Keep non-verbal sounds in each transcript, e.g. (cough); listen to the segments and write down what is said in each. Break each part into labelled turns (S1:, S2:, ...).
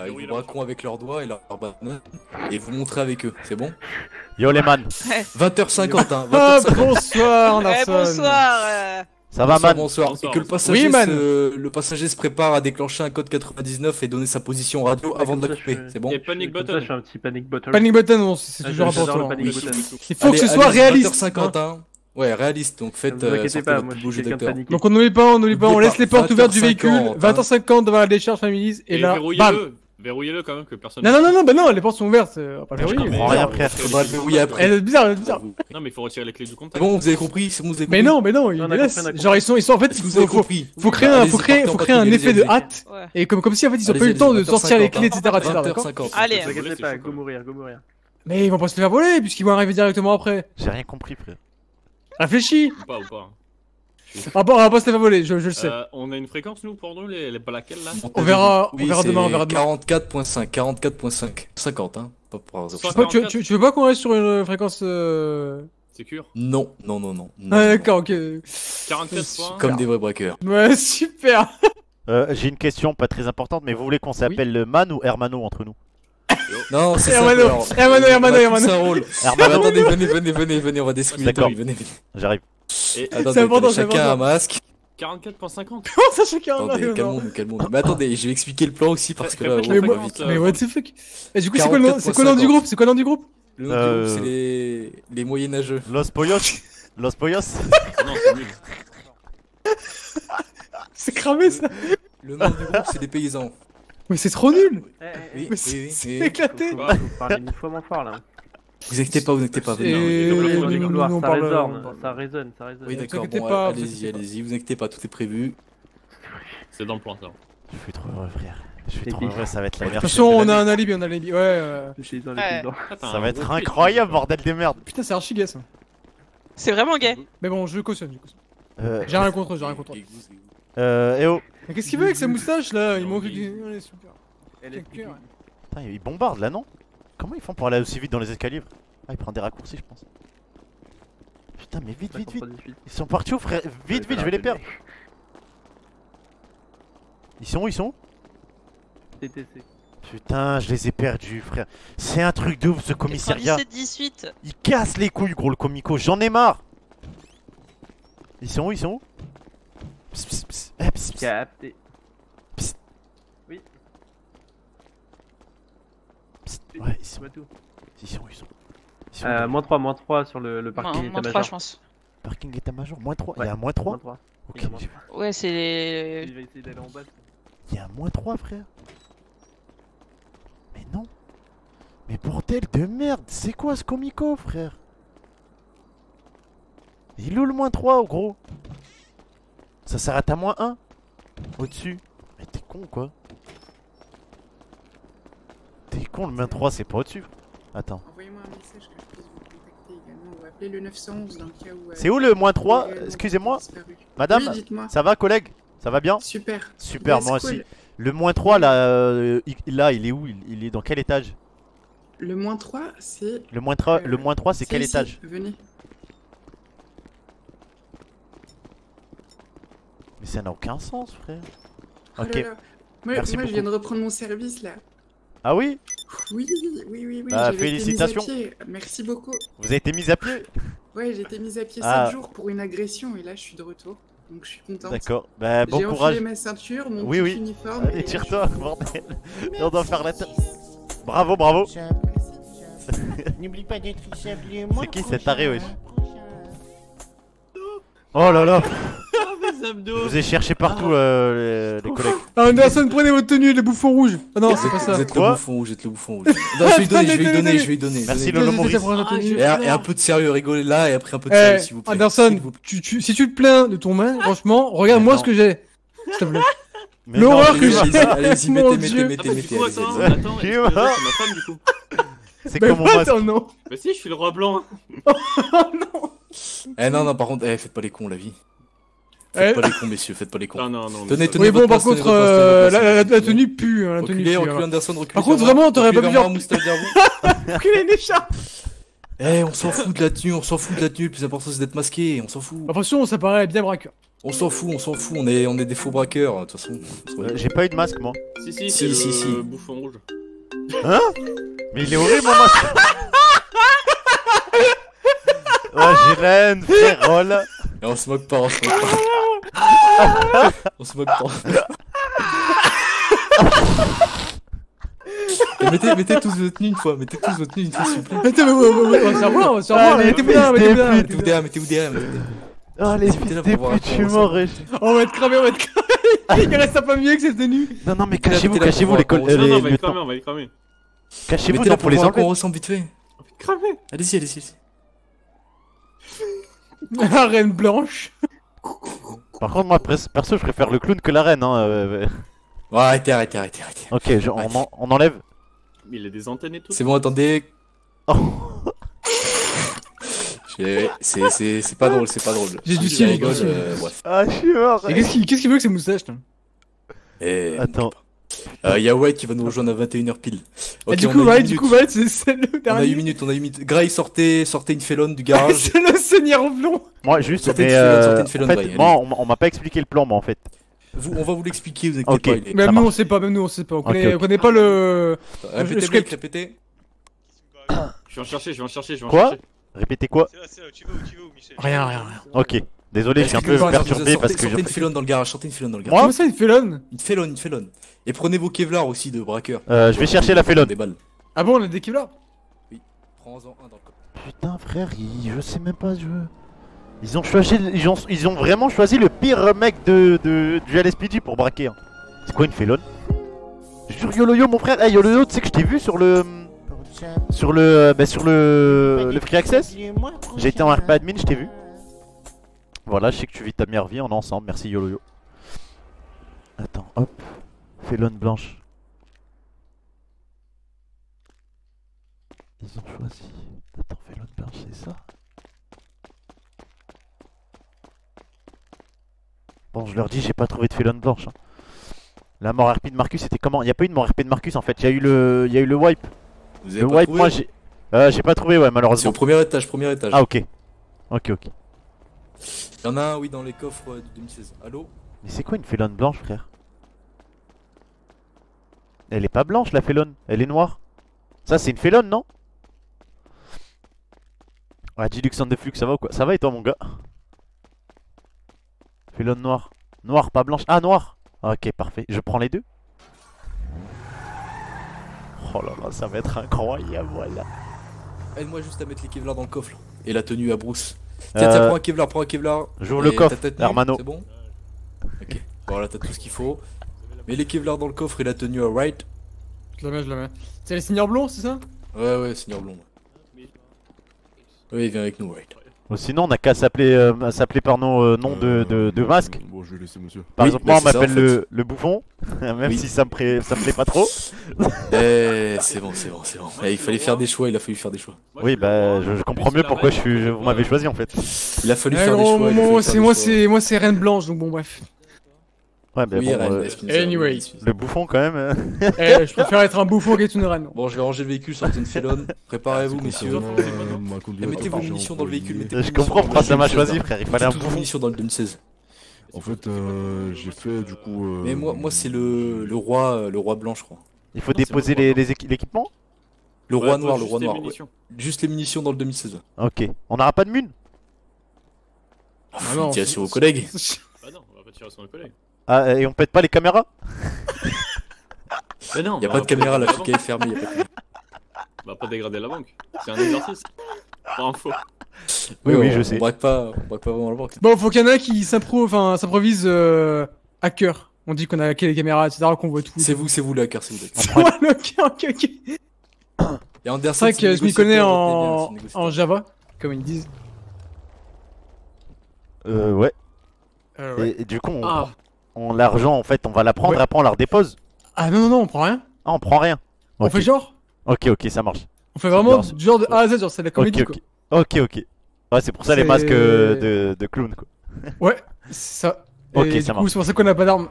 S1: Euh, ils vous braqueront avec leurs doigts et leurs bananes et vous montrez avec eux, c'est bon
S2: Yo les man,
S1: 20h50, hein. (laughs)
S3: Ah,
S1: 20h50.
S3: bonsoir,
S4: Eh, bonsoir euh,
S2: ça va
S1: bonsoir,
S2: man?
S1: bonsoir.
S5: Bonsoir,
S1: Et que le passager,
S3: Oui, man.
S1: se... le passager se prépare à déclencher un code 99 et donner sa position radio avant de la couper,
S6: je-
S1: c'est bon
S5: Et panic
S6: ça,
S5: button.
S6: je fais un petit panic button.
S3: Panic button, c'est
S6: Ah,
S3: toujours important. Il faut que ce soit réaliste.
S1: 20h50, hein. Ouais, réaliste, donc
S6: Ne
S1: faites
S6: vous
S1: euh,
S6: inquiétez pas, moi je suis de.
S3: Donc on n'oublie pas, on n'oublie pas, on laisse
S1: pas,
S3: les portes ouvertes du
S1: 20h50,
S3: véhicule,
S1: hein.
S3: 20h50 devant la décharge familise, et
S5: Et
S3: là, bam
S5: verrouillez-le. Quand même que personne.
S3: Non, non, non, non, bah non, les portes sont ouvertes, euh, on va pas le
S5: Non,
S3: verrouiller.
S5: mais-
S2: comprends rien, frère.
S1: Faudra le verrouiller après.
S3: Elle est bizarre, elle est bizarre.
S5: Non, mais il faut retirer les clés du contact.
S1: bon, vous avez compris C'est bon, vous avez
S3: Mais
S1: compris
S3: non, mais non, ils
S6: on a
S3: les laissent.
S6: compris, on a compris.
S3: Genre, ils sont, ils sont en fait, il
S1: vous avez
S3: faut, faut,
S1: compris
S3: faut créer un, faut créer, faut créer un effet de hâte. Et comme, comme si en fait ils ont pas eu le temps de sortir les
S1: 20h50,
S3: clés, etc. etc. d'accord
S1: 20h50.
S4: Allez.
S6: Ne vous pas, go mourir, go mourir.
S3: Mais ils vont pas se le faire voler, puisqu'ils vont arriver directement après.
S2: J'ai rien compris frère.
S3: Réfléchis
S5: Ou pas, ou pas.
S3: Ah bon, on va pas se le faire voler, je, je le sais.
S5: Euh, on a une fréquence, nous, pour nous, les, les pas laquelle là
S3: On verra- on
S1: Oui,
S3: demain, on verra demain.
S1: 44.5, 44.5, 50, hein. Pas pour
S3: Tu veux pas- tu, tu- tu veux pas qu'on reste sur une fréquence euh...
S5: C'est sûr.
S1: Non, non, non, non. non,
S3: Ah d'accord, ok.
S5: 44 points.
S1: Comme des vrais braqueurs.
S3: Ouais, super
S2: Euh, J'ai une question pas très importante, mais vous voulez qu'on s'appelle le Man ou Hermano entre nous?
S1: Non, c'est
S3: Hermano. Hermano, Hermano,
S1: On
S3: Hermano.
S1: tous un rôle.
S2: Hermano
S1: Attendez, venez, venez, venez, venez, on va descrire.
S2: D'accord.
S1: Venez, venez.
S2: J'arrive.
S5: Et
S1: Attendez,
S3: C'est important,
S1: attendez,
S3: c'est
S1: chacun a un masque.
S5: 44.50. (laughs)
S3: Comment ça chacun un,
S1: calmons-nous, calmons-nous. Mais attendez, je vais expliquer le plan aussi parce que là,
S5: la
S3: Mais,
S1: va
S3: moi- mais
S5: euh,
S3: what the fuck Et du coup, c'est quoi, le nom- c'est quoi le nom du
S1: 44.50.
S3: groupe C'est quoi le nom du groupe
S1: Le nom du
S2: Euh,
S1: groupe, c'est les, les moyenâgeux.
S2: Los Poyos Los Poyos (laughs)
S5: Non, c'est nul. (laughs)
S3: C'est cramé ça
S1: Le nom du groupe, c'est les paysans.
S3: Mais c'est trop nul
S6: Eh, eh,
S1: Oui,
S3: Mais
S1: oui,
S3: c'est
S1: oui,
S3: c'est
S1: oui.
S3: éclaté
S6: faut parler une fois moins fort là.
S1: Vous inquiétez pas, vous inquiétez pas.
S6: ça résonne, ça résonne, ça résonne.
S1: Oui, d'accord, bon, allez-y,
S3: inquiétez pas.
S1: allez-y, vous inquiétez pas, tout est prévu.
S5: C'est dans le plan, ça.
S2: Je suis trop heureux frère. Je suis trop heureux, ça va être la
S3: De
S2: merde.
S3: toute façon, on a un alibi, on a un alibi. Ouais, euh...
S2: Ça va être
S5: on-
S2: incroyable bordel de merde.
S3: putain, c'est archi gay ça.
S4: C'est vraiment gay.
S3: Mais bon, je cautionne, je cautionne.
S2: Euh,
S3: J'ai rien contre, j'ai rien contre.
S2: Euh, eh oh
S3: Mais qu'est-ce qu'il veut avec sa moustache là? Il manque du. Super.
S6: Elle est.
S2: Putain, ils bombardent là non? Comment ils font pour aller aussi vite dans les escaliers Ah, ils prennent des raccourcis, je pense. Putain, mais vite, vite, vite. Ils sont partis où, frère Vite, vite, je vais les perdre. Ils sont où Ils sont où
S6: TTC.
S2: Putain, je les ai perdus, frère. C'est un truc de ouf ce commissariat.
S4: 97 18.
S2: Il casse les couilles, gros, le comico. J'en ai marre. Ils sont où Ils sont où Psst, psst, psst. Eh, psst, psst.
S6: Capté.
S2: Psst.
S6: Oui,
S2: Psst. Ouais, ils sont,
S6: tout.
S2: ils sont où Ils sont Ils sont
S6: Euh, moins 3, moins 3 sur le, parking
S4: moins 3, je
S6: état-major.
S4: pense.
S2: Parking état-major, moins 3. Il y a
S6: Ouais.
S2: un moins 3
S6: Moins 3.
S2: Ok,
S6: Il y a moins
S4: Ouais, c'est les.
S6: Il va essayer d'aller en bas.
S2: il y a un moins 3, frère. Mais non. Mais bordel de merde, c'est quoi ce comico, frère? Il est où le moins 3, gros Ça s'arrête à moins 1 Au-dessus. Mais t'es con, quoi. T'es con, le moins 3, c'est pas au-dessus. Attends.
S7: Envoyez-moi un message que je puisse vous contacter également ou appeler le 911 dans le cas où. euh,
S2: C'est où le moins 3
S7: réellement
S2: Excusez-moi. Madame
S7: Oui.
S2: Ça va, collègue? Ça va bien?
S7: Super.
S2: Super,
S7: Yes,
S2: moi
S7: cool.
S2: aussi. Le moins 3, là, euh, il, là, il est où? Il, il est dans quel étage?
S7: Le moins 3, c'est.
S2: Le moins 3,
S7: Euh,
S2: le moins 3 c'est quel
S7: ici.
S2: étage?
S7: Venez.
S2: Mais ça n'a aucun sens, frère.
S7: Oh
S2: Ok.
S7: là là. Moi,
S2: Merci
S7: moi je viens de reprendre mon service là.
S2: Ah oui
S7: Oui, oui, oui, oui.
S2: Bah,
S7: été
S2: félicitations.
S7: mise à pied. Merci beaucoup.
S2: Vous avez été mis à pied (laughs)
S7: Ouais, j'ai été mise à pied
S2: Ah.
S7: 7 jours pour une agression et là je suis de retour. Donc je suis contente.
S2: D'accord. Bah, bon
S7: j'ai
S2: courage.
S7: enfilé ma ceinture, mon
S2: Oui,
S7: petit
S2: oui.
S7: uniforme.
S2: Allez,
S7: et
S2: tire-toi, bordel. On doit faire la tête. Bravo, bravo. (laughs)
S8: N'oublie pas d'être sablé moi.
S2: qui cet arrêt, wesh Oh là là Je vous ai cherché partout, euh, les, les collègues.
S3: Ah, Anderson, prenez votre tenue, le bouffon rouge. Ah non, c'est pas ça.
S1: vous êtes le
S2: Quoi
S1: bouffon rouge, vous êtes le bouffon rouge. Non, je vais lui donner, je vais lui donner, je vais lui donner.
S2: Merci, Lolo Maurice.
S3: tenue.
S1: Et un, et un peu de sérieux, rigolez là et après un peu de
S3: Eh,
S1: sérieux, s'il vous plaît.
S3: Anderson, tu, tu- si tu te plains de ton main, franchement, regarde-moi ce que j'ai. S'il te plaît. L'horreur
S2: non,
S3: que j'ai.
S1: Allez-y, mettez,
S3: Dieu.
S1: mettez,
S5: Ah,
S1: mettez, mettez.
S5: attends, c'est ma femme du coup. (laughs)
S2: C'est
S3: Mais
S2: comme mon masque.
S3: nom.
S5: Bah si, je suis le roi blanc. (laughs)
S1: Eh non, non, par contre, eh, faites pas les cons, la vie.
S3: Eh.
S1: Faites pas les cons, messieurs, faites pas les cons.
S5: Non, non, non.
S1: Tenez,
S5: mais-
S1: tenez
S3: Oui, bon, par contre, euh, la, la tenue pue. hein, La tenue
S1: Reculez,
S3: pue.
S1: reculez. Anderson, reculez.
S3: Par contre, vraiment, t'aurais pas
S1: Reculez
S3: pu faire- a une écharpe.
S1: Eh, on s'en fout de la tenue, on s'en fout de la tenue. Le plus important, c'est d'être masqué, on s'en fout.
S3: Attention, ça paraît bien braqueur.
S1: On s'en fout, on s'en fout, on est, on est des faux braqueurs, de toute façon.
S2: Euh, J'ai pas eu de masque moi.
S5: Si, si,
S1: Si, si,
S5: le
S1: si.
S5: bouffon rouge.
S2: Mais il est horrible mon masque (laughs) Ouais j'ai la haine frérole
S1: Et on se moque pas, on se moque pas. on se moque pas. Et mettez, mettez tous votre tenue une fois, mettez tous votre tenue une fois s'il vous plaît.
S3: Attends, mais ouais, ouais, ouais, on va se faire voir, on va se faire voir.
S2: Allez,
S3: Mettez-vous là,
S2: fils
S3: mettez-vous
S2: des
S3: là.
S2: putes.
S1: Mettez-vous derrière, mettez-vous derrière. mettez-vous derrière.
S2: Oh les
S1: Mettez
S2: fils
S1: là
S2: des
S1: pour voir
S2: putes, je
S1: on
S3: va être cramé, on va être cramé. Il reste pas mieux que cette tenue.
S2: Non non mais
S1: Mettez
S2: cachez-vous,
S1: mettez
S2: cachez-vous les,
S1: voir
S2: col-
S1: à quoi
S5: Non, non, on va
S2: lieutenants.
S5: cramer, on va les cramer.
S2: Cachez-vous
S1: Mettez là
S2: non,
S1: pour
S2: les
S1: quoi on
S2: enlever.
S1: ressemble vite fait.
S5: Cramer
S1: Allez-y, allez-y. (laughs)
S3: La reine blanche.
S2: Par contre moi perso je préfère le clown que la reine hein. euh,
S1: Ouais, arrêtez, arrêtez, arrêtez, arrêtez.
S2: Ok je- on, en- on enlève.
S5: Mais il a des antennes et tout.
S1: C'est bon, attendez.
S2: Oh. (laughs)
S1: J'ai- C'est c'est- c'est pas drôle, c'est pas drôle.
S3: J'ai du
S1: rigole,
S3: du
S1: euh.
S2: Ah je suis mort
S3: Et qu'est-ce qu'il qu'est-ce qu'il veut que ces moustaches là?
S1: Et...
S2: Attends.
S1: Euh, y a White qui va nous rejoindre à 21h pile.
S3: Du
S1: on
S3: coup,
S1: a
S3: ouais,
S1: une
S3: du
S1: minute.
S3: coup, c'est le
S1: On a
S3: dernier.
S1: une minute, on a une minute. Gray, sortez, sortez une félonne du garage. (laughs)
S3: C'est le seigneur blond.
S2: Moi juste
S1: Sortez
S2: mais
S1: une félonne,
S2: euh, en fait moi on, m'a- on m'a pas expliqué le plan moi en fait.
S1: Vous, on va vous l'expliquer, vous inquiétez
S2: Ok.
S1: pas. il est-
S3: Même nous, on sait pas, même nous, on sait pas. On connaît, on connaît pas le.
S1: Répétez,
S3: je-
S1: mec, répétez.
S5: Je vais en chercher, je vais en chercher, je vais en
S2: Quoi
S5: chercher.
S2: Répétez quoi
S9: C'est là, c'est là, tu vas où, tu vas où, Michel?
S3: Rien, rien, rien.
S2: Ok. Désolé je suis un peu perturbé parce que
S1: Sortez
S2: je...
S1: une félonne dans le garage, sortez une félonne dans le garage.
S2: Moi
S3: Comment ça, fait l'on
S1: Une félonne, une félonne. Et prenez vos Kevlar aussi de braqueur.
S2: Euh, je vais chercher la.
S1: Des balles.
S3: Ah bon, on a des Kevlar?
S1: Prends-en un dans le.
S2: Putain frère, je sais même pas je... Ils ont choisi, ils ont, ils ont vraiment choisi le pire mec de, de du LSPD pour braquer. hein. C'est quoi une félonne Je jure Yoloyo mon frère, hey Yoloyo tu sais que je t'ai vu sur le... Sur le... Bah sur le... Le Free Access? J'ai été en RP admin, je t'ai vu. Voilà, je sais que tu vis ta meilleure vie, on est ensemble, merci Yoloyo. Attends, hop. Félonne blanche. Ils ont choisi. Attends, Félonne blanche, c'est ça? Bon, je leur dis, j'ai pas trouvé de Félonne blanche. hein. La mort RP de Marcus, c'était comment? Il a pas eu de mort RP de Marcus en fait, il y a eu le, il y a eu le wipe.
S1: Vous
S2: Le
S1: avez pas
S2: wipe,
S1: trouvé?
S2: moi j'ai. Euh, j'ai pas trouvé, ouais,
S1: C'est
S2: malheureusement.
S1: au premier étage, premier étage.
S2: Ah, ok. Ok, ok.
S1: Il y en a un, oui, dans les coffres de 2016. Allô?
S2: Mais c'est quoi une félonne blanche, frère? Elle est pas blanche, la félonne. Elle est noire. Ça, c'est une félonne, non? Ouais, Gilux de Flux, ça va ou quoi? Ça va et toi, mon gars? Félonne noire. Noire, pas blanche. Ah, noire Ok, parfait. Je prends les deux Oh là là, ça va être incroyable, voilà.
S1: Aide-moi juste à mettre les Kevlar dans le coffre. là. Et la tenue à Bruce. Tiens, tiens,
S2: Euh,
S1: prends un Kevlar, prends un Kevlar.
S2: J'ouvre le coffre, Hermano.
S1: C'est bon Ok. Voilà, t'as tout ce qu'il faut. Mets les Kevlar dans le coffre et la tenue à right.
S3: Je la mets, je la mets. C'est les seigneurs blonds, c'est ça?
S1: Ouais, ouais, Seigneur Blond. Oui, viens avec nous, right.
S2: Sinon, on n'a qu'à s'appeler euh, s'appeler par nos euh, noms de, de, de masque.
S10: Bon, je vais laisser monsieur.
S2: Par
S1: Oui,
S2: exemple, moi, on m'appelle
S1: en fait.
S2: le, le bouffon, (laughs) même
S1: Oui.
S2: si ça me, pré- ça me plaît pas trop. (laughs)
S1: Eh, c'est bon, c'est bon, c'est bon. Eh, il fallait faire des choix, il a fallu faire des choix.
S5: Moi,
S2: Oui, bah, je, comprends mieux pourquoi je suis, je- vous m'avez choisi en fait.
S1: Il a fallu
S3: Eh,
S1: faire des choix.
S3: c'est c'est moi, c'est reine blanche, donc bon, bref.
S2: Ouais, mais
S1: Oui,
S2: bon, euh,
S3: Anyway.
S2: le bouffon quand même. hein.
S3: Eh, je préfère être un bouffon qu'être une reine.
S1: Bon, je vais ranger le véhicule, sortez une félonne. (laughs) Préparez-vous, messieurs.
S10: Euh,
S1: Et
S10: conduite
S1: mettez vos munitions dans le véhicule, mettez-
S2: je comprends pourquoi ça m'a choisi, frère. Il fallait un bouffon.
S1: munitions dans le 2016.
S10: En fait, euh, j'ai fait du coup. euh,
S1: Mais moi, moi c'est le, le roi, euh, le roi blanc, je crois.
S2: Il faut
S5: Non,
S2: déposer
S5: le
S2: l'équipement?
S1: Le
S5: Ouais,
S1: roi noir, le roi noir. Juste les munitions dans le 2016.
S2: Ok. On n'aura pas de mun
S1: Ah,
S3: Ah
S1: non,
S3: c'est-
S1: sur vos collègues.
S5: Bah non, on va pas tirer sur nos collègues.
S2: Ah, et on pète pas les caméras
S5: Mais non,
S1: Y a
S5: bah,
S1: pas de caméra, la flic est fermée.
S5: banque. On va pas dégrader la banque. C'est un exercice. Pas info.
S2: Oui, oui,
S1: on-
S2: je
S1: on
S2: sais.
S1: braque pas, on braque pas vraiment la banque.
S3: Bon, faut qu'il y en a qui s'impro- enfin, s'improvise euh, hacker. On dit qu'on a hacké les caméras, etc., qu'on voit tout.
S1: C'est vous, c'est vous le hacker, c'est vous (laughs) le hacker.
S3: Ouais, ok, ok, ok.
S1: Et Anderson,
S3: C'est vrai que
S1: le
S3: je m'y connais en,
S1: le
S3: Java, comme ils disent.
S2: Euh, ouais.
S3: Euh, ouais.
S2: Et, et du coup, on,
S5: Ah,
S2: on l'argent, en fait, on va la prendre,
S3: Ouais.
S2: après on la redépose.
S3: Ah non, non, non, on prend rien.
S2: Ah, on prend rien.
S3: On fait genre.
S2: Ok, ok, ça marche.
S3: On fait vraiment du genre de A à Z, genre c'est la comédie,
S2: ok, ok. Ok, ok. Ouais, c'est pour ça les masques euh, de, de clown, quoi. (laughs)
S3: Ouais, c'est ça.
S2: Ok,
S3: Et
S2: ça
S3: du coup,
S2: marche.
S3: c'est pour ça qu'on a pas d'armes.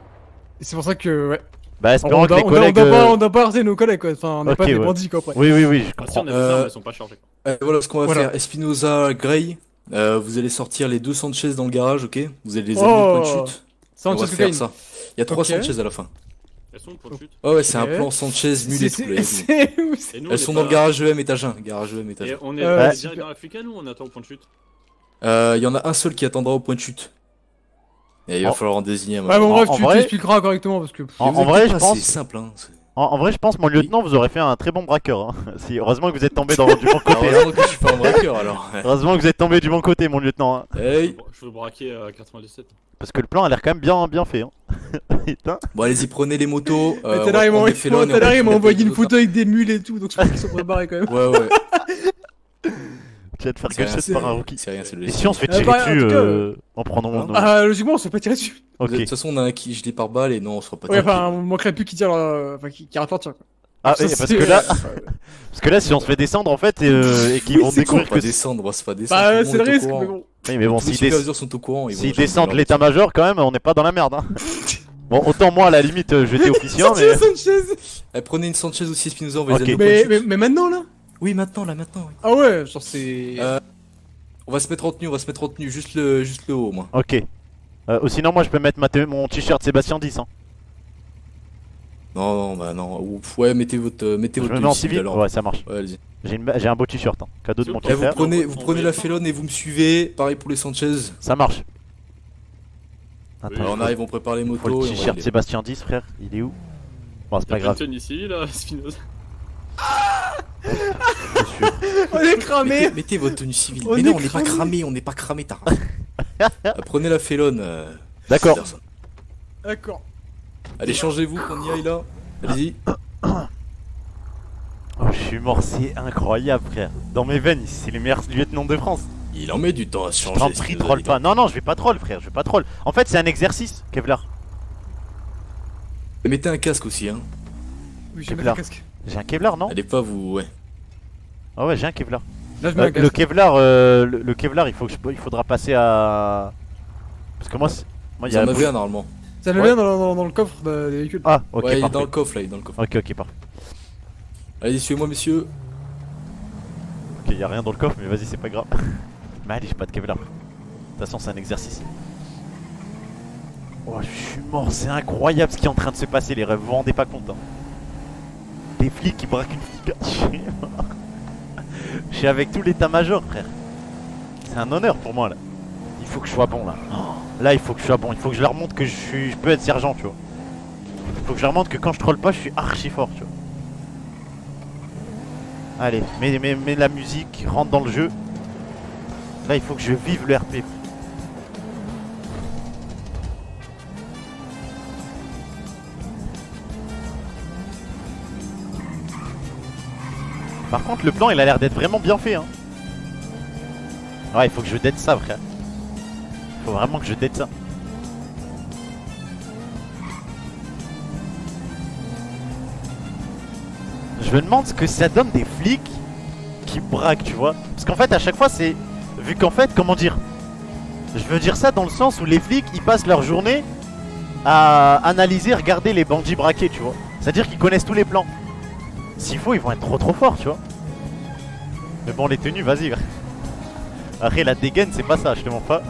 S3: C'est pour ça que, ouais.
S2: Bah,
S3: On,
S2: espérons que
S3: doit,
S2: les
S3: on doit- on
S2: collègues.
S3: doit pas,
S2: euh,
S3: on doit pas arrêter nos collègues, quoi. Enfin, on n'est pas des
S2: ouais.
S3: bandits, quoi, après.
S2: Oui, oui, oui, je
S5: si
S2: comprends.
S5: on a des
S1: Euh,
S5: armes, elles sont pas chargées.
S1: Euh, voilà ce qu'on va
S3: Voilà.
S1: faire. Espinoza, Gray, Euh, vous allez sortir les deux Sanchez dans le garage, ok? Vous allez les amener au point de
S3: Oh.
S1: chute. Faire
S3: cocaïne.
S1: ça. Il y a trois
S3: Ok.
S1: Sanchez à la fin.
S5: Elles sont pour le chute.
S1: Oh ouais, c'est un plan Sanchez nul et tout. Elles sont dans le garage EM étage 1. Garage EM étage
S5: Et
S1: 1.
S5: on est
S3: Euh,
S5: dans l'Africain ou on attend au point de chute
S1: Euh, Il y en a un seul qui attendra au point de chute. Et il va falloir en désigner un.
S3: Ouais, bon,
S2: En-
S3: bref,
S2: en
S3: tu
S2: vrai-
S3: t'expliqueras correctement parce que.
S2: En, vrai, je pense.
S1: C'est simple, hein.
S2: En, en vrai, je pense, mon lieutenant, vous aurez fait un très bon braqueur. Hein. (laughs) Si, heureusement que vous êtes tombé dans, du bon côté.
S1: Heureusement que je suis pas un braqueur alors. (laughs)
S2: Heureusement que vous êtes tombé du bon côté, mon lieutenant. hein.
S1: Hey.
S5: Je veux braquer à 97.
S2: Parce que le plan a l'air quand même bien, bien fait. Hein. (laughs) Putain.
S1: Bon, allez-y, prenez les motos. Euh,
S3: l'heure, ils m'ont
S1: mettre
S3: envoyé une photo avec des mules et tout, donc je pense qu'ils sont préparés quand même.
S1: Ouais, ouais.
S2: Tu vas te faire par un rookie.
S1: C'est rien, c'est le
S2: Et si on se fait
S3: Euh,
S2: tirer
S3: bah, en
S2: dessus
S3: cas,
S2: euh, en prenant mon.
S3: Ah, logiquement, on se fait pas tirer dessus.
S1: De toute façon, on a un qui gelé par balle et non, on sera pas
S3: Ouais,
S1: tiré.
S3: enfin, on manquerait plus qui tire, euh, enfin, qui qui tirer, quoi.
S2: Ah,
S3: Ça,
S2: ouais, parce que là, (laughs) parce que là, si on se fait descendre en fait euh, et qu'ils
S1: Oui,
S2: vont découvrir
S1: on va
S2: que.
S1: pas descendre, c'est pas descendre.
S3: Bah, c'est le risque, mais bon.
S2: Oui, mais bon, s'ils des-
S1: superviseurs sont au courant. ils vont
S2: s'ils
S1: changer
S2: descendent l'état-major, quand même, on n'est pas dans la merde. Hein. (laughs) Bon, autant moi, à la limite, euh, j'étais (laughs) officiant, mais.
S3: Sanchez, Sanchez.
S1: Eh, prenez une Sanchez aussi, Espinoza, on va
S2: Ok.
S1: les amener au point de
S3: Mais,
S1: chute.
S3: mais, mais maintenant, là
S1: Oui, maintenant, là, maintenant. oui.
S3: Ah ouais, genre c'est.
S1: Euh, On va se mettre en tenue, on va se mettre en tenue, juste le, juste le haut, au moins.
S2: Ok. Euh, ou sinon, moi, je peux mettre ma mon t-shirt Sébastien 10. Hein.
S1: Non, non, bah non. Ouf, ouais, mettez votre, euh, mettez
S2: Je
S1: votre
S2: me mets en civil
S1: alors.
S2: Ouais, ça marche.
S1: Ouais, allez-y.
S2: J'ai une ba- j'ai un beau t-shirt. Hein. Cadeau de mon petit
S1: vous prenez, vous prenez la félone et vous me suivez. Pareil pour les Sanchez.
S2: Ça marche. Attends,
S1: Alors, on arrive, on prépare les
S2: faut
S1: motos.
S2: le t-shirt. Sébastien 10, frère. Il est où? Bon, c'est pas grave.
S5: Ici, là, (laughs) Spinoza.
S3: On est cramé
S1: Mettez, mettez votre tenue civile.
S3: On
S1: Mais
S3: est
S1: non, on n'est pas
S3: cramé.
S1: on n'est pas cramé, tard. (laughs) Prenez la félone. euh,
S2: D'accord.
S3: D'accord.
S1: Allez, changez-vous, qu'on y aille là. Allez-y.
S2: Oh, je suis mort, c'est incroyable, frère. Dans mes veines, c'est les meilleurs lieutenants de France.
S1: Il en met du temps à changer.
S2: t'en prie, troll pas. Non, non, je vais pas troll, frère. Je vais pas troll. En fait, c'est un exercice, Kevlar.
S1: Et Mettez un casque aussi, hein.
S3: Oui, j'ai mis le casque.
S2: J'ai un Kevlar, non
S1: Allez pas vous. Ouais.
S2: Ah ouais, j'ai un Kevlar.
S3: Là, je mets
S2: Euh,
S3: un
S2: le. Kevlar, euh, le, le Kevlar, il faut que je- il faudra passer à. Parce que moi, il y a.
S1: en avez un normalement.
S3: Ça le
S2: Ouais.
S3: met dans, dans, dans le coffre des véhicules.
S2: Ah, ok,
S1: ouais, il est
S2: parfait.
S1: dans le coffre là, il est dans le coffre.
S2: Ok, ok, parfait.
S1: Allez, suivez-moi, messieurs.
S2: Ok, y a rien dans le coffre, mais vas-y, c'est pas grave. (laughs) mais allez, j'ai pas de Kevlar. De toute façon, c'est un exercice. Oh, je suis mort, c'est incroyable ce qui est en train de se passer, les rêves, vous vous rendez pas compte. hein. Des flics qui braquent une flic. Je suis avec tout l'état-major, frère. C'est un honneur pour moi là. Il faut que je sois bon là. Oh, là, il faut que je sois bon. Il faut que je leur montre que je suis, je peux être sergent, tu vois. Il faut que je leur montre que quand je troll pas, je suis archi fort, tu vois. Allez, mets, mets la musique, rentre dans le jeu. Là, il faut que je vive le RP. Par contre, le plan, il a l'air d'être vraiment bien fait. Hein. Ouais, il faut que je dette ça, frère. Il faut vraiment que je dette ça. Je me demande ce que ça donne des flics qui braquent, tu vois. Parce qu'en fait, à chaque fois, c'est. Vu qu'en fait, comment dire Je veux dire ça dans le sens où les flics, ils passent leur journée à analyser, regarder les bandits braqués, tu vois. C'est-à-dire qu'ils connaissent tous les plans. S'il faut, ils vont être trop trop forts, tu vois. Mais bon, les tenues, vas-y. Après, la dégaine, c'est pas ça, je te mens pas.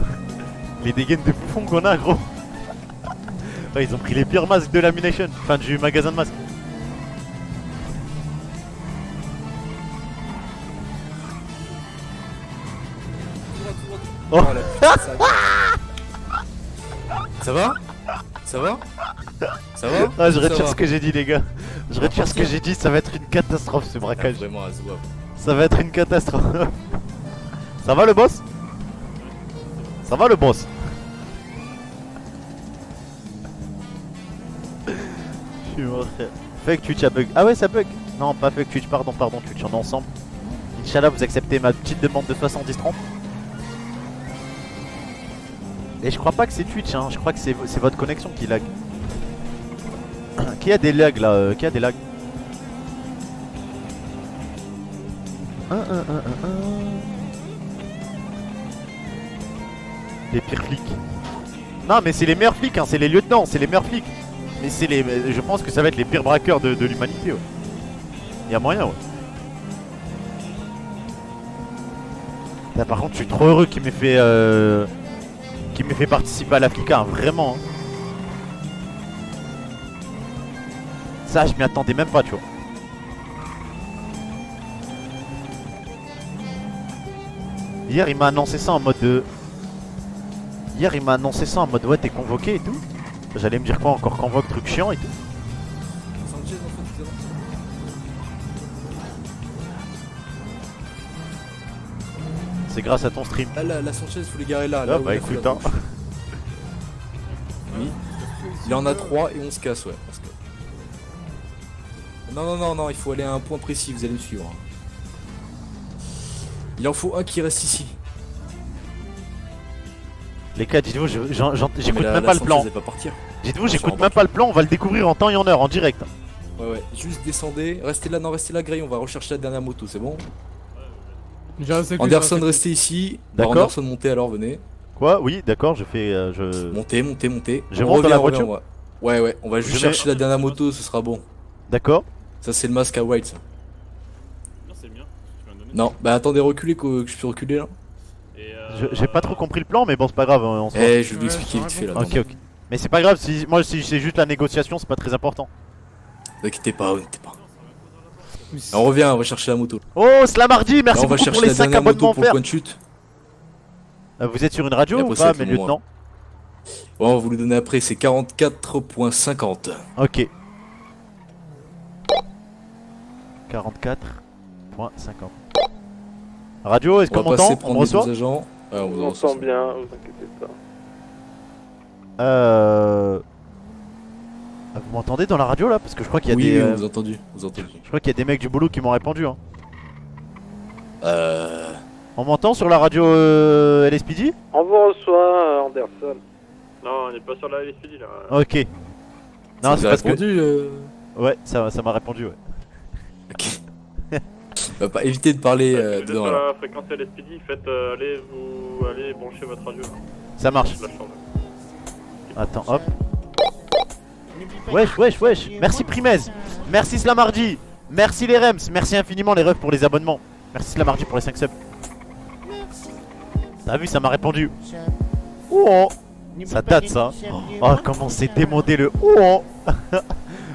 S2: Les dégaines de bouffons qu'on a, gros. Ouais, ils ont pris les pires masques de l'ammunition, enfin du magasin de masques. Oh. (laughs)
S1: Ça va? Ça va Ça va
S2: Ah, je retire ce que j'ai dit, les gars. Je retire ce que j'ai dit, ça va être une catastrophe ce
S1: Ah,
S2: braquage.
S1: Vraiment.
S2: Ça va être une catastrophe. Ça va le boss Ça va le boss Je suis mort. Fake Twitch a bug. Ah ouais, ça bug Non, pas fake Twitch, pardon, pardon, Twitch, on est ensemble. Inch'Allah, vous acceptez ma petite demande de 70-30. Et je crois pas que c'est Twitch, hein. je crois que c'est votre connexion qui lag. qui a des lags là euh, Qui a des lags. Les pires flics. Non, mais c'est les meilleurs flics, hein, c'est les lieutenants, c'est les meilleurs flics. Mais c'est les. Je pense que ça va être les pires braqueurs de, l'humanité, ouais. Y a moyen, ouais. Par contre, je suis trop heureux qu'il m'ait fait, euh... qu'il m'ait fait participer à l'Africa, hein, vraiment. hein. Ça, je m'y attendais même pas, tu vois. Hier, il m'a annoncé ça en mode de. Hier, il m'a annoncé ça en mode ouais, t'es convoqué et tout. J'allais me dire quoi encore convoque, truc chiant et tout. C'est grâce à ton stream.
S1: Là, la, la Sanchez, faut les garer là.
S2: Ah,
S1: là où
S2: bah écoute, hein.
S1: Oui. Il en a 3 et on se casse, ouais. parce que- Non, non, non, non, il faut aller à un point précis, vous allez me suivre. Il en faut un qui reste ici.
S2: Les gars, dites-vous, j'écoute même
S1: la
S2: pas le plan. Dites-vous, j'écoute même pas le plan, on va le découvrir en temps et en heure, en direct.
S1: Ouais, ouais. Juste descendez. Restez là, non, restez là, Gray. On va rechercher la dernière moto, c'est bon
S3: J'ai resté avec lui,
S1: Anderson, restez ici.
S2: D'accord.
S1: Anderson, montez alors, venez.
S2: Quoi? Oui, d'accord, je fais. euh, je...
S1: Montez, montez, montez.
S2: Je
S1: On
S2: monte la
S1: revient,
S2: voiture?
S1: Ouais, ouais, on va juste
S2: Je mets-
S1: chercher la dernière moto, ce sera bon.
S2: D'accord.
S1: Ça, c'est le masque à White, ça.
S5: Non, c'est le mien.
S1: Non, bah attendez, reculez, que, que je peux reculer là.
S5: Euh,
S2: Je- J'ai pas trop compris le plan, mais bon, c'est pas grave. hein, on
S1: Eh, je vais vous
S3: Ouais,
S1: expliquer vite fait là.
S2: Ok, ok. Mais c'est pas grave, si moi si c'est juste la négociation, c'est pas très important.
S1: Ne vous inquiétez pas, ne inquiétez pas. On revient, on va chercher la moto.
S2: Oh, Slamardi, merci
S1: on va
S2: beaucoup
S1: chercher
S2: pour les
S1: la
S2: 5
S1: dernière moto
S2: abonnements
S1: pour le
S2: offerts.
S1: point de chute.
S2: Euh, Vous êtes sur une radio ou pas, mes lieutenants
S1: Bon, on va vous le donner après, c'est 44.50.
S2: Ok. 44.50. Radio, est-ce
S1: On
S2: qu'on
S1: va passer
S2: m'entend On reçoit
S1: on vous
S6: entend bien, vous inquiétez pas.
S2: Euh... ah, Vous m'entendez dans la radio là? Parce que je crois qu'il y a
S1: Oui,
S2: des...
S1: oui,
S2: euh,
S1: vous entendu, vous entendu.
S2: Je crois qu'il y a des mecs du boulot qui m'ont répondu. Hein.
S1: Euh...
S2: On m'entend sur la radio euh, LSPD
S6: On vous reçoit, Anderson. Non, on n'est pas sur la LSPD là.
S2: Ok. Non,
S1: ça
S2: c'est
S1: vous
S2: parce que...
S1: répondu, euh,
S2: Ouais, ça ça m'a répondu, ouais.
S1: Ok. (laughs) Bah, pas éviter de parler euh, dedans alors.
S6: la fréquence LSPD, faites euh, allez vous allez brancher votre radio.
S2: Ça marche. Attends, hop. Wesh, wesh, wesh. Merci Primez. Merci Slamardi. Merci les Rems. Merci infiniment les refs pour les abonnements. Merci Slamardi pour les 5 subs. T'as vu, ça m'a répondu. Oh, ça date ça. Oh, comment c'est démodé le oh. (laughs)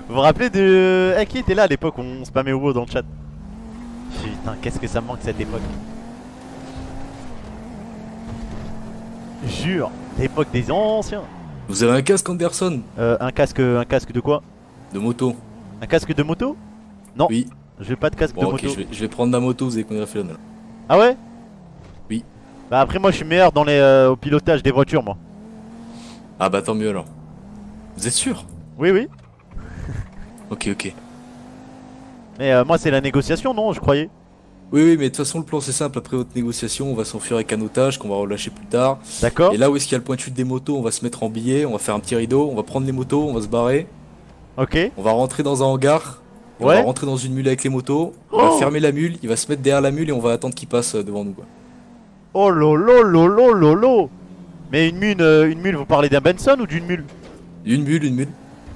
S2: Vous vous rappelez de. Eh, qui était là à l'époque où on spammait WoW dans le chat? Putain, qu'est-ce que ça me manque cette époque? Jure, l'époque des anciens.
S1: Vous avez un casque Anderson
S2: Euh, un casque, un casque de quoi?
S1: De moto
S2: Un casque de moto? Non.
S1: Oui.
S2: Je veux pas de casque
S1: Bon,
S2: de moto.
S1: je vais, je vais prendre la moto, vous allez connaître la là.
S2: Ah ouais?
S1: Oui.
S2: Bah après moi je suis meilleur dans les euh, au pilotage des voitures moi.
S1: Ah bah tant mieux alors. Vous êtes sûr?
S2: Oui oui.
S1: Ok, ok.
S2: Mais euh, moi c'est la négociation non je croyais?
S1: Oui, oui, mais de toute façon, le plan c'est simple. Après votre négociation, on va s'enfuir avec un otage qu'on va relâcher plus tard.
S2: D'accord.
S1: Et là où est-ce qu'il y a le point de chute des motos, on va se mettre en billet, on va faire un petit rideau, on va prendre les motos, on va se barrer,
S2: Ok.
S1: on va rentrer dans un hangar, et on
S2: Ouais.
S1: va rentrer dans une mule avec les motos, on
S2: Oh
S1: va fermer la mule, il va se mettre derrière la mule et on va attendre qu'il passe euh, devant nous. Quoi.
S2: Oh lolo lolo lolo. Mais une mule, euh, une mule vous parlez d'un Benson ou d'une mule?
S1: Une mule, une mule.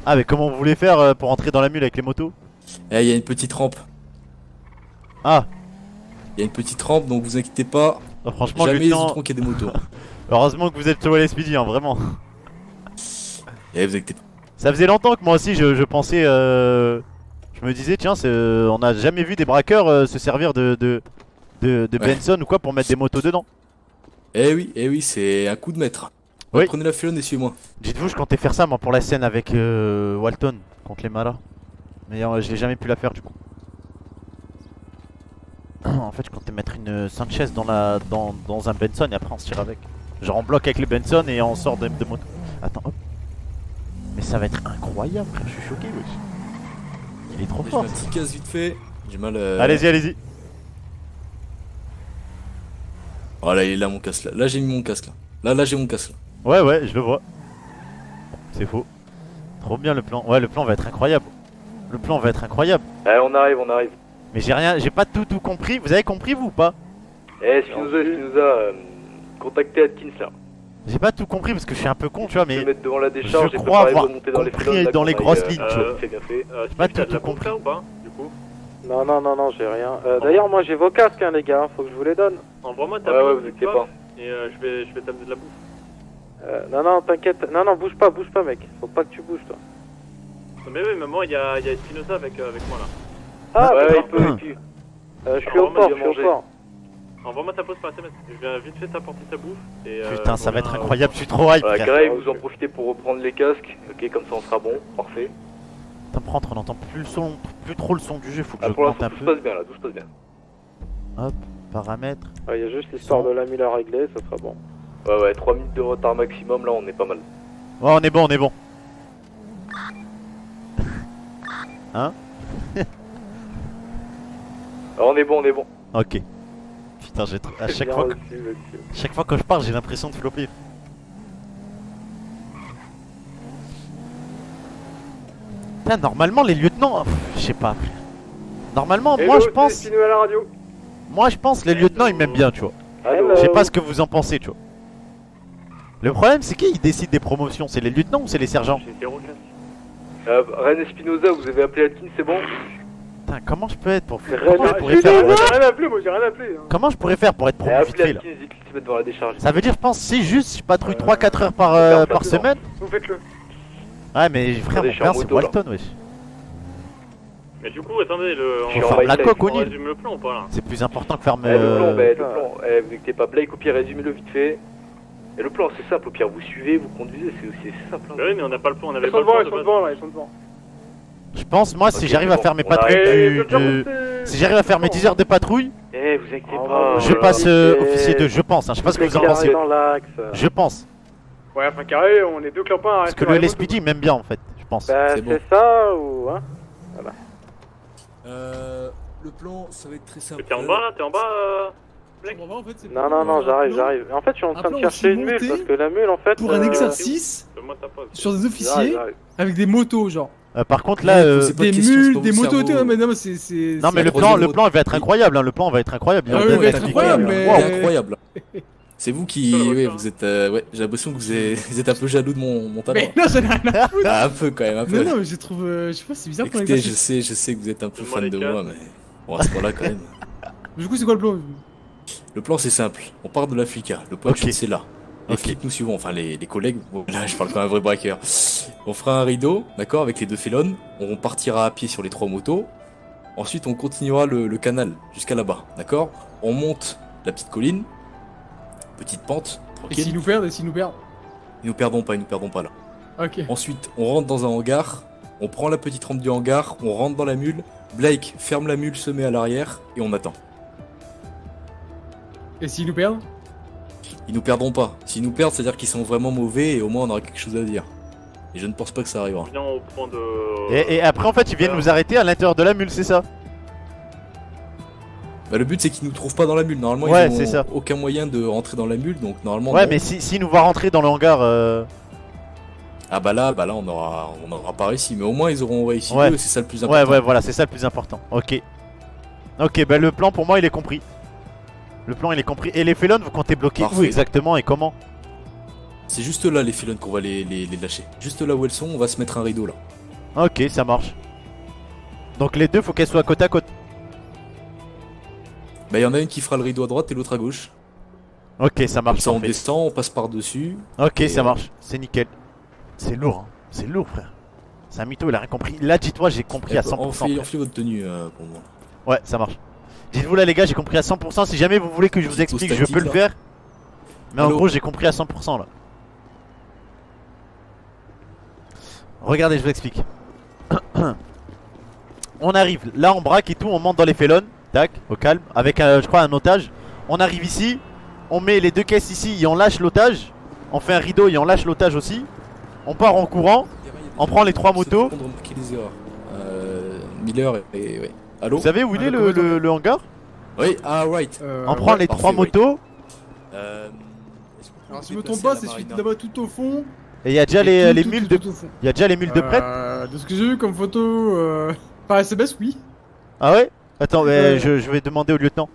S2: Ah mais comment vous voulez faire euh, pour entrer dans la mule avec les motos?
S1: Et il y a une petite rampe.
S2: Ah.
S1: Il y a une petite rampe, donc vous inquiétez pas,
S2: euh, Franchement
S1: jamais qu'il y a des motos. (laughs)
S2: heureusement que vous êtes sur LSPD hein, vraiment. (laughs)
S1: Et vous inquiétez pas.
S2: Ça faisait longtemps que moi aussi je, je pensais, euh, je me disais tiens, euh, on n'a jamais vu des braqueurs euh, se servir de de, de, de
S1: Ouais.
S2: Benson ou quoi pour mettre des motos dedans.
S1: Eh oui, eh oui, c'est un coup de maître.
S2: Oui.
S1: Prenez la félone et suivez-moi.
S2: Dites-vous, je comptais faire ça moi pour la scène avec euh, Walton contre les Malas, mais euh, je l'ai jamais pu la faire du coup. En fait, je comptais mettre une Sanchez dans la dans, dans un Benson et après on se tire avec. Genre on bloque avec les Benson et on sort de, de moto. Attends, hop. Mais ça va être incroyable, frère. Je suis choqué, wesh. Il est trop fort.
S1: mets un petit casse vite fait. J'ai mal. euh,
S2: Allez-y, allez-y.
S1: Oh là, il est là mon casque là. Là, j'ai mis mon casque là. Là, là, j'ai mon casque là.
S2: Ouais, ouais, je le vois. C'est faux. Trop bien le plan. Ouais, le plan va être incroyable. Le plan va être incroyable.
S6: Allez, on arrive, on arrive.
S2: Mais j'ai rien, j'ai pas tout tout compris. Vous avez compris vous ou pas?
S6: Eh, Spinoza, Spinoza, euh, contactez Atkins là.
S2: J'ai pas tout compris parce que je suis un peu con, tu vois, mais
S6: mettre devant la décharge
S2: je
S6: et
S2: crois avoir
S6: dans les
S2: compris
S6: là,
S2: dans les
S6: qu'on
S2: grosses lignes,
S6: euh,
S2: tu vois.
S6: Euh,
S2: pas
S6: Steve, t'as
S2: tout
S6: la
S2: compris.
S6: ou pas, du coup?
S9: Non, non, non, non, j'ai rien. Euh, D'ailleurs, moi j'ai vos casques, hein, les gars, faut que je vous les donne.
S6: Envoie-moi ta
S9: Ouais, ouais, pas.
S6: Et euh, je vais, je vais t'amener de la bouffe.
S9: Euh, non, non, t'inquiète. Non, non, bouge pas, bouge pas, mec. Faut pas que tu bouges, toi.
S6: Non, mais oui, maman, il y a, il y a Espinosa avec, euh, avec moi là.
S9: Ah,
S2: Ouais,
S9: ouais,
S2: il peut,
S9: il peut. Euh, je suis au port, je suis au
S6: manger.
S9: port.
S6: Envoie-moi ta pause par SMS. Je viens vite fait t'apporter ta bouffe. Et, euh,
S2: Putain, ça va être
S6: a-
S2: incroyable, je suis trop hype,
S9: Ouais, vous en profitez pour reprendre les casques. Ok, comme ça on sera bon. Parfait.
S2: Putain, par contre, on entend plus le son, plus trop le son du jeu, faut que
S9: Ah, pour l'instant,
S2: un
S9: tout se
S2: peu.
S9: passe bien là, tout se passe bien.
S2: Hop, paramètres.
S9: Il y a juste l'histoire de la mule à régler, ça sera bon. Ouais, ouais, 3 minutes de retard maximum, là on est pas mal.
S2: Ouais, on est bon, on est bon. (laughs) Hein?
S9: Ah, (laughs) on est bon, on est bon.
S2: Ok. Putain, j'ai à chaque fois, que... chaque fois que je parle, j'ai l'impression de flopper. Putain, normalement, les lieutenants, je sais pas. frère. Normalement, moi je pense,
S9: c'est Espino à la radio.
S2: moi je pense, les lieutenants ils m'aiment bien, tu vois.
S9: Allô.
S2: Je sais pas ce que vous en pensez, tu vois. Le problème, c'est qui décide des promotions C'est les lieutenants ou c'est les sergents.
S9: Euh, Ren Espinoza, vous avez appelé Atkins, c'est bon
S2: Putain, comment je peux être pour
S9: j'ai rien appelé, moi j'ai rien appelé. hein.
S2: Comment je pourrais faire pour être promu vite fait là
S9: devant.
S2: Ça veut dire, je pense, si juste je patrouille
S9: Euh,
S2: 3-4 heures par, euh, par semaine.
S9: Vous faites-le.
S2: Ouais, mais frère, mon père c'est. Walton, wesh.
S6: Mais du coup, attendez, le. On-
S2: faire la coque au
S6: on
S2: Nil.
S6: résume le plan ou pas là
S2: C'est plus important que faire
S9: Eh, le plan,
S2: me.
S9: bah, le plan, eh, vous inquiétez pas, Blake, au pire, résumez-le vite fait. Et le plan, c'est simple, au pire, vous suivez, vous conduisez, c'est simple. hein.
S6: Bah oui, mais on n'a pas le plan, on avait
S9: Ils
S6: pas
S9: sont
S6: le plan
S9: devant,
S6: de
S9: ils sont devant, ils sont devant.
S2: Je pense, moi, si j'arrive à faire mes patrouilles du. Si j'arrive à faire mes 10 heures de patrouille,
S9: Eh, vous inquiétez pas.
S2: je passe euh, officier 2, je pense. hein. Je sais pas ce que vous en pensez. Je pense.
S9: Ouais, enfin, carré, on est deux clopins à
S2: Parce que le LSPD m'aime bien en fait, je pense.
S9: Bah,
S1: C'est
S9: ça ou. Hein
S1: Euh, le plan, ça va être très simple.
S6: T'es en bas là T'es en bas euh...
S9: Non, non, non, j'arrive, j'arrive. En fait, je suis en train de chercher une mule parce que la mule, en fait.
S3: Pour un
S9: euh,
S3: exercice sur des officiers avec des motos, genre.
S2: Euh, par contre là, euh,
S1: c'est pas
S3: Des mules, des motos,
S1: cerveau.
S3: mais non, mais c'est. c'est-
S2: non mais le
S1: la
S2: plan, le plan il va être incroyable, hein. le plan va être incroyable.
S3: Ah il va être incroyable, mais-
S1: Wow,
S3: Euh,
S1: incroyable. C'est vous qui, (laughs) ouais, vous êtes, euh, ouais, j'ai l'impression que vous êtes, (laughs) vous êtes un peu jaloux de mon, mon talent.
S3: Mais non, j'en ai rien à foutre.
S1: Ah, (laughs) un peu quand même, un peu.
S3: Non, non, mais je trouve. euh, Je sais pas, c'est bizarre
S1: Écoutez, je sais, je sais que vous êtes un peu fan de moi, mais bon, à ce point-là quand même.
S3: Du coup, c'est quoi le plan?
S1: Le plan c'est simple, on part de l'Africa, le point de c'est là. Les flics nous suivons, enfin les, les collègues, bon, là je parle comme un vrai braqueur. On fera un rideau, d'accord, avec les deux félons, on partira à pied sur les trois motos, ensuite on continuera le, le canal jusqu'à là-bas, d'accord. On monte la petite colline, petite pente,
S3: Et s'ils nous perdent, et s'ils nous perdent
S1: ils nous perdons pas, ils nous perdons pas là.
S3: Ok.
S1: Ensuite, on rentre dans un hangar, on prend la petite rampe du hangar, on rentre dans la mule, Blake ferme la mule, se met à l'arrière, et on attend.
S3: Et s'ils nous perdent
S1: Ils nous perdront pas. S'ils nous perdent, c'est-à-dire qu'ils sont vraiment mauvais et au moins on aura quelque chose à dire. Et je ne pense pas que ça arrivera.
S6: Viens au point de.
S2: Et, et après en fait ils viennent nous arrêter à l'intérieur de la mule, c'est ça
S1: Bah, le but c'est qu'ils nous trouvent pas dans la mule. Normalement,
S2: Ouais,
S1: ils
S2: c'est ça.
S1: ont aucun moyen de rentrer dans la mule, donc normalement.
S2: Ouais
S1: non.
S2: mais si, si nous voient rentrer dans le hangar, euh...
S1: Ah bah là, bah là, on aura, on aura pas réussi. Mais au moins ils auront réussi.
S2: Ouais.
S1: C'est ça le plus
S2: ouais
S1: important.
S2: ouais voilà c'est ça le plus important. Ok. Ok bah le plan pour moi il est compris. Le plan il est compris. Et les félons vous comptez bloquer où exactement et comment
S1: C'est juste là les filons qu'on va les, les, les lâcher. Juste là où elles sont, on va se mettre un rideau là.
S2: Ok ça marche. Donc les deux faut qu'elles soient côte à côte.
S1: Bah il y en a une qui fera le rideau à droite et l'autre à gauche.
S2: Ok ça
S1: Comme
S2: marche.
S1: ça on descend, on passe par dessus.
S2: Ok, ça
S1: euh,
S2: marche, c'est nickel. C'est lourd, hein. c'est lourd, frère. C'est un mytho, il a rien compris. Là, dis-toi, j'ai compris à 100%.
S1: Enfilez enfilez votre tenue euh, pour moi.
S2: Ouais, ça marche. Dites-vous là, les gars, j'ai compris à 100%. Si jamais vous voulez que je vous explique, je peux le faire. Mais en gros, j'ai compris à 100% là. Regardez, je vous explique. (clears throat) on arrive, là on braque et tout, on monte dans les félons, tac, au calme, avec euh, je crois un otage. On arrive ici, on met les deux caisses ici et on lâche l'otage. On fait un rideau et on lâche l'otage aussi. On part en courant. On prend les trois motos.
S1: Euh, Miller et, et- ouais. Allô
S2: Vous savez où il est le, le- le hangar?
S1: Oui, ah right.
S3: Euh,
S2: On prend
S3: ouais.
S2: les
S1: parfait,
S2: trois
S1: oui.
S2: motos
S1: Euh,
S3: Alors, si je me trompe pas, c'est celui là-bas tout au fond.
S2: et il y a déjà les,
S3: tout,
S2: les mules
S3: tout,
S2: de il y a déjà les mules de prête.
S3: Euh, De ce que j'ai vu comme photo euh, par SMS, oui.
S2: Ah ouais? Attends, mais je, je vais demander au lieutenant.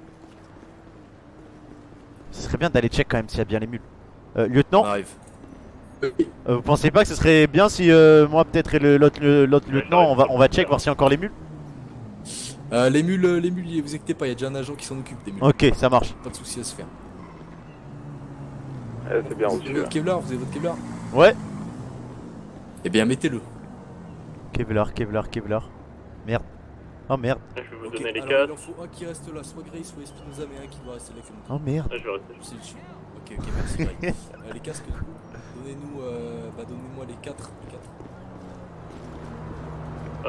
S2: Ce serait bien d'aller check quand même s'il y a bien les mules. Euh, lieutenant,
S1: arrive.
S2: euh, vous pensez pas que ce serait bien si euh, moi peut-être et le- l'autre le- l'autre lieutenant on va on va check voir s'il y a encore les mules?
S1: Euh, les mules, les mules, vous inquiétez pas, il y a déjà un agent qui s'en occupe des mules.
S2: Ok, ça marche.
S1: Pas de soucis à se faire.
S6: Eh, c'est bien
S1: Vous
S6: reçu.
S1: avez votre Kevlar Vous avez votre Kevlar?
S2: Ouais.
S1: Eh bien, mettez-le.
S2: Kevlar, Kevlar, Kevlar. Merde. Oh merde.
S6: Je vais vous
S1: Ok,
S6: donner les
S1: alors. Il en faut un qui reste là, soit Gray, soit Espinoza, mais un qui doit rester là. qui est
S2: Oh merde.
S6: Ah, je vais rester.
S1: C'est dessus. Ok, ok, merci. (laughs) Euh, les casques, donnez-nous, euh, bah, donnez-moi les 4. Les 4.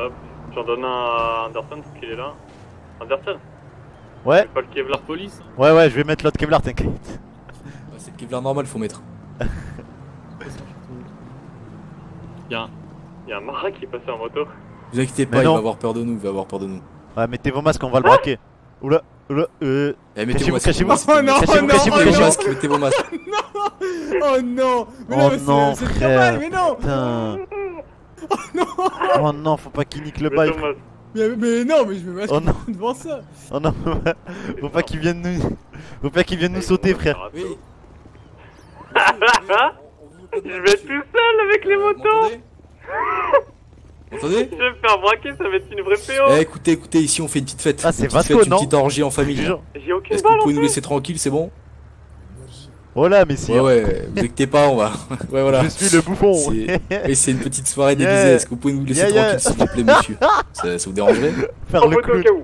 S6: Hop, j'en donne un à Anderson parce qu'il est là. Anderson
S2: Ouais,
S6: C'est pas le Kevlar
S5: Police
S2: ouais, ouais, je vais mettre l'autre Kevlar, t'inquiète. (laughs)
S1: C'est le Kevlar normal, faut mettre. (laughs)
S5: Y'a
S6: Il y a un Mara qui est passé en moto.
S1: Vous inquiétez pas,
S2: Mais
S1: il
S2: non.
S1: va avoir peur de nous, il va avoir peur de nous.
S2: Ouais, mettez vos masques, on va le braquer. Oula, oula, euh.
S1: Eh, mettez vos masques.
S2: cachez-vous.
S3: Oh non, oh oh non.
S1: masques, mettez vos masques.
S3: Oh non Mais
S2: Oh
S3: non, mais
S2: non,
S3: c'est-
S2: frère.
S3: normal, mais non
S2: Putain. Oh non, faut pas qu'il nique le bail.
S6: masque.
S3: mais, mais non, mais je me masque
S2: Oh non.
S3: devant ça
S2: Oh non, faut pas qu'il vienne nous. Faut pas qu'il vienne nous sauter, frère.
S1: Oui. (laughs)
S6: Je vais être tout seul avec les motos
S1: Vous Entendez (laughs)
S6: Je vais me faire braquer, ça va être une vraie PO
S1: Eh, écoutez, écoutez, ici on fait une petite fête.
S2: Ah, c'est Vasco,
S1: fête,
S2: non
S1: Une petite orgie en famille.
S6: J'ai aucune
S1: Est-ce que vous pouvez nous laisser tranquille, c'est bon
S2: Là, mais si.
S1: Ouais, ouais, vous inquiétez pas, on va. (laughs) Ouais, voilà.
S2: Je suis le bouffon.
S1: C'est- (laughs) Oui, c'est une petite soirée
S2: Yeah.
S1: déguisée. Est-ce que vous pouvez nous laisser
S2: Yeah, yeah.
S1: tranquille, s'il vous plaît, monsieur (laughs) ça, ça vous dérangerait
S2: Faire le clown.
S6: cas où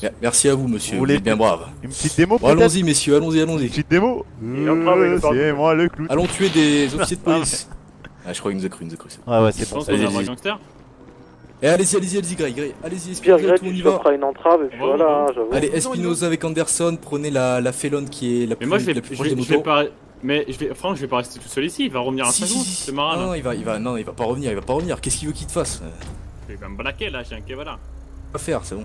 S1: Bien, Merci à vous, monsieur.
S2: Vous
S1: Vous êtes bien brave.
S2: Une petite démo
S1: Bon, allons-y, messieurs, allons-y,
S2: Une
S1: allons-y.
S2: petite démo
S6: Il est en train de
S2: Euh. C'est moi le clown.
S1: Allons tuer des officiers de police. Ah, je crois qu'il nous a cru, il nous a cru. c'est bon.
S2: Ouais, ouais, c'est bon.
S5: un gangster.
S1: Eh, allez-y, allez-y, allez-y, Grey. Allez-y, Espinoza, on y va.
S9: une entrave et puis
S5: Ouais,
S9: voilà,
S5: ouais.
S9: hein, j'avoue.
S1: Allez, Espinoza avec Anderson, prenez la, la félonne qui est la plus,
S5: Mais moi je vais,
S1: la plus
S5: je vais pas. Mais je vais, franchement, je vais pas rester tout seul ici. Il va revenir à
S1: Si,
S5: 5
S1: si, si, si.
S5: ce marin
S1: Non, non, il va, il va, non, il va pas revenir, il va pas revenir. Qu'est-ce qu'il veut qu'il te fasse?
S5: Il va me braquer là, j'ai un Kevlar.
S1: Pas faire, c'est bon.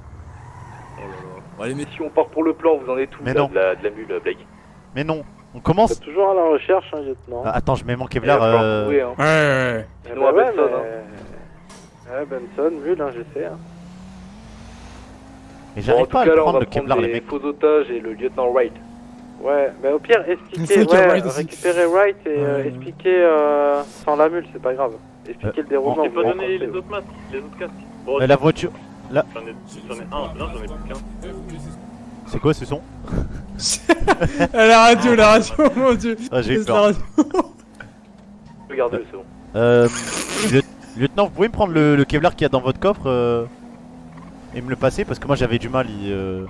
S5: Oh là là.
S1: Bon, allez, messieurs.
S9: Si on part pour le plan, vous en êtes où
S2: Mais
S9: là,
S2: non.
S9: de, la, de la mule, Blake?
S2: Mais non, on commence
S9: toujours à la recherche, hein, lieutenant.
S2: Ah, Attends, je mets mon Kevlar. euh,
S9: trouver, hein.
S3: Ouais, ouais, ouais.
S9: Sinon,
S6: bah ouais, mais-
S9: hein. Ouais, Benson, mule, hein, j'essaie. Hein.
S2: Mais
S9: Bon, en
S2: j'arrive
S9: tout
S2: pas à
S9: cas,
S2: le
S9: là, on
S2: prendre le Kevlar,
S9: prendre
S2: les mecs.
S9: faux otages et le lieutenant Wright. Ouais, mais au pire,
S3: a
S9: ouais, récupérez Wright et euh,
S3: Ouais.
S9: expliquez euh, sans la mule, c'est pas grave. Expliquez le déroulement.
S6: J'ai
S9: vous
S6: pas donné les autres masques, les autres casques. Bon,
S2: Mais la voiture.
S6: j'en ai, j'en ai un, non, j'en ai plus qu'un.
S2: C'est quoi ce son? (laughs)
S3: La radio, la radio, mon dieu
S2: Ah, j'ai eu peur.
S3: radio.
S9: Regardez, c'est bon.
S2: Euh. Lieu- Lieutenant, vous pouvez me prendre le, le Kevlar qu'il y a dans votre coffre euh, et me le passer parce que moi j'avais du mal. il, euh,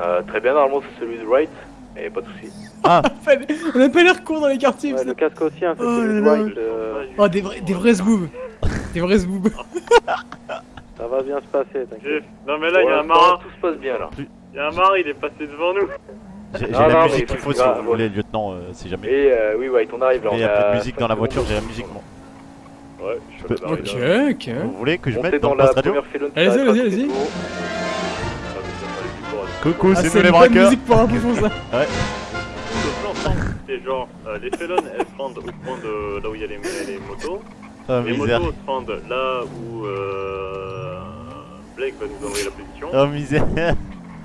S9: Euh, très bien, normalement c'est celui de Wright, et pas de soucis.
S2: Ah, (laughs)
S3: On a pas l'air con dans les quartiers,
S9: Ouais, le casque aussi, hein, c'est
S3: Oh
S9: celui de. Wright. euh,
S3: Oh, des vrais, des vrais Des vrais zboubs (laughs)
S9: ça va bien se passer, t'inquiète.
S6: Non mais là, il y a un marin,
S9: Tout se passe bien là.
S6: il y a un marin, il est passé devant nous.
S2: j'ai la
S9: non,
S2: musique
S9: mais
S2: qu'il
S9: faut
S2: si vous voulez, lieutenant, euh, si jamais.
S9: Et euh, oui, Wright, on arrive là.
S2: Il y a plus de musique dans la voiture, j'ai la musique moi.
S6: Ouais, je
S2: peux-
S6: suis
S3: Ok,
S6: là.
S3: ok.
S2: Vous voulez que je
S9: Montez
S2: mette dans
S9: la
S2: radio
S9: première félonne.
S3: Allez-y, allez-y, allez-y.
S6: Ah.
S2: Coucou,
S3: Ah,
S2: c'est nous les braqueurs
S3: musique pour un bouffon, ça
S6: Le plan simple, c'est genre, euh, les félonnes, elles se rendent au point de là où il y a les, les motos.
S2: Oh
S6: les
S2: misère.
S6: motos se rendent là où euh, Blake va nous envoyer la position.
S2: Oh misère.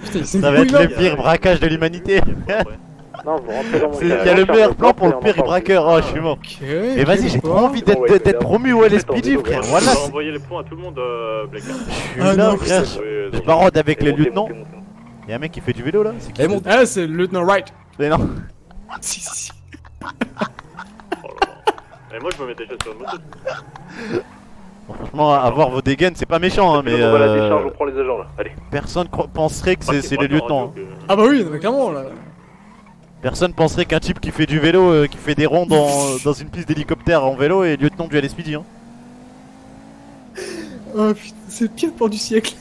S3: Putain, c'est
S2: Ça va être le pire braquage de l'humanité.
S9: Non, vous rentrez dans mon
S2: Il y a le meilleur plan pour le pire braqueur. Oh, je suis mort. Mais vas-y, j'ai trop envie d'être promu au LSPD, frère. Voilà,
S6: envoyer les points à tout le monde, euh, Blake.
S2: je suis
S3: Ah
S2: là, frère. Je barode avec
S9: Et
S2: le
S9: montez,
S2: lieutenant.
S9: montez, montez.
S2: Y'a un mec qui fait du vélo là C'est qui
S1: Eh, mon-
S3: Ah, c'est le lieutenant Wright (laughs)
S2: Mais non. (laughs)
S3: Si, si, si.
S6: Oh. Et moi, je me mets déjà sur le moto.
S2: Franchement, avoir vos dégaines, c'est pas méchant, hein, mais
S9: on va la décharge,
S2: euh,
S9: on prend les agents là. Allez.
S2: personne penserait que c'est les lieutenants.
S3: Ah bah oui, mais clairement, là
S2: Personne penserait qu'un type qui fait du vélo, euh, qui fait des ronds dans, (laughs) dans une piste d'hélicoptère en vélo est lieutenant du LSPD. Hein.
S3: Oh putain, c'est le pire plan du siècle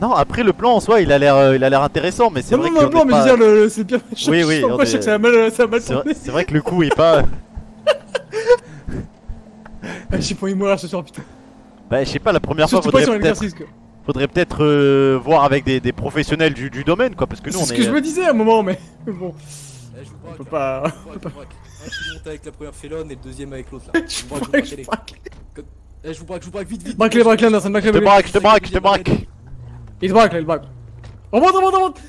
S2: Non, après le plan en soi, il a l'air, euh, il a l'air intéressant, mais c'est vrai
S3: non,
S2: qu'on
S3: non, non, mais
S2: pas-
S3: je veux dire, le- le- c'est pire
S2: Oui, oui, (laughs)
S3: Je que ça a mal, ça a mal
S2: C'est vrai, c'est que le coup est pas. (laughs)
S3: Ah, j'ai pas de mourir ce soir, putain
S2: Bah, je sais pas, la première fois,
S3: Surtout
S2: faudrait peut-être, faudrait peut-être euh, voir avec des, des professionnels du, du domaine, quoi, parce que nous,
S3: C'est
S2: on
S3: ce
S2: est.
S3: que je me disais à un moment, mais bon,
S1: je vous
S3: on
S1: braque,
S3: peut
S1: là.
S3: pas...
S1: Je vous braque, je vous braque. Un qui monte avec la première félonne et le deuxième avec l'autre là. Je vous braque, je vous braque,
S3: Je braque,
S1: Eh, vous braque, je vous braque, vite, vite.
S3: braque les braques là, Anderson, braque les
S2: braque, je te braque, je te braque.
S3: Il te braque là, il te braque Remonte, remonte, remonte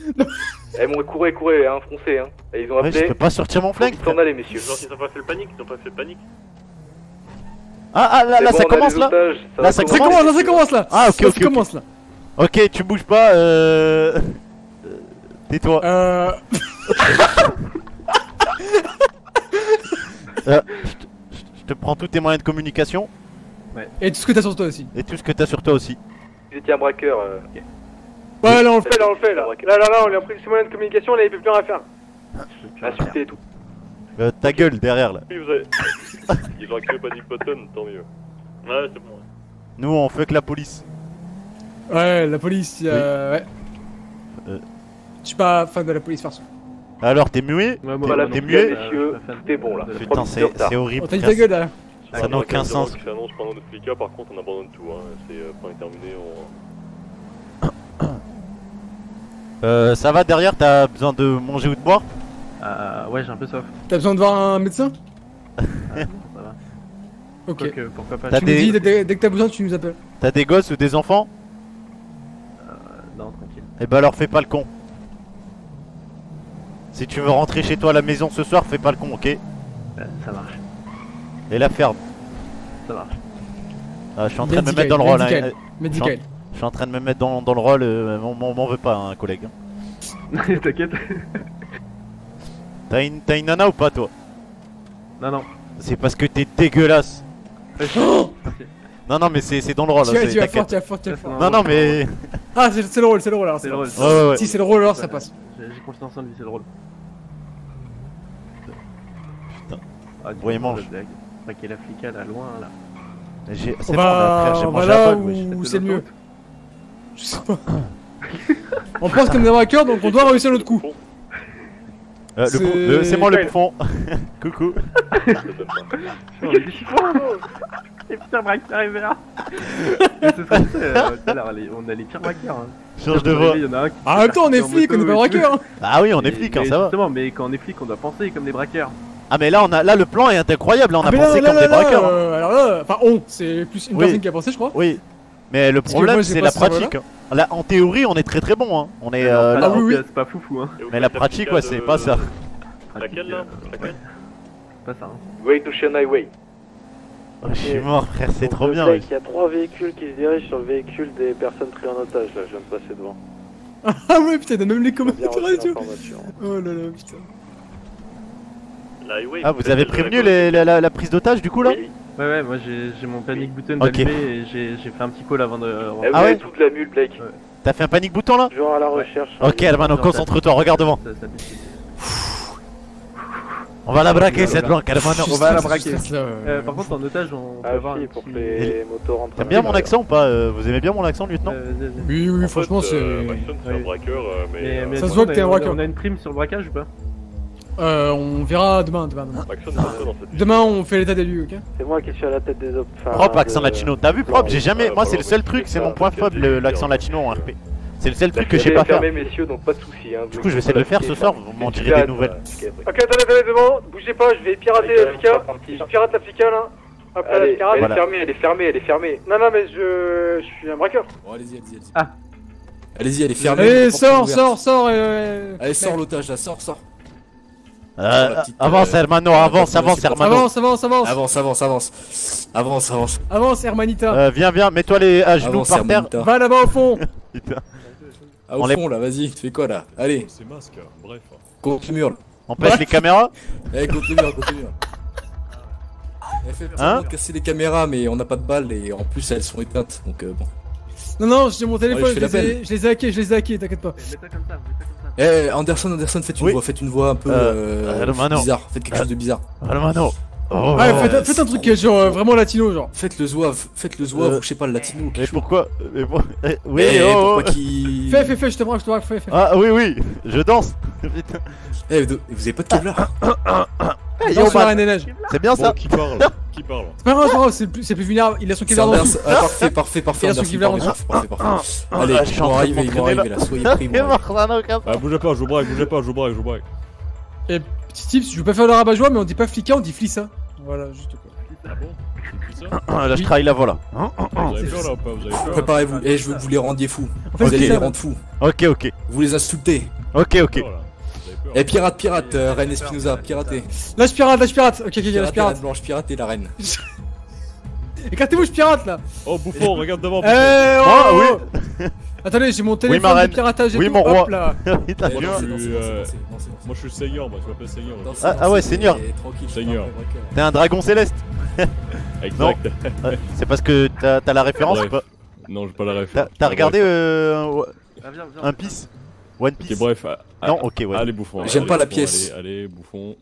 S9: Eh, bon, courez, courez, hein, foncez, hein. Et ils ont
S2: Ouais, je
S9: appelé.
S2: peux pas sortir mon flingue,
S9: s'en aller, messieurs.
S6: Genre, ils ont pas fait le panique, ils ont pas fait le panique.
S2: Ah, ah, là, là,
S9: bon,
S2: ça commence là.
S9: otages, ça
S2: Là, ça
S3: Ça
S2: commence.
S3: là, ça commence là
S2: Ah, ok,
S3: Ça
S2: ok. ok.
S3: commence là
S2: Ok, tu bouges pas, euh... euh, (laughs) Tais-toi.
S3: Euh. (laughs)
S2: Euh, je te- prends tous tes moyens de communication
S3: Et tout ce que t'as sur toi aussi.
S2: et tout ce que t'as sur toi aussi.
S9: Étiez un braqueur. euh,
S3: Ouais, là on le fait.
S11: Là, on le fait, là. Là, là, là, on lui a pris ses moyens de communication, là, il peut plus rien faire.
S9: Insulté et tout.
S2: Euh, ta gueule derrière là.
S6: Oui, vous avez. Ils ont activé Panic Button, tant mieux. Ouais, c'est bon.
S2: Nous on fait que la police.
S3: Ouais, la police, euh, ouais.
S2: Euh.
S3: Je suis pas fan de la police perso.
S2: Alors t'es muet
S6: Ouais,
S2: T'es-
S9: Voilà,
S2: T'es muet
S9: messieurs, tout est bon là.
S2: Putain
S9: Trois
S2: c'est
S9: minutes de retard.
S2: c'est horrible.
S3: Ta gueule là.
S2: Ça n'a aucun sens.
S6: Si annonce pendant notre flica, par contre, on abandonne tout. Hein. C'est euh, point est terminé. On... (coughs)
S2: Euh, ça va derrière, t'as besoin de manger ou de boire?
S12: Euh, ouais, j'ai un peu soif.
S3: T'as besoin de voir un médecin? (laughs)
S12: Ça va.
S3: Ok.
S12: Quoique, pourquoi pas
S2: T'as
S3: Tu
S2: des-
S3: dis dès, dès- dès que t'as besoin, tu nous appelles.
S2: T'as des gosses ou des enfants?
S12: Euh, Non, tranquille.
S2: Eh ben alors fais pas le con. Si tu veux rentrer chez toi à la maison ce soir, fais pas le con, ok
S12: Ouais, ça marche.
S2: Et la ferme.
S12: Ça marche.
S2: Ah, je suis en train de me mettre dans le rôle. hein.
S3: médical.
S2: Euh. Je suis en train de me mettre dans, dans le rôle. euh, on m'en veut pas, hein, collègue. (laughs)
S12: T'inquiète.
S2: T'as une, t'as une nana ou pas toi
S12: Non, non.
S2: C'est parce que t'es dégueulasse. (gasps) non, non, mais c'est c'est dans le rôle.
S3: Tu fort, fort, fort.
S2: Non, non, mais.
S3: Ah, c'est le rôle, c'est le rôle alors.
S12: C'est le rôle.
S2: Ouais, ouais, ouais.
S3: Si c'est le rôle alors, ça passe.
S12: J'ai confiance en lui, c'est le rôle.
S2: Putain.
S12: Ah,
S2: Bon, il mange.
S12: la la flica là, loin là.
S2: J'ai- C'est bon, j'ai mangé bague, wesh.
S3: où c'est le mieux. Je sais pas. (laughs) on pense comme des braqueurs, donc on doit réussir notre coup.
S2: Euh, le
S3: C'est-
S2: le- C'est moi le bouffon. (laughs) Coucou.
S12: On Les pires braqueurs ever Mais ce serait ça, euh, tout à l'heure, les- on a les pires braqueurs. Hein.
S2: Change de voix.
S12: y en
S3: même temps, on est flic, on
S12: moto
S3: est pas
S12: et
S3: braqueur. hein.
S2: Ah oui, on est
S12: Mais-
S2: flic, hein,
S12: mais
S2: ça va.
S12: Justement, mais quand on est flic, on doit penser comme des braqueurs.
S2: Ah, mais là, on a, là, le plan est incroyable. Là, on
S3: Ah,
S2: a
S3: mais là,
S2: pensé
S3: là,
S2: comme
S3: là,
S2: des braqueurs. hein.
S3: euh, alors là, enfin, on, c'est plus une
S2: Oui.
S3: personne qui a pensé, je crois.
S2: Oui. Mais le problème, c'est la pratique. Là, en théorie, on est très très bon. Hein. On est.
S12: Mais
S2: euh,
S12: pratique,
S3: oui, oui.
S12: C'est pas foufou, hein.
S6: Et
S2: Mais la pratique, ouais, c'est pas ça.
S6: Laquelle là Laquelle
S12: Pas ça, hein.
S9: Wait Ocean Highway.
S2: Oh, je suis mort, frère, c'est trop bien.
S9: Il y a trois véhicules qui se dirigent sur le véhicule des personnes prises en otage là, je viens de passer devant. (laughs)
S3: Ah ouais, putain, t'as même les
S9: Bien
S3: commentaires radio.
S9: l'information.
S3: Oh là là, putain.
S2: Ah, vous avez prévenu les- la, la- la prise d'otage du coup là?
S9: Oui.
S12: Ouais, ouais, moi j'ai j'ai mon panic button
S2: Ok.
S12: d'allumé et j'ai j'ai fait un petit call avant de.
S9: Vous
S2: Ah ouais
S9: toute la mule Blake.
S2: T'as fait un panique bouton là
S9: Genre à la recherche.
S2: Ok, Hermano, concentre-toi, regarde devant.
S12: Ça- ça décide.
S2: On va la braquer cette blanque, Hermano.
S12: On va la braquer.
S3: euh.
S12: Euh, par contre, en otage, on peut
S9: Ah
S12: avoir.
S9: si,
S12: un
S9: pour que les motos rentrent.
S2: T'aimes bien mon accent ou pas euh, Vous aimez bien mon accent, lieutenant
S12: Euh.
S3: Oui, oui,
S6: En
S3: franchement, c'est.
S6: euh, un braqueur, euh, mais.
S12: Mais,
S6: euh,
S12: mais
S3: Ça se voit que t'es un braqueur.
S12: On a une prime sur le braquage ou pas?
S3: Euh, on verra demain, demain, demain.
S6: Maxon, c'est un peu dans cette.
S3: Demain, on fait l'état des lieux, ok
S9: C'est moi qui suis à la tête des enfin,
S2: Propre
S9: de-
S2: accent latino. T'as vu propre J'ai jamais. Moi, c'est le seul truc, c'est mon point faible, le- l'accent latino en RP. C'est le seul truc que j'ai pas
S9: est
S2: fait.
S9: fermée, messieurs, donc pas de soucis. Hein.
S2: Du coup, je vais essayer de le faire ce soir, vous m'en direz des nouvelles.
S11: Ok, attendez, attendez, c'est bon, bougez pas, je vais pirater la flica. Je pirate la flica là. Hop là,
S9: Allez,
S11: pirate.
S9: elle
S2: Voilà.
S9: est fermée, elle est fermée, elle est fermée.
S11: Non, non, mais je, je suis un braqueur.
S1: Bon, allez-y, allez-y, allez-y.
S12: Ah.
S1: Allez-y, allez, fermez.
S3: Allez,
S1: la porte est
S3: sors,
S1: ouverte.
S3: sors, sors. euh,
S1: Allez, sors l'otage là, sors, sors.
S2: Euh,
S1: petite,
S2: avance,
S1: euh,
S2: Hermano, avance, avance, Hermano.
S3: Avance, avance, avance.
S1: Avance, avance, avance. Avance, avance.
S3: Avance, Hermanita.
S2: Euh, viens, viens, mets-toi les à genoux
S1: Avance,
S2: par terre.
S3: Va là-bas au fond. (laughs)
S2: Putain.
S1: Ah, au
S2: On les-
S1: fond là, vas-y, tu fais quoi là? Allez,
S6: C'est masque, bref.
S1: contre le mur.
S2: On pèse les caméras
S1: Allez, contre le mur, contre le mur. Elle fait
S2: Hein
S1: hein casser les caméras, mais on n'a pas de balles et en plus elles sont éteintes, donc euh, bon.
S3: Non, non, j'ai mon téléphone,
S1: Ouais, je
S3: les ai, je les ai hackés, je les ai hackés, t'inquiète pas.
S12: Comme ça, comme ça.
S1: Eh, Anderson, Anderson, faites une
S2: Oui.
S1: voix, faites une voix un peu
S2: Euh,
S1: euh, bizarre, faites quelque chose de bizarre.
S2: Hermano. Oh.
S3: Ouais, faites, faites un truc qui est genre euh, vraiment latino, genre.
S1: Faites le zouave, faites le zouave,
S2: Euh,
S1: ou je sais pas, le latino.
S2: Mais pourquoi mais pour- (laughs) eh, Oui,
S1: Eh,
S2: oh,
S1: pourquoi
S2: oh.
S1: qu'il.
S3: Fais, fais, fais, je te braque, je te braque, fais, fais.
S2: Ah oui, oui, je danse. Putain.
S1: Eh, vous avez pas de Kevlar
S2: Eh,
S3: la
S2: man.
S3: Reine des Neiges.
S2: C'est bien ça.
S6: Bon, qui parle Qui parle
S3: C'est pas grave, c'est pas grave, c'est plus, c'est plus vulnérable. Il a son Kevlar dans le
S1: Anderson. Ah, parfait, parfait, parfait.
S3: Il a son Kevlar en
S1: parfait, parfait, parfait, parfait.
S2: Ah,
S1: Allez,
S2: je
S1: ils
S2: suis en
S1: vont arriver, ils vont arriver là, soyez
S2: mort, aucun
S6: Ah, bougez pas, je vous braque, bougez pas, je vous braque, je vous braque.
S3: Et petit tips, je veux pas faire le rabat-joie, mais on dit pas flicka, on dit flissa. Voilà, juste quoi.
S6: Ah bon
S2: sens. Là, je travaille la voix là.
S6: Vous avez peur là ou pas Vous avez peur
S1: Préparez-vous, et je veux que vous les rendiez fous.
S3: En fait,
S1: Vous allez les rendre fous.
S2: Ok, ok.
S1: Vous les insultez.
S2: Ok, ok.
S6: Peur.
S1: Eh, pirate, pirate, euh, Reine Espinoza, piratez.
S3: Là, je pirate, là, je pirate. Ok, ok, là, je
S1: Piratez la
S3: pirate.
S1: blanche, piratez la reine. (laughs)
S3: Écartez-vous, je pirate là.
S6: Oh, bouffon, regarde devant.
S3: Eh, oh,
S2: Ah,
S3: oh,
S2: oui.
S3: Attendez, j'ai mon téléphone de piratage et
S2: Oui,
S3: tout,
S2: mon
S3: hop
S2: roi.
S3: là. (laughs)
S5: Euh, Moi, je suis Seigneur, moi, je m'appelle Seigneur.
S2: Ah, ah ouais, Seigneur.
S5: Seigneur.
S1: un.
S2: T'es un dragon céleste (laughs)
S5: Exact.
S2: C'est parce que t'as la référence ou pas
S5: Non, j'ai pas la ref.
S2: T'as regardé
S5: bref.
S2: euh,
S12: Ah, viens, viens.
S2: un Piece One Piece
S5: Ok, bref.
S2: Non, ok, ouais.
S5: Allez, bouffon.
S1: J'aime pas la pièce.
S5: Allez, allez, bouffon.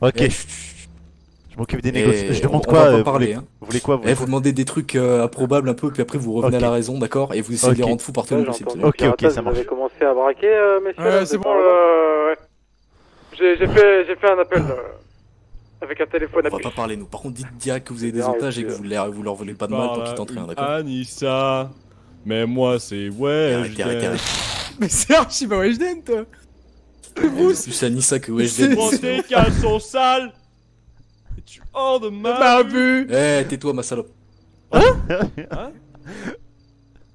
S2: Ok,
S1: Eh,
S2: je m'occupe des
S1: eh,
S2: négociations. Je demande
S1: on
S2: quoi
S1: va pas
S2: euh, vous
S1: parler,
S2: voulez-
S1: hein.
S2: Vous voulez quoi vous
S1: Eh,
S2: voulez
S1: vous demandez des trucs euh, improbables un peu, puis après vous revenez à la raison, d'accord Et vous essayez de les rendre fous par tous les.
S2: Ok, ok, ça
S11: Vous
S2: marche.
S11: avez commencé à braquer, euh, messieurs
S3: Ouais, c'est
S11: vous
S3: bon,
S6: ouais. J'ai fait, un appel euh, avec un téléphone
S1: On
S6: à
S1: va pas parler nous. Par contre, dites direct que vous avez des otages et que vous, vous leur volez pas de mal pour qu'ils t'entraînent,
S5: Par
S1: d'accord
S5: Anissa. Mais moi, c'est ouais.
S1: Arrêtez, arrêtez, arrêtez. (laughs)
S3: Mais c'est archi pas Weshden, toi.
S1: C'est plus Anissa que Weshden.
S5: Tes caleçons sales. Et tu hors de ma.
S3: Bah, bu.
S1: Eh, tais-toi, ma salope.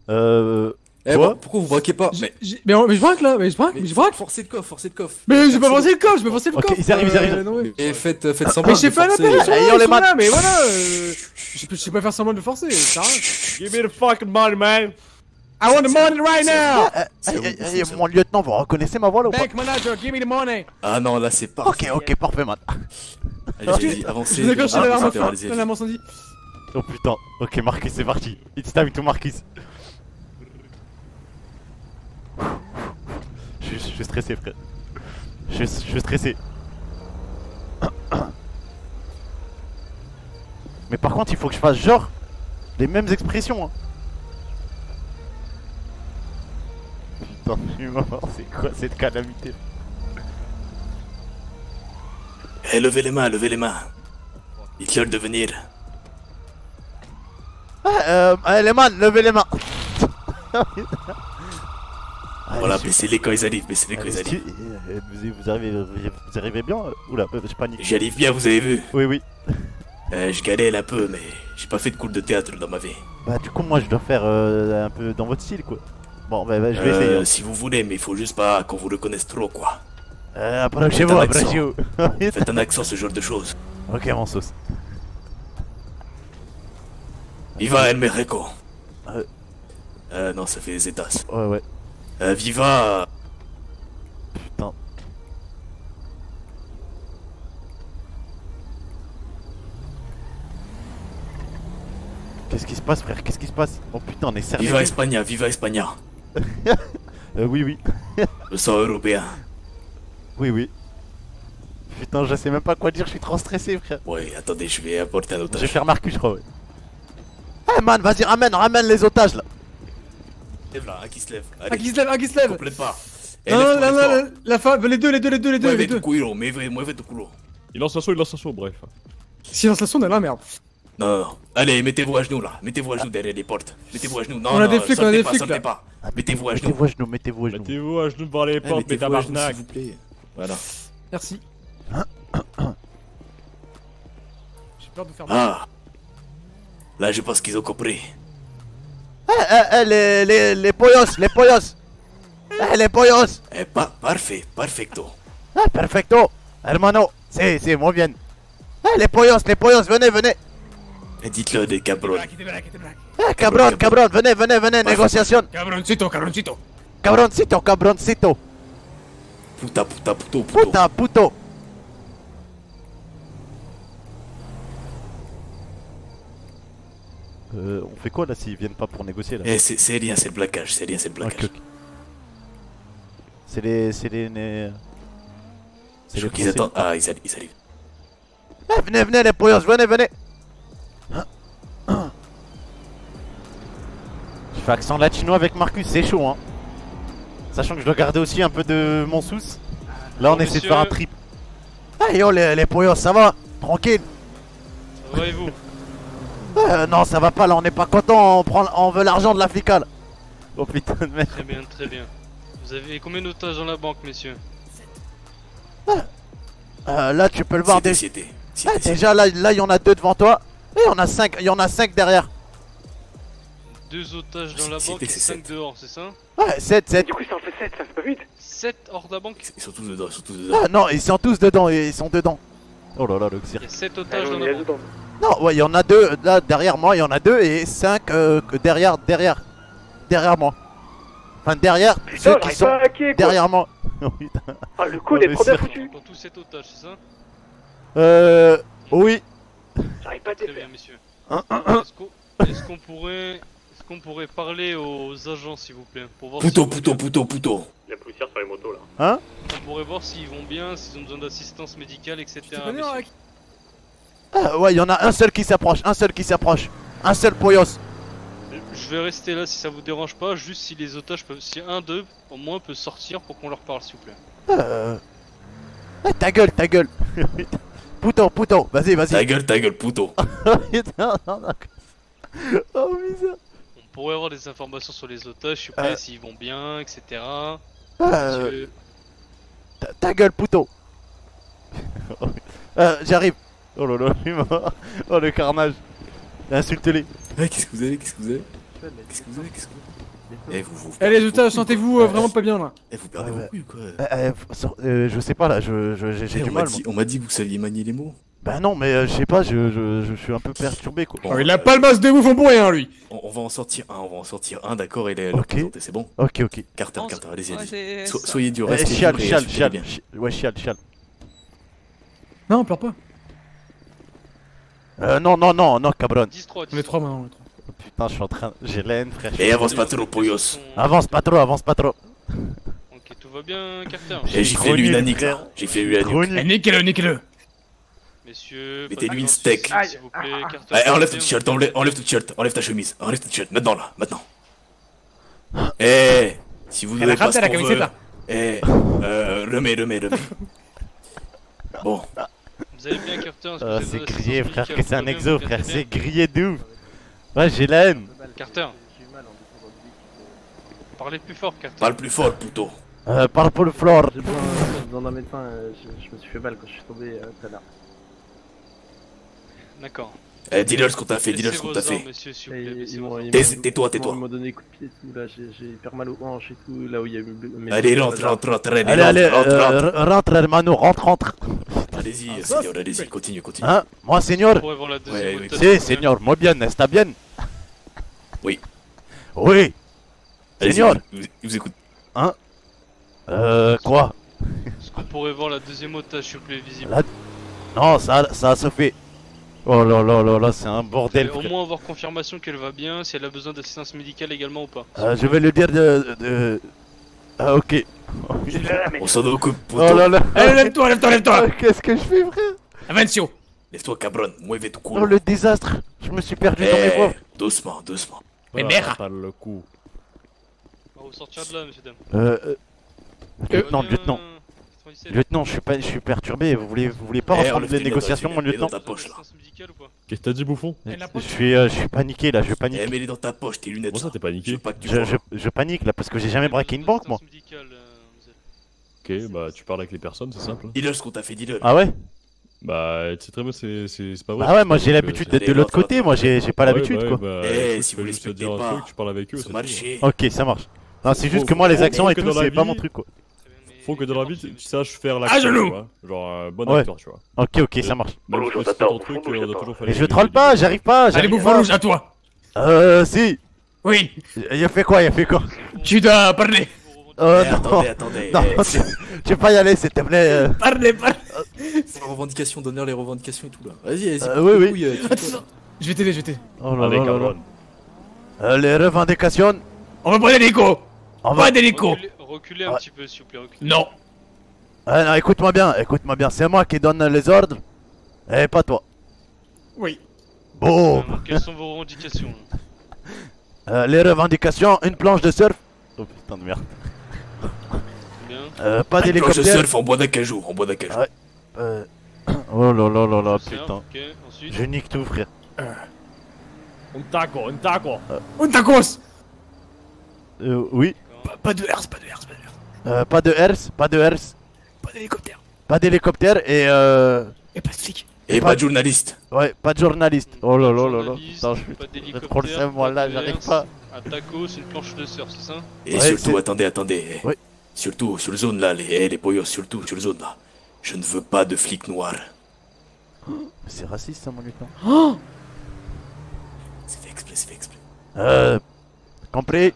S2: Euh.
S1: Eh, bah, pourquoi vous braquez pas Mais,
S3: j'ai- Mais mais je braque là, mais je braque,
S1: mais
S3: mais je braque.
S1: forcez le coffre, forcez le coffre.
S3: Mais j'ai pas forcé le coffre, j'ai pas forcé le coffre.
S2: ils arrivent, ils arrivent.
S3: Euh,
S1: Et faites, euh, faites semblant.
S3: Mais j'ai
S1: forcer.
S3: sont
S2: Ayons
S3: là,
S2: les
S3: ils sont
S2: mains.
S3: là, mais voilà. euh, Je peux je pas faire semblant de le forcer, ça à.
S5: Give me the fucking money, man.
S3: I want the money right now.
S2: Eh, eh, eh. Mon lieutenant, vous reconnaissez ma voix là ou pas
S3: Bank manager, give me the money.
S1: Ah non, là c'est
S2: Ok,
S1: parfait.
S2: ok, parfait, man.
S1: Allez, allez-y, avancez.
S3: Je
S1: Ah.
S2: Oh putain. Ok, Marcus, c'est parti. It's time to Marcus. Je suis- je suis stressé, frère. Je suis- je suis stressé. Mais par contre, il faut que je fasse genre les mêmes expressions. Hein. C'est quoi cette calamité
S1: Eh, levez les mains, levez les mains. Dites-leur de venir.
S2: ah, euh, Allez, les mains, levez les mains. (laughs) Allez,
S1: Voilà, baissez-les quand ils arrivent, baissez-les quand ils arrivent.
S2: euh, vous, vous arrivez, vous arrivez bien euh, Oula, euh, je panique.
S1: J'y arrive bien, vous avez vu.
S2: Oui, oui. (laughs)
S1: Euh, je galère un peu, mais j'ai pas fait de cours de théâtre dans ma vie.
S2: Bah du coup moi je dois faire euh, un peu dans votre style quoi. Bon bah, bah, je vais
S1: Euh,
S2: essayer.
S1: Si vous voulez, mais il faut juste pas qu'on vous le connaisse trop, quoi.
S2: Euh, approchez-vous, approchez-vous. (laughs)
S1: Faites un accent, ce genre de choses.
S2: ok mon sauce.
S1: Viva El Mexico.
S2: Euh.
S1: Euh, non, ça fait les états.
S2: Ouais ouais.
S1: Euh, viva.
S2: Putain. Qu'est-ce qui se passe frère? Qu'est-ce qui se passe? Oh putain on est sérieux?
S1: Viva España, viva España.
S2: Euh, oui oui.
S1: Le sang européen.
S2: Oui oui. Putain je sais même pas quoi dire, je suis trop stressé frère.
S1: Ouais, attendez, je vais apporter un
S2: Je vais
S1: otage.
S2: faire Marcus je crois ouais. Eh man vas-y ramène, ramène les otages là.
S1: Lève là, un qui se lève.
S3: Ah,
S1: Allez,
S3: qui se lève, ah, qui se lève.
S1: complète pas. Eh,
S3: Non, non, non, non, la femme, les deux, les deux, les deux, les deux, les deux.
S1: culo, tu culo.
S5: Il lance un saut, il lance un saut, bref.
S3: Silence la sonde, elle la merde.
S1: Non, non, non. Allez, mettez-vous à genoux là. Mettez-vous à genoux derrière les portes. Mettez-vous à genoux. Non,
S3: On a
S1: non,
S3: des flics, on a des
S1: pas,
S3: flics,
S1: Mettez-vous à genoux.
S2: Mettez-vous à genoux, mettez-vous à genoux.
S5: Mettez-vous à genoux devant les
S1: Eh,
S5: portes, mes
S1: mettez-vous à genoux,
S5: tabarnak.
S1: s'il vous plaît. Voilà.
S3: Merci. (coughs) J'ai peur de faire
S1: Ah. Là, je pense qu'ils ont compris.
S2: Eh eh eh les, les, les pollos, les pollos. Eh les pollos.
S1: Eh, pa parfait, perfecto.
S2: Ah, perfecto. Hermano, c'est, c'est, muy bien. Eh, les pollos, les pollos, venez, venez.
S1: Et dites-le des cabrons.
S2: Eh, cabron, cabron, venez, venez, venez, négociation.
S3: Cabroncito, cabroncito.
S2: Cabroncito, cabroncito.
S1: Puta, puta, puto, puto.
S2: Puta, puto. Euh, on fait quoi là s'ils viennent pas pour négocier là
S1: Eh, c'est c'est rien, c'est le blacage, c'est rien, c'est le blacage.
S2: ok. C'est les, c'est les, les...
S1: Je crois qu'ils attendent. Ah, ils arrivent, ils arrivent.
S2: Eh, venez, venez les pollos, venez, venez. Je fais accent latino avec Marcus, c'est chaud hein. Sachant que je dois garder aussi un peu de mon sous. Là on
S13: Bon,
S2: essaie de faire un trip. Ah yo les, les pollos, ça va? Tranquille?
S13: Ça va et vous?
S2: Euh, Non ça va pas là, on n'est pas content, on, prend, on veut l'argent de l'Africa là. Oh putain de merde.
S13: Très bien, très bien. Vous avez combien d'otages dans la banque, messieurs?
S2: Euh, là tu peux le voir
S1: C'était,
S2: dé-. Ah,
S1: C'était,
S2: déjà là il y en a deux devant toi. Et il y en a cinq, il y en a cinq derrière.
S13: Deux otages dans la
S1: C'était-
S13: banque et
S1: c'est
S13: 5
S1: sept.
S13: dehors, c'est ça?
S2: Ouais, 7, 7.
S6: Du coup, ça en fait 7, ça fait pas 8
S13: 7 hors de la banque?
S1: Ils sont tous dedans, ils sont tous dedans.
S2: Ah non, ils sont tous dedans, ils sont dedans. Oh là là, le
S13: Il y a
S2: cirque.
S13: 7
S6: Ah,
S13: otages
S6: on
S13: dans la banque.
S6: dedans.
S2: Non, ouais, il y en a deux, là derrière moi, il y en a deux et cinq euh, derrière, derrière, derrière moi. Enfin, derrière, ceux qui sont
S11: hacker, quoi.
S2: derrière moi. (laughs) Oh, putain.
S11: Ah, le code est
S2: mais
S11: trop bien
S2: c'est-
S11: foutu.
S13: Quand tous cet otage, c'est ça?
S2: Euh. Oui.
S11: J'arrive pas à te
S13: Très
S11: faire.
S13: bien, messieurs.
S2: Un, un, un.
S13: Est-ce qu'on est-ce qu'on pourrait, est-ce qu'on pourrait parler aux agents, s'il vous plaît, pour voir
S1: Pouto,
S13: s'ils vont bien
S1: pouto, pouto.
S6: La poussière sur les motos là.
S2: Hein
S13: On pourrait voir s'ils vont bien, s'ils ont besoin d'assistance médicale, etc.
S3: Tu connais,
S13: messieurs.
S3: Hack
S2: Ah, ouais, il y en a un seul qui s'approche, un seul qui s'approche. Un seul Poyos.
S13: Je vais rester là si ça vous dérange pas, juste si les otages peuvent, si un d'eux au moins peut sortir pour qu'on leur parle, s'il vous plaît.
S2: Euh. Ah, ta gueule, ta gueule. (laughs) Pouton, pouton, vas-y, vas-y.
S1: Ta gueule, ta gueule, pouto. (laughs)
S2: Putain, non, non. Oh, bizarre.
S13: On pourrait avoir des informations sur les otages, s'il vous
S2: Euh.
S13: plaît, s'ils vont bien, etc.
S2: Euh, ta, ta gueule, pouton. (laughs) euh, j'arrive. Oh mort. Oh le carnage. Insulte-les.
S1: Eh, qu'est-ce que vous avez Qu'est-ce que vous avez? Qu'est-ce que vous avez Qu'est-ce que vous avez Eh, vous, vous.
S3: Eh les otages, sentez-vous euh, vraiment pas bien là.
S1: Eh, vous perdez vos couilles ou quoi
S2: Euh, euh, sort- euh, je sais pas là, je, je- j'ai
S1: Eh,
S2: du
S1: on m'a
S2: mal.
S1: dit-. On m'a dit que vous saviez manier les mots.
S2: Bah non, mais euh, je sais pas, je, je, je suis un peu perturbé quoi.
S1: Bon,
S3: Oh, il a
S1: euh,
S3: pas le masse de ouf en pour rien lui.
S1: On, on va en sortir un, on va en sortir un, d'accord, et les,
S2: Ok.
S1: le présenter, c'est bon
S2: Ok, ok.
S1: Carter,
S4: On-
S1: Carter, allez-y, So- soyez dur,
S2: Eh,
S1: restez
S2: chial,
S1: et
S2: chial, chial.
S1: bien.
S2: Ouais, chial, chial.
S3: Non, pleure pas.
S2: Euh, non, non, non, non, cabron.
S13: 10-3,
S3: On est trois maintenant. on est trois.
S2: Putain, je suis en train. J'ai la haine, frère.
S1: Et avance pas trop, Poyos.
S2: Avance pas trop, avance pas trop.
S13: Ok, tout va bien, Carter.
S1: Eh, J'ai fait lui une anique là. J'ai fait lui la nuque.
S3: Eh,
S2: Chronique.
S3: niquez-le, niquez-le.
S13: Messieurs,
S1: Mettez-lui une steak.
S13: S'il vous plaît, Carter.
S1: Eh, enlève ton t-shirt, enlève, enlève ton t-shirt, enlève ta chemise, enlève ton t-shirt, maintenant là, maintenant. Eh, si vous n'avez pas ce
S3: la
S1: qu'on veut, eh, euh, remets, remets, remets. Bon,
S13: Vous allez bien, Carter avez
S2: c'est grillé, frère, que c'est un exo, frère. C'est grillé de ouf. Ouais, j'ai la haine.
S13: Carter, parlez plus fort, Carter.
S1: parle plus fort, puto.
S2: Euh, parle pour le floor.
S12: J'ai besoin besoin d'un médecin, euh, je, je me suis fait mal quand je suis tombé euh, tout à l'heure.
S13: D'accord.
S1: Eh, dis-leur ce qu'on t'a fait, dis-leur
S13: Laissez
S1: ce qu'on t'a fait.
S13: armes, monsieur, s'il vous
S12: Et
S13: plaît.
S12: ils
S13: laissez
S12: m'ont-
S13: vos
S12: ils
S13: armes.
S1: Tais-
S12: m'ont-
S1: tais-toi,
S12: ils
S1: tais-toi.
S12: m'ont donné des coups de pied et tout, là, j'ai hyper mal aux hanches et tout, là où il y a eu
S1: Allez, rentre, rentre, rentre, allez,
S2: Allez, allez,
S1: rentre, rentre, rentre.
S2: euh, rentre, hermano, rentre, rentre.
S1: Allez-y, seigneur, allez-y, continue, continue.
S2: Hein Moi,
S1: Ouais, oui.
S2: Si, señor, muy bien, está bien?
S1: Oui.
S2: Oui. Señor.
S1: il vous- écoute.
S2: Euh, quoi?
S13: Est-ce qu'on pourrait voir la deuxième otage, s'il vous plaît, visible
S2: Non, ça, ça se fait. Oh là là là là, c'est un bordel.
S13: Et Au moins avoir confirmation qu'elle va bien, si elle a besoin d'assistance médicale également ou pas.
S2: Euh, je vais le dire de. de... Ah, ok.
S1: On s'en occupe.
S2: Oh là là.
S3: Allez, lève-toi, lève-toi, lève-toi.
S2: Ah, Qu'est-ce que je fais, frère?
S3: Avancio.
S1: Laisse-toi, cabron, mueve tu
S2: Oh,
S1: culo.
S2: le désastre. Je me suis perdu dans mes voies.
S1: Eh, doucement, doucement.
S3: Mais merde.
S10: Pas le coup.
S13: On va vous sortir de là, monsieur dame.
S2: Euh, euh,
S13: Tout va
S2: lieutenant,
S13: bien,
S2: lieutenant.
S13: 97?
S2: Lieutenant, je suis pas, je suis perturbé. Vous voulez, vous voulez pas
S1: Eh,
S2: reprendre les négociations, mon lieutenant
S10: Qu'est-ce que t'as dit, bouffon
S3: a
S2: Je suis, euh, je suis paniqué là. Je panique.
S1: Eh, mets-les dans ta poche, tes lunettes.
S10: Comment ça, t'es
S1: Je
S10: paniqué
S1: pas que tu
S2: Je,
S1: vois.
S2: je, je panique là parce que j'ai jamais braqué une banque, moi.
S13: Euh,
S10: Ok, bah tu parles avec les personnes, c'est simple.
S1: Dis-leur ce qu'on t'a fait, dis-leur.
S2: Ah ouais
S10: Bah, tu sais très bien, c'est c'est- c'est pas vrai.
S2: Ah ouais, moi j'ai
S10: euh,
S2: l'habitude
S10: c'est-
S2: d'être de l'autre côté. Moi j'ai j'ai pas l'habitude
S10: bah,
S2: quoi.
S10: Bah,
S1: Eh, si vous respectez
S10: dire un
S1: pas,
S10: truc, tu parles avec eux, c'est.
S2: Ok, ça marche. Non, c'est juste que moi les
S10: faut
S2: et tout, c'est pas mon truc quoi.
S10: Faut que dans la vie, tu saches faire
S3: À genoux
S10: tu vois. Genre un bon
S2: Ouais.
S10: acteur, tu vois.
S2: Ok, ok, ça marche.
S10: Même si c'est ton truc, on
S2: Mais je troll pas, j'arrive pas.
S3: Allez,
S2: j'arrive
S3: bouffon
S2: pas.
S3: rouge, à toi.
S2: Euh, si.
S3: Oui,
S2: Il a fait quoi Il a fait quoi?
S3: Tu dois parler.
S2: Euh,
S1: Eh,
S2: non.
S1: attendez, attendez.
S2: Non,
S1: eh,
S2: tu tu peux pas y aller, s'il te plaît. euh.
S3: Parlez, parlez.
S1: Les revendications, donne-leur les revendications et tout là. Vas-y, vas-y.
S2: Euh, oui, oui.
S1: couilles, euh.
S3: Attends, je vais t'aider, je vais t'aider.
S2: Oh là. Euh, Les revendications.
S3: On va prendre l'hélico.
S2: On va.
S3: Pas d'hélico.
S13: Reculez, reculez un petit peu, s'il vous plaît. reculez.
S3: Non.
S2: Ah, non, écoute-moi bien, écoute-moi bien. C'est moi qui donne les ordres. Et pas toi.
S3: Oui.
S2: Bon.
S13: Euh, Quelles sont vos revendications? Là
S2: Euh, les revendications, une planche de surf. Oh putain de merde.
S13: Bien.
S2: Euh, pas
S1: Une planche de
S2: d'hélicoptère.
S1: surf en bois d'acajou, en bois d'acajou.
S2: Ouais. Euh... Oh là là là là, putain.
S13: Ok, ensuite.
S2: Je nique tout, frère.
S10: Un taco, un taco.
S3: Un tacos.
S2: Euh, oui.
S3: Pas, pas de herse, pas de herse, pas de herse.
S2: Euh, pas de herse, pas de herse,
S3: Pas d'hélicoptère.
S2: pas d'hélicoptère et euh...
S3: Et pas de flic.
S1: Et
S2: pas
S1: pas
S2: de-
S1: journaliste.
S2: Ouais, pas de journaliste. Oh là là là là. Putain, je suis... Trop le moi, là, j'arrive pas.
S13: Un tacos, une planche de surf, c'est ça
S1: Et
S2: Ouais,
S1: surtout,
S2: c'est-
S1: attendez, attendez.
S2: Ouais.
S1: Surtout, sur le zone là, les, eh, les surtout, sur le zone là. Je ne veux pas de flics noirs.
S2: C'est raciste, ça, mon lieutenant.
S1: C'est fait exprès, c'est fait exprès.
S2: Euh... Compris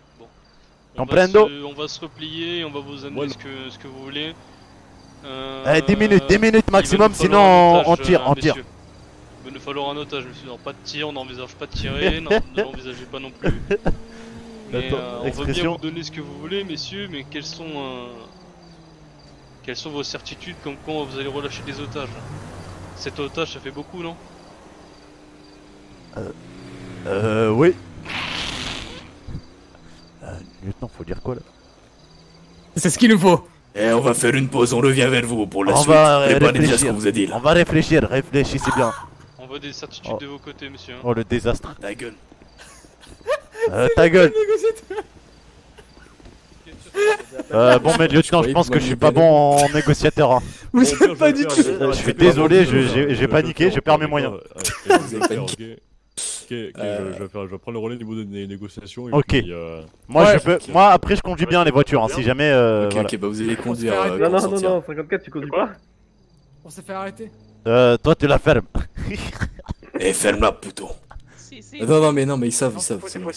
S13: On va, on va se replier, on va vous amener ce, que, ce que vous voulez. Euh,
S2: Eh, 10 minutes, 10 minutes
S13: va
S2: maximum, sinon
S13: un
S2: on- tire,
S13: euh,
S2: on tire.
S13: Il va nous falloir un otage, monsieur. Non, pas de tir, on n'envisage pas de tirer, non, ne l'envisagez (laughs) pas non plus. Mais
S2: Attends,
S13: euh, on veut bien vous donner ce que vous voulez, messieurs, mais quelles sont, euh, quelles sont vos certitudes comme quand vous allez relâcher des otages? Cet otage, ça fait beaucoup, non?
S2: Euh, oui. Euh, lieutenant, faut dire quoi là
S3: C'est ce qu'il nous faut.
S1: Et on va faire une pause, on revient vers vous pour la
S2: On
S1: suite.
S2: va euh,
S1: Préparez déjà ce
S2: réfléchir.
S1: qu'on vous a dit là.
S2: On va réfléchir, réfléchissez bien.
S13: On veut des certitudes
S2: Oh.
S13: de vos côtés, monsieur. hein.
S2: Oh le désastre.
S1: Ta gueule.
S2: Euh, ta gueule. (laughs) Euh, bon, mais lieutenant, je pense que je suis pas bon en négociateur. hein.
S3: Vous êtes pas du tout.
S2: Je suis désolé, j'ai j'ai paniqué, je perds mes moyens. (laughs)
S10: Vous avez paniqué. Ok, ok, je, je vais faire- je vais prendre le relais au niveau des des négociations. Et
S2: Ok.
S10: puis, euh,
S2: Moi,
S3: Ouais.
S2: je peux. Moi, après, je conduis bien les voitures. hein, si jamais. Euh,
S1: Ok,
S2: voilà.
S1: ok, bah vous allez conduire. euh,
S12: Non, non, non, non, 54, tu conduis pas
S3: On s'est fait arrêter.
S2: Euh, toi, tu la fermes.
S1: Eh, ferme-la, puto.
S4: Si, si.
S1: Non, non, mais non, mais ils savent, ils savent. c'est bon.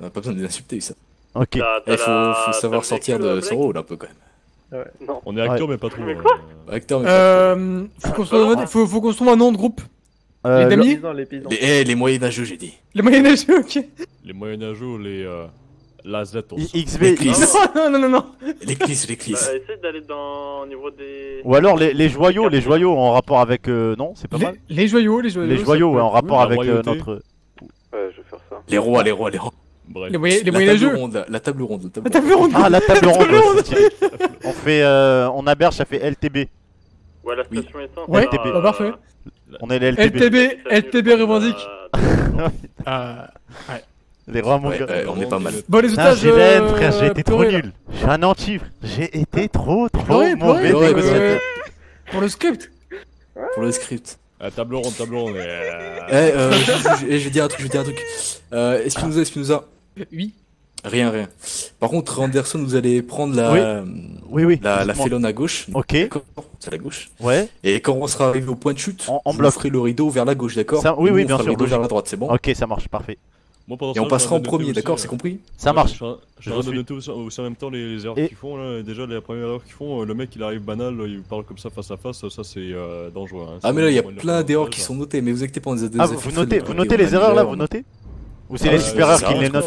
S1: On a pas besoin de les insulter, ils savent.
S2: Ok.
S6: T'as
S1: Eh, faut, savoir sortir de son rôle un peu quand même.
S12: Ouais, non.
S10: on est acteur,
S2: Ouais.
S10: mais pas trop.
S6: Mais
S10: euh,
S6: quoi
S1: Acteur, mais pas
S3: Euh, faut, faut qu'on se trouve un nom de groupe.
S2: Euh,
S3: Les
S2: le-
S3: damiers
S12: les.
S1: Les, eh, les moyenâgeux, j'ai dit.
S3: Les moyenâgeux, ok.
S10: Les moyenâgeux, les. Euh, Lazetos.
S2: I- XV.
S1: Les clis.
S3: Non, non, non, non.
S1: Les clis, les clis.
S6: Bah, essaye d'aller dans au niveau des.
S2: Ou alors les, les joyaux, les joyaux en rapport avec. euh, non, c'est pas
S3: Les,
S2: mal.
S3: les joyaux, les joyaux.
S2: Les joyaux, ouais, en rapport avec euh, notre.
S6: Ouais, je vais faire ça.
S1: Les rois, les rois, les rois.
S10: Bref.
S3: Les, moyen- les
S1: La table ronde, la table ronde. La table
S3: La table ronde.
S2: Ah, la table ronde. on fait. Euh, on aberge, ça fait LTB.
S6: Ouais, la
S1: Oui.
S6: station essence.
S3: Ouais,
S6: alors,
S2: bah,
S6: euh,
S3: parfait.
S2: On est les LTB.
S3: LTB, LTB revendique.
S6: euh, (laughs)
S3: Ah.
S2: Les rois, mon
S1: Ouais,
S2: gars.
S1: ouais, on est pas mal.
S3: Bon, les otages.
S2: Gélène,
S3: euh,
S2: frère, j'ai été trop nul. Je suis un anti. J'ai été trop, trop
S3: Pleurez,
S2: mauvais
S1: ouais,
S2: négociateur.
S3: Pour le script.
S1: Pour le script.
S10: Ah, table ronde, table ronde. euh,
S1: Eh, euh, je, je- je vais dire un truc, je vais dire un truc. Euh, Espinoza, Espinoza.
S3: Oui.
S1: Rien, rien. Par contre, Anderson, vous allez prendre la,
S2: Oui, oui.
S1: la, la félone à gauche.
S2: Ok.
S1: C'est à la gauche.
S2: Ouais.
S1: Et quand on sera arrivé au point de chute, vous
S2: bloc.
S1: ferez le rideau vers la gauche, d'accord
S2: Ça- oui,
S1: Nous,
S2: oui,
S1: on
S2: bien
S1: fera
S2: sûr,
S1: Le rideau vers la droite, c'est bon
S2: Ok, ça marche, parfait.
S10: Moi, pendant
S1: Et on passera en
S10: je
S1: premier, d'accord C'est compris
S2: Ça marche.
S10: Je je
S2: Je suis.
S10: noter aussi, aussi en même temps les erreurs
S2: Et-
S10: qu'ils font. Là. Déjà, la première erreur qu'ils font, euh, le mec il arrive banal, il parle comme ça face à face, ça c'est euh, dangereux. hein.
S1: Ah, mais là, il y a plein d'erreurs qui sont notées, mais vous inquiétez pas, on les a
S2: Ah, vous, notez, vous notez
S1: on
S2: les erreurs là, vous notez Ou c'est
S1: Ah,
S2: les
S1: ça
S2: qui les notent.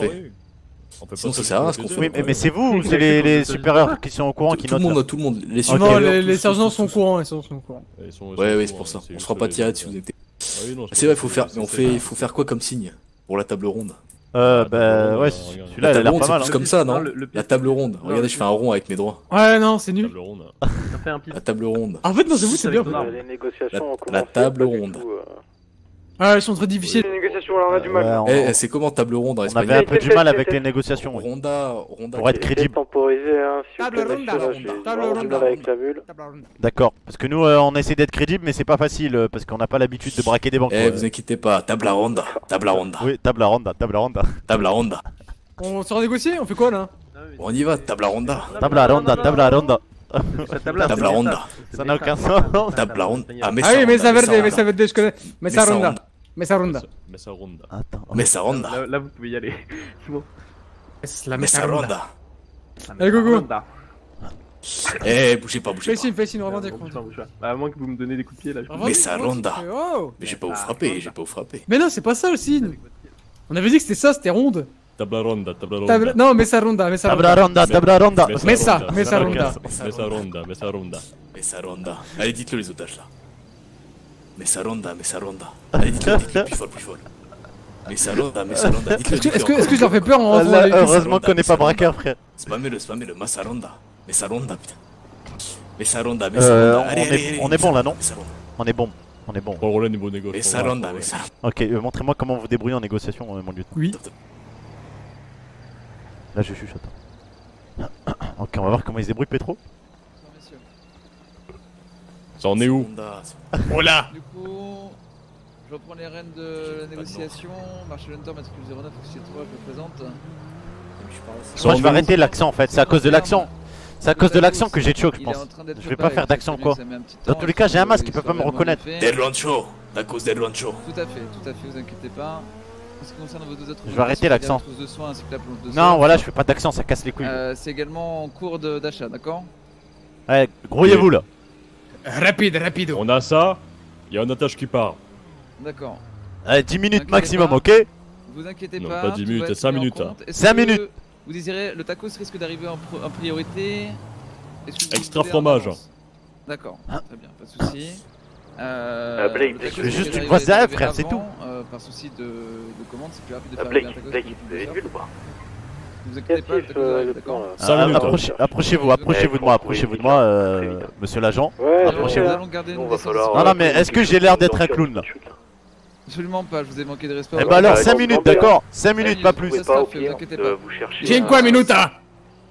S10: On
S1: Sinon,
S10: pas
S1: ça
S10: ça
S1: sert à rien, ce qu'on fait.
S2: Oui, mais,
S10: ouais.
S2: mais c'est vous ou c'est les, les supérieurs qui sont au courant qui
S1: Tout le
S2: notent
S1: monde,
S2: ça
S1: tout le monde. Les
S2: Ok.
S1: supérieurs,
S3: Non, les, les sergents sont au courant, ils sont sont au courant.
S10: Ils sont- ils sont
S1: Ouais, ouais, c'est pour ça.
S10: c'est
S1: On se fera pas
S10: les-
S1: tirer dessus, vous.
S10: Ah oui, non, je
S1: C'est vrai,
S10: pense
S1: faut faire,
S10: c'est-
S1: mais on
S10: c'est-
S1: fait, faut faire quoi comme signe pour la table ronde?
S2: Euh,
S10: Ah,
S2: bah, ouais,
S10: regarde.
S2: celui-là,
S1: La
S2: il a
S1: table
S2: l'air
S1: ronde,
S2: pas
S1: c'est
S2: mal.
S1: plus
S2: hein.
S1: comme ça, non
S12: Non, le- le
S1: La table ronde.
S12: Non,
S1: Regardez,
S12: le
S1: je fais un rond avec mes doigts.
S3: Ouais, non, c'est nul.
S10: Table ronde.
S12: Ça fait un piste.
S1: La table ronde.
S3: En fait, non, j'avoue, c'est bien.
S12: Avec ton arme.
S6: Les négociations
S1: La-
S6: ont
S1: la
S6: commencé,
S1: table
S6: pas du
S1: ronde.
S6: tout, euh,
S3: Ah, elles sont très difficiles.
S7: Les négociations, là, on a du mal.
S2: Ouais, on-
S1: Eh, c'est comment table ronde en
S2: On avait un peu du mal avec les négociations.
S1: Ronda, Ronda.
S2: Pour être crédible.
S6: temporisé, hein, vous
S3: Table ronde.
S2: D'accord. Parce que nous, euh, on essaie d'être crédible, mais c'est pas facile euh, parce qu'on n'a pas l'habitude de braquer des banques.
S1: Eh,
S2: quoi.
S1: vous inquiétez pas, table ronda, table ronda,
S2: Oui, table ronda, table ronda.
S1: table ronda.
S3: On se renégocier On fait quoi là?
S1: On y va, table ronda,
S2: Table ronda, table ronda.
S12: La table là,
S1: table
S12: c'est
S1: ronda,
S12: ça.
S2: N'a aucun sens.
S1: table ronda. Ah, mais
S3: Ah oui, mais ça
S1: ronda,
S3: verde, mais ça verde, je connais. Mais ça
S1: Mesa
S3: ronda.
S1: ronda.
S3: Mais ça ronda.
S10: Mais ça ronde.
S2: Attends.
S1: Mais ça ronda,
S12: Là, là, vous pouvez y aller. C'est bon.
S3: C'est la
S1: mais ça ronda.
S3: Allez, go, go.
S1: Eh, bougez pas, bougez
S3: Fais
S1: pas.
S3: signe, fais signe, on revendique.
S12: Bouge pas, bouge pas. Bah, à moins que vous me donnez des coups de pied là. je peux-
S3: Revendique,
S1: Mais ça
S3: revendique,
S1: ronda.
S3: Oh
S1: Mais j'ai pas vous frapper, j'ai pas vous frapper.
S3: Mais non, c'est pas ça signe. On avait dit que c'était ça, c'était ronde.
S10: Table ronda, table ronda.
S3: Non, mais ça ronda, mais ça
S2: Table à
S3: ronda.
S2: ronda, à ronda.
S3: Mais ça, mais ça ronda.
S10: Mais ça ronda, mais ça ronda.
S1: Mais ça ronda. Allez, dites-le les otages là. Mais ça ronda, mais ça ronda. Allez, dites-le, (laughs) dites-le plus fort, plus fort. Mais ça ronda, mais ça ronda. Dites-le,
S3: Est-ce que, est-ce
S1: dites-le
S3: que, je leur fais peur en
S2: Ah, heureusement qu'on n'est pas braqueur, frère.
S1: Spammez-le, spammez-le, mais ça ronda. Mais ça ronda, putain. Mais ça ronda, mais ça
S2: Euh,
S1: ronda.
S2: on
S1: Allez,
S2: est-
S1: allez, allez,
S2: on est bon, là, non
S1: mais ça ronda.
S2: On est bon. On est bon.
S10: Pour le relais niveau négo.
S1: Mais
S10: je
S1: ça
S10: comprends.
S1: ronda, mais ça
S2: Ok, euh, montrez-moi comment vous débrouillez en négociation, euh, mon lieutenant.
S3: Oui.
S2: Là, je chuchote. (coughs) Ok, on va voir comment il se débrouille, Petro.
S10: Ça en est où. Oh là
S14: Du coup, je reprends les rênes de la négociation. Marshall Hunter, matricule 09, officier 3, je me présente.
S2: Moi, je vais arrêter l'accent en fait. C'est à cause de l'accent. C'est à cause de l'accent que j'ai de choc, je pense. Je vais pas faire d'accent, quoi. Dans tous les cas, j'ai un masque, il
S14: soit
S2: peut pas me reconnaître.
S1: Del Rancho, la cause del Rancho.
S14: Tout à fait, tout à fait, vous inquiétez pas. En ce qui concerne vos deux autres
S2: Je vais arrêter l'accent.
S14: trousse de soins ainsi que la plonge de
S2: Non, voilà, je fais pas d'accent, ça casse les couilles.
S14: Euh, c'est également en cours d'achat, d'accord?
S2: Ouais, grouillez-vous là.
S3: Rapide, rapide.
S10: On a ça, il y a un otage qui part.
S14: D'accord.
S2: Allez, 10 minutes maximum,
S14: pas.
S2: ok?
S14: Vous inquiétez
S10: Non,
S14: pas.
S10: pas 10
S14: tout
S10: minutes,
S14: va être
S10: 5
S14: mis en
S10: minutes, hein.
S14: compte. Est-ce
S2: Cinq
S14: que
S2: minutes.
S14: Vous désirez, le tacos risque d'arriver en, pro- en priorité?
S10: Extra fromage.
S14: D'accord, très bien, pas de souci. Euh,
S9: Ah, Blake,
S2: juste une passe derrière, frère, c'est
S14: avant, euh, par souci de, de commande, c'est plus rapide de
S9: Ah,
S14: faire
S9: Blake, Blake, vous avez vu ou pas
S14: Ne vous inquiétez pas, d'accord.
S2: Approchez-vous, approchez-vous de moi, approchez-vous de moi, euh, monsieur l'agent. Approchez-vous.
S14: Une
S2: Non, non, mais
S9: euh,
S2: est-ce que j'ai l'air d'être un clown là
S14: Absolument pas, je vous ai manqué de respect.
S2: Eh bah alors,
S9: bah,
S2: 5
S9: non,
S2: minutes, d'accord. 5 minutes, pas plus.
S3: J'ai quoi,
S9: un
S3: minuta?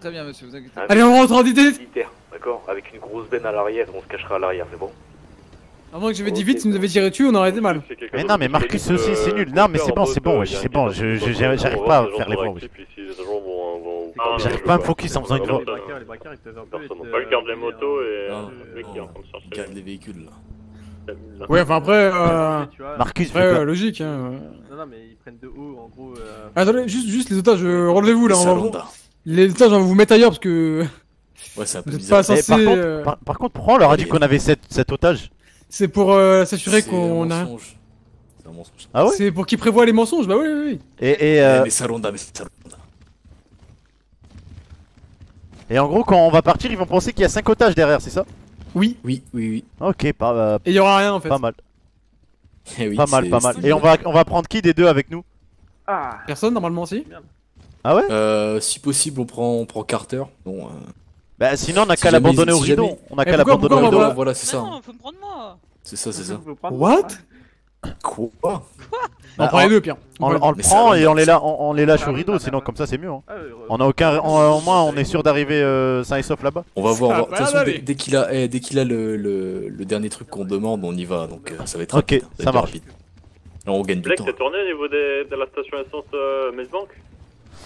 S14: Très bien, monsieur, vous inquiétez pas.
S3: Allez, on rentre en
S9: militaire, d'accord Avec une grosse benne à l'arrière, on se cachera à l'arrière, c'est bon
S3: À moins que j'avais dit vite, si nous avait tiré dessus, on aurait été mal.
S2: Mais non, mais Marcus aussi, c'est nul. Non, mais c'est bon, c'est bon, wesh, c'est bon, je- je- j'arrive pas à faire l'effort, wesh. J'arrive pas à me focus en faisant une voix.
S12: Les braqueurs, les
S6: les
S12: euh,
S6: motos et
S1: Non,
S6: euh, mec qui est en train de chercher.
S1: Les véhicules là.
S3: Ouais, enfin après, euh...
S2: Marcus,
S3: après, euh, logique. Hein.
S12: Non, non, mais ils prennent de haut, en gros. euh,
S3: Attendez, juste, juste les otages, euh, relevez-vous là, on va
S1: Salonda.
S3: Les otages, on va vous mettre ailleurs parce que
S1: Ouais, c'est un (laughs) peu bizarre.
S2: Eh,
S3: censé.
S2: par, contre,
S3: euh,
S2: par, contre, pourquoi on leur a dit qu'on avait cet, cet otage
S3: C'est pour euh, s'assurer
S1: C'est
S3: qu'on
S1: un
S3: a.
S1: mensonge. C'est un mensonge.
S2: Ah ouais?
S3: C'est pour qu'ils prévoient les mensonges, bah oui, oui, oui.
S2: Et, et, euh,
S1: Mais Salonda, mais c'est Salonda.
S2: et en gros, quand on va partir, ils vont penser qu'il y a 5 otages derrière, c'est ça?
S3: Oui,
S1: Oui, oui, oui.
S2: Ok, pas, euh,
S3: et il y aura rien en fait.
S2: pas mal, (laughs)
S1: Eh oui,
S2: pas mal, pas mal. Et on va, on va prendre qui des deux avec nous?
S12: Ah
S3: Personne normalement aussi.
S2: Ah ouais?
S1: Euh, si possible, on prend, on prend Carter. Bon, euh,
S2: Bah sinon, on a
S1: Si
S2: qu'à l'abandonner au
S1: si
S2: rideau.
S1: jamais-
S2: On a qu'à l'abandonner au rideau.
S1: voilà, voilà, c'est ça.
S4: non, faut me prendre moi.
S1: C'est ça, c'est ça.
S3: What
S1: Quoi
S3: On prend les deux, pire.
S2: On, le prend
S1: ça,
S2: et on les, la- on, on les lâche
S12: Ah,
S2: au
S12: oui,
S2: rideau,
S12: bah,
S2: sinon
S12: bah,
S2: comme ça c'est mieux. hein.
S12: Ah, euh,
S2: On a aucun, on- au moins on est sûr d'arriver euh, sain et sauf là-bas.
S1: On va voir. on
S3: Ça
S1: va-
S3: va
S1: De toute façon,
S3: aller.
S1: dès, dès qu'il a, eh, dès qu'il a le, le, le dernier truc qu'on demande, on y va. Donc euh, ça va être
S2: Ok,
S1: rapide.
S2: ça
S1: va être
S2: marche.
S1: on gagne du
S6: Blake,
S1: temps.
S6: t'es tourné au niveau des, de la station essence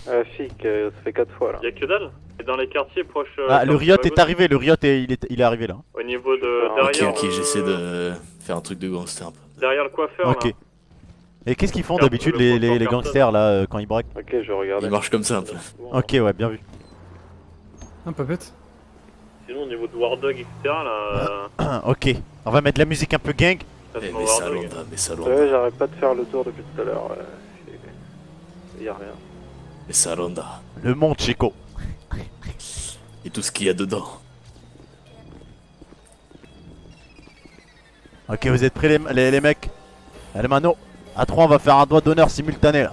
S6: euh, Maisbank
S9: Euh, ça fait 4 fois là.
S6: Y'a que dalle Et dans les quartiers proches. euh,
S2: Ah, le Riot est arrivé, le Riot est, il, est, il est arrivé là.
S6: Au niveau de.
S9: Ok,
S1: Ok,
S6: Derrière,
S1: ok,
S6: euh,
S1: j'essaie de faire un truc de gangster un peu.
S6: Derrière le coiffeur.
S2: Ok.
S6: Là.
S2: Et qu'est-ce qu'ils font
S6: Regarde,
S2: d'habitude
S6: le
S2: les, les, gangsters là euh, quand ils braquent
S9: Ok, je vais regarder.
S1: Il marche comme ça un peu.
S2: Ok, ouais, bien vu.
S3: Un peu bête.
S6: Sinon, au niveau de War Dog, etc. Là. (coughs)
S2: ok, on va mettre la musique un peu gang.
S1: Eh, mais
S6: War Dog.
S1: Salonda, mais Salonda,
S9: Ouais, j'arrête pas de faire le tour depuis tout à l'heure. euh, Y'a rien.
S1: Mais Salonda.
S2: Le monde Chico.
S1: Et tout ce qu'il y a dedans.
S2: Ok, vous êtes prêts les, les, les mecs Allez, Mano. À 3, on va faire un doigt d'honneur simultané là.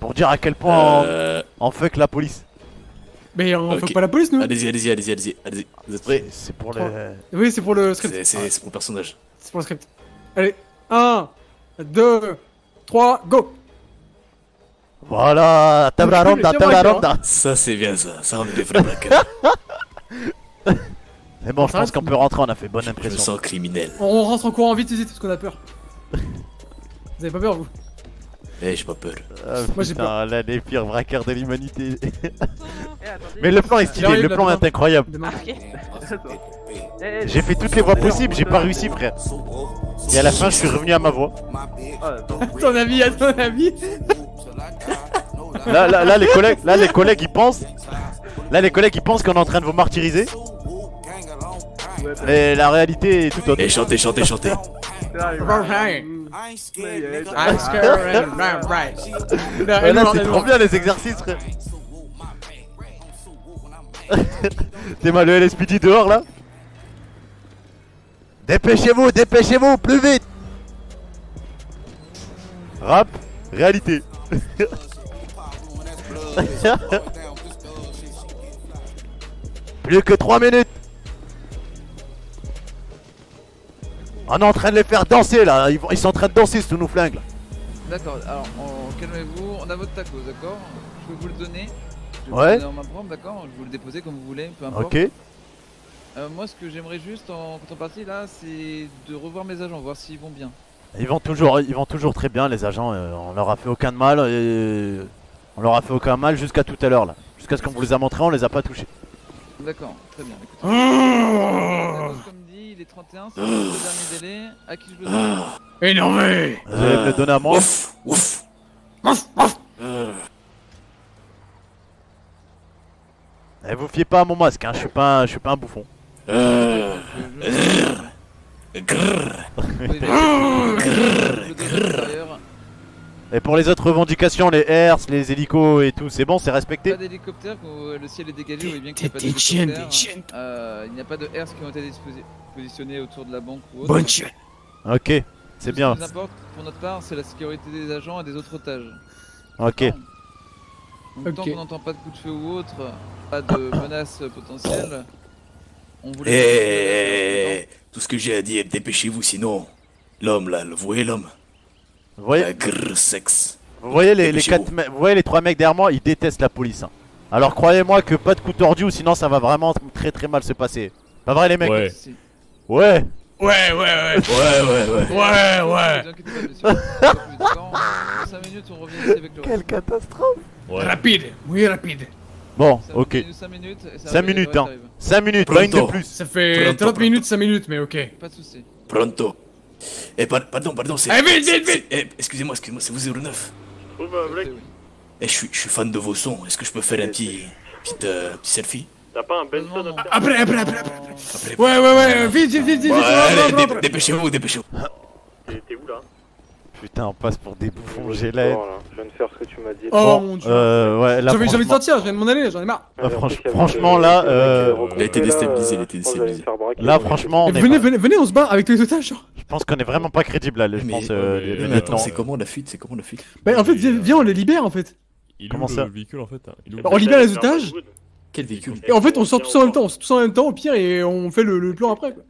S2: Pour dire à quel point
S1: Euh,
S2: on, on fuck la police.
S3: Mais on fait pas la police, nous
S1: Allez-y, allez-y, allez-y, allez-y, allez-y. Vous êtes prêts
S2: C'est pour le.
S3: Oui, c'est pour le script.
S1: C'est c'est mon personnage.
S3: C'est pour le script. Allez, 1, 2, 3, go
S2: Voilà,
S3: Oui, mais
S2: ronda.
S1: Ça, c'est bien ça. Ça rend les vrais braqueurs. (laughs)
S2: Mais bon, je pense qu'on peut rentrer, on a fait bonne
S1: Je me
S2: impression.
S1: sens criminel.
S3: On rentre en courant vite, vite, parce qu'on a peur. (laughs) Vous avez pas peur, vous?
S1: Eh, j'ai pas peur.
S2: Ah,
S3: Moi, j'ai
S2: putain, là, les pires braqueurs de l'humanité. (laughs)
S12: Eh.
S2: Mais le plan est stylé, le plan est incroyable.
S3: Demain.
S12: Eh, eh,
S2: J'ai fait toutes les voies possibles, j'ai pas réussi, frère. Et à la fin, je suis revenu à ma voix.
S12: ah,
S3: ton avis, à ton avis
S2: Là, là, là, les collègues, là, les collègues, ils pensent. Là, les collègues, ils pensent qu'on est en train de vous martyriser. Mais la réalité est tout autre.
S1: Eh, chantez, chantez, chantez.
S12: là,
S3: et
S2: c'est
S3: et
S2: trop bien les exercices, frère. (laughs) T'es mal le LSPD dehors là Dépêchez-vous, dépêchez-vous, plus vite Rap, réalité. (laughs) (laughs) plus que 3 minutes On est en train de les faire danser là, ils, sont en train de danser sous nos flingues.
S14: D'accord, alors on- calmez-vous, on a votre tacos, d'accord? Je peux vous le donner? Je vais
S2: Ouais.
S14: vous le donner en main propre, d'accord? Je vais vous le déposer comme vous voulez, peu importe.
S2: Ok.
S14: Euh, moi, ce que j'aimerais juste en contrepartie là, c'est de revoir mes agents, voir s'ils vont bien.
S2: Ils vont toujours, ils vont toujours très bien les agents. euh, on leur a fait aucun de mal. et on leur a fait aucun mal jusqu'à tout à l'heure là. Jusqu'à ce qu'on vous les a montrés, on les a pas touchés.
S14: D'accord, très bien.
S3: Écoute,
S14: ah comme dit, les 31, c'est le dernier délai. À qui je le donne
S3: ah
S2: Vous allez me le donner à moi
S1: Ouf Ouf
S3: Ouf Et
S2: eh, vous fiez pas à mon masque, hein, je suis pas, un, je suis pas un bouffon.
S1: Euh,
S2: et pour les autres revendications, les airs, les hélicos et tout, c'est bon, c'est respecté
S14: Pas d'hélicoptère, quand le ciel est dégagé, vous voyez bien qu'il n'y a pas d'hélicoptère. Euh, il n'y a pas de airs qui ont été positionnés autour de la banque ou autre.
S3: Bonne chienne.
S2: Ok, c'est
S14: Ce
S2: bien.
S14: qui nous importe, pour notre part, c'est la sécurité des agents et des autres otages.
S2: Ok.
S14: Donc, tant qu'on n'entend pas de coup de feu ou autre, pas de menaces potentielles, on voulait...
S1: Eh, tout ce que j'ai à dire, dépêchez-vous, sinon. L'homme là, vous voyez l'homme
S2: Vous voyez,
S1: La grrr sexe.
S2: vous voyez les, les quatre, vous voyez les trois mecs derrière moi, ils détestent la police. hein. Alors croyez-moi que pas de coup tordu ou sinon ça va vraiment très très mal se passer. Pas vrai les mecs
S10: Ouais.
S2: Ouais.
S3: Ouais, ouais, ouais.
S1: Ouais, ouais, ouais.
S3: Ouais, ouais.
S14: Ne vous inquiétez pas, monsieur. Plus de temps. Dans 5 minutes, on revient ici avec le reste.
S2: catastrophe
S10: Ouais.
S3: Rapide, oui, rapide.
S2: Bon,
S14: Ça
S2: ok.
S14: nous 5 minutes. et ça
S2: 5
S14: arrive,
S2: minutes, hein.
S14: reste arrive.
S2: 5 minutes, pas une de plus.
S3: Ça fait
S1: Pronto,
S3: 30
S1: pronto.
S3: minutes, 5 minutes, mais ok.
S14: Pas de soucis.
S1: Pronto. Eh, par- pardon, pardon, c'est.
S3: Allez, vite,
S1: c'est-
S3: vite, vite.
S1: eh, excusez-moi, excusez-moi, c'est vous 09.
S6: Trouve euh, Blake.
S14: Oui.
S1: Eh, je suis, je suis fan de vos sons. Est-ce que je peux faire un petit, petit, euh, petit selfie?
S6: T'as pas un Benson
S3: Après, après, après, après.
S1: Après.
S3: Ouais, ouais, ouais, vite, vite, vite, vite,
S1: dépêchez-vous, dépêchez-vous.
S6: T'es où là?
S2: Putain, on passe pour des bouffons.
S9: Je viens de faire ce que tu m'as dit.
S3: Oh
S2: Bon,
S3: mon dieu.
S2: euh, ouais, là,
S3: J'ai envie de sortir, je viens de m'en aller, j'en ai marre.
S2: euh, franch- franchement, là, euh,
S1: Il a été déstabilisé, il a été déstabilisé.
S2: là, franchement, est
S3: venez,
S2: pas-
S3: venez, venez, on se bat avec tous les otages. genre.
S2: je pense qu'on est vraiment pas crédible là, je
S1: Mais-
S2: pense. euh,
S10: Ouais,
S2: les-
S10: mais-
S2: les
S1: Mais attends, c'est comment la fuite C'est comment la fuite?
S3: Bah, en fait, viens, viens, on les libère en fait.
S10: Il
S2: Comment ça
S10: le véhicule en fait hein où
S3: On libère les otages.
S1: Quel véhicule?
S3: Et en fait, on sort tous en même temps, on sort tous en même temps au pire et on fait le, le plan après. Quoi.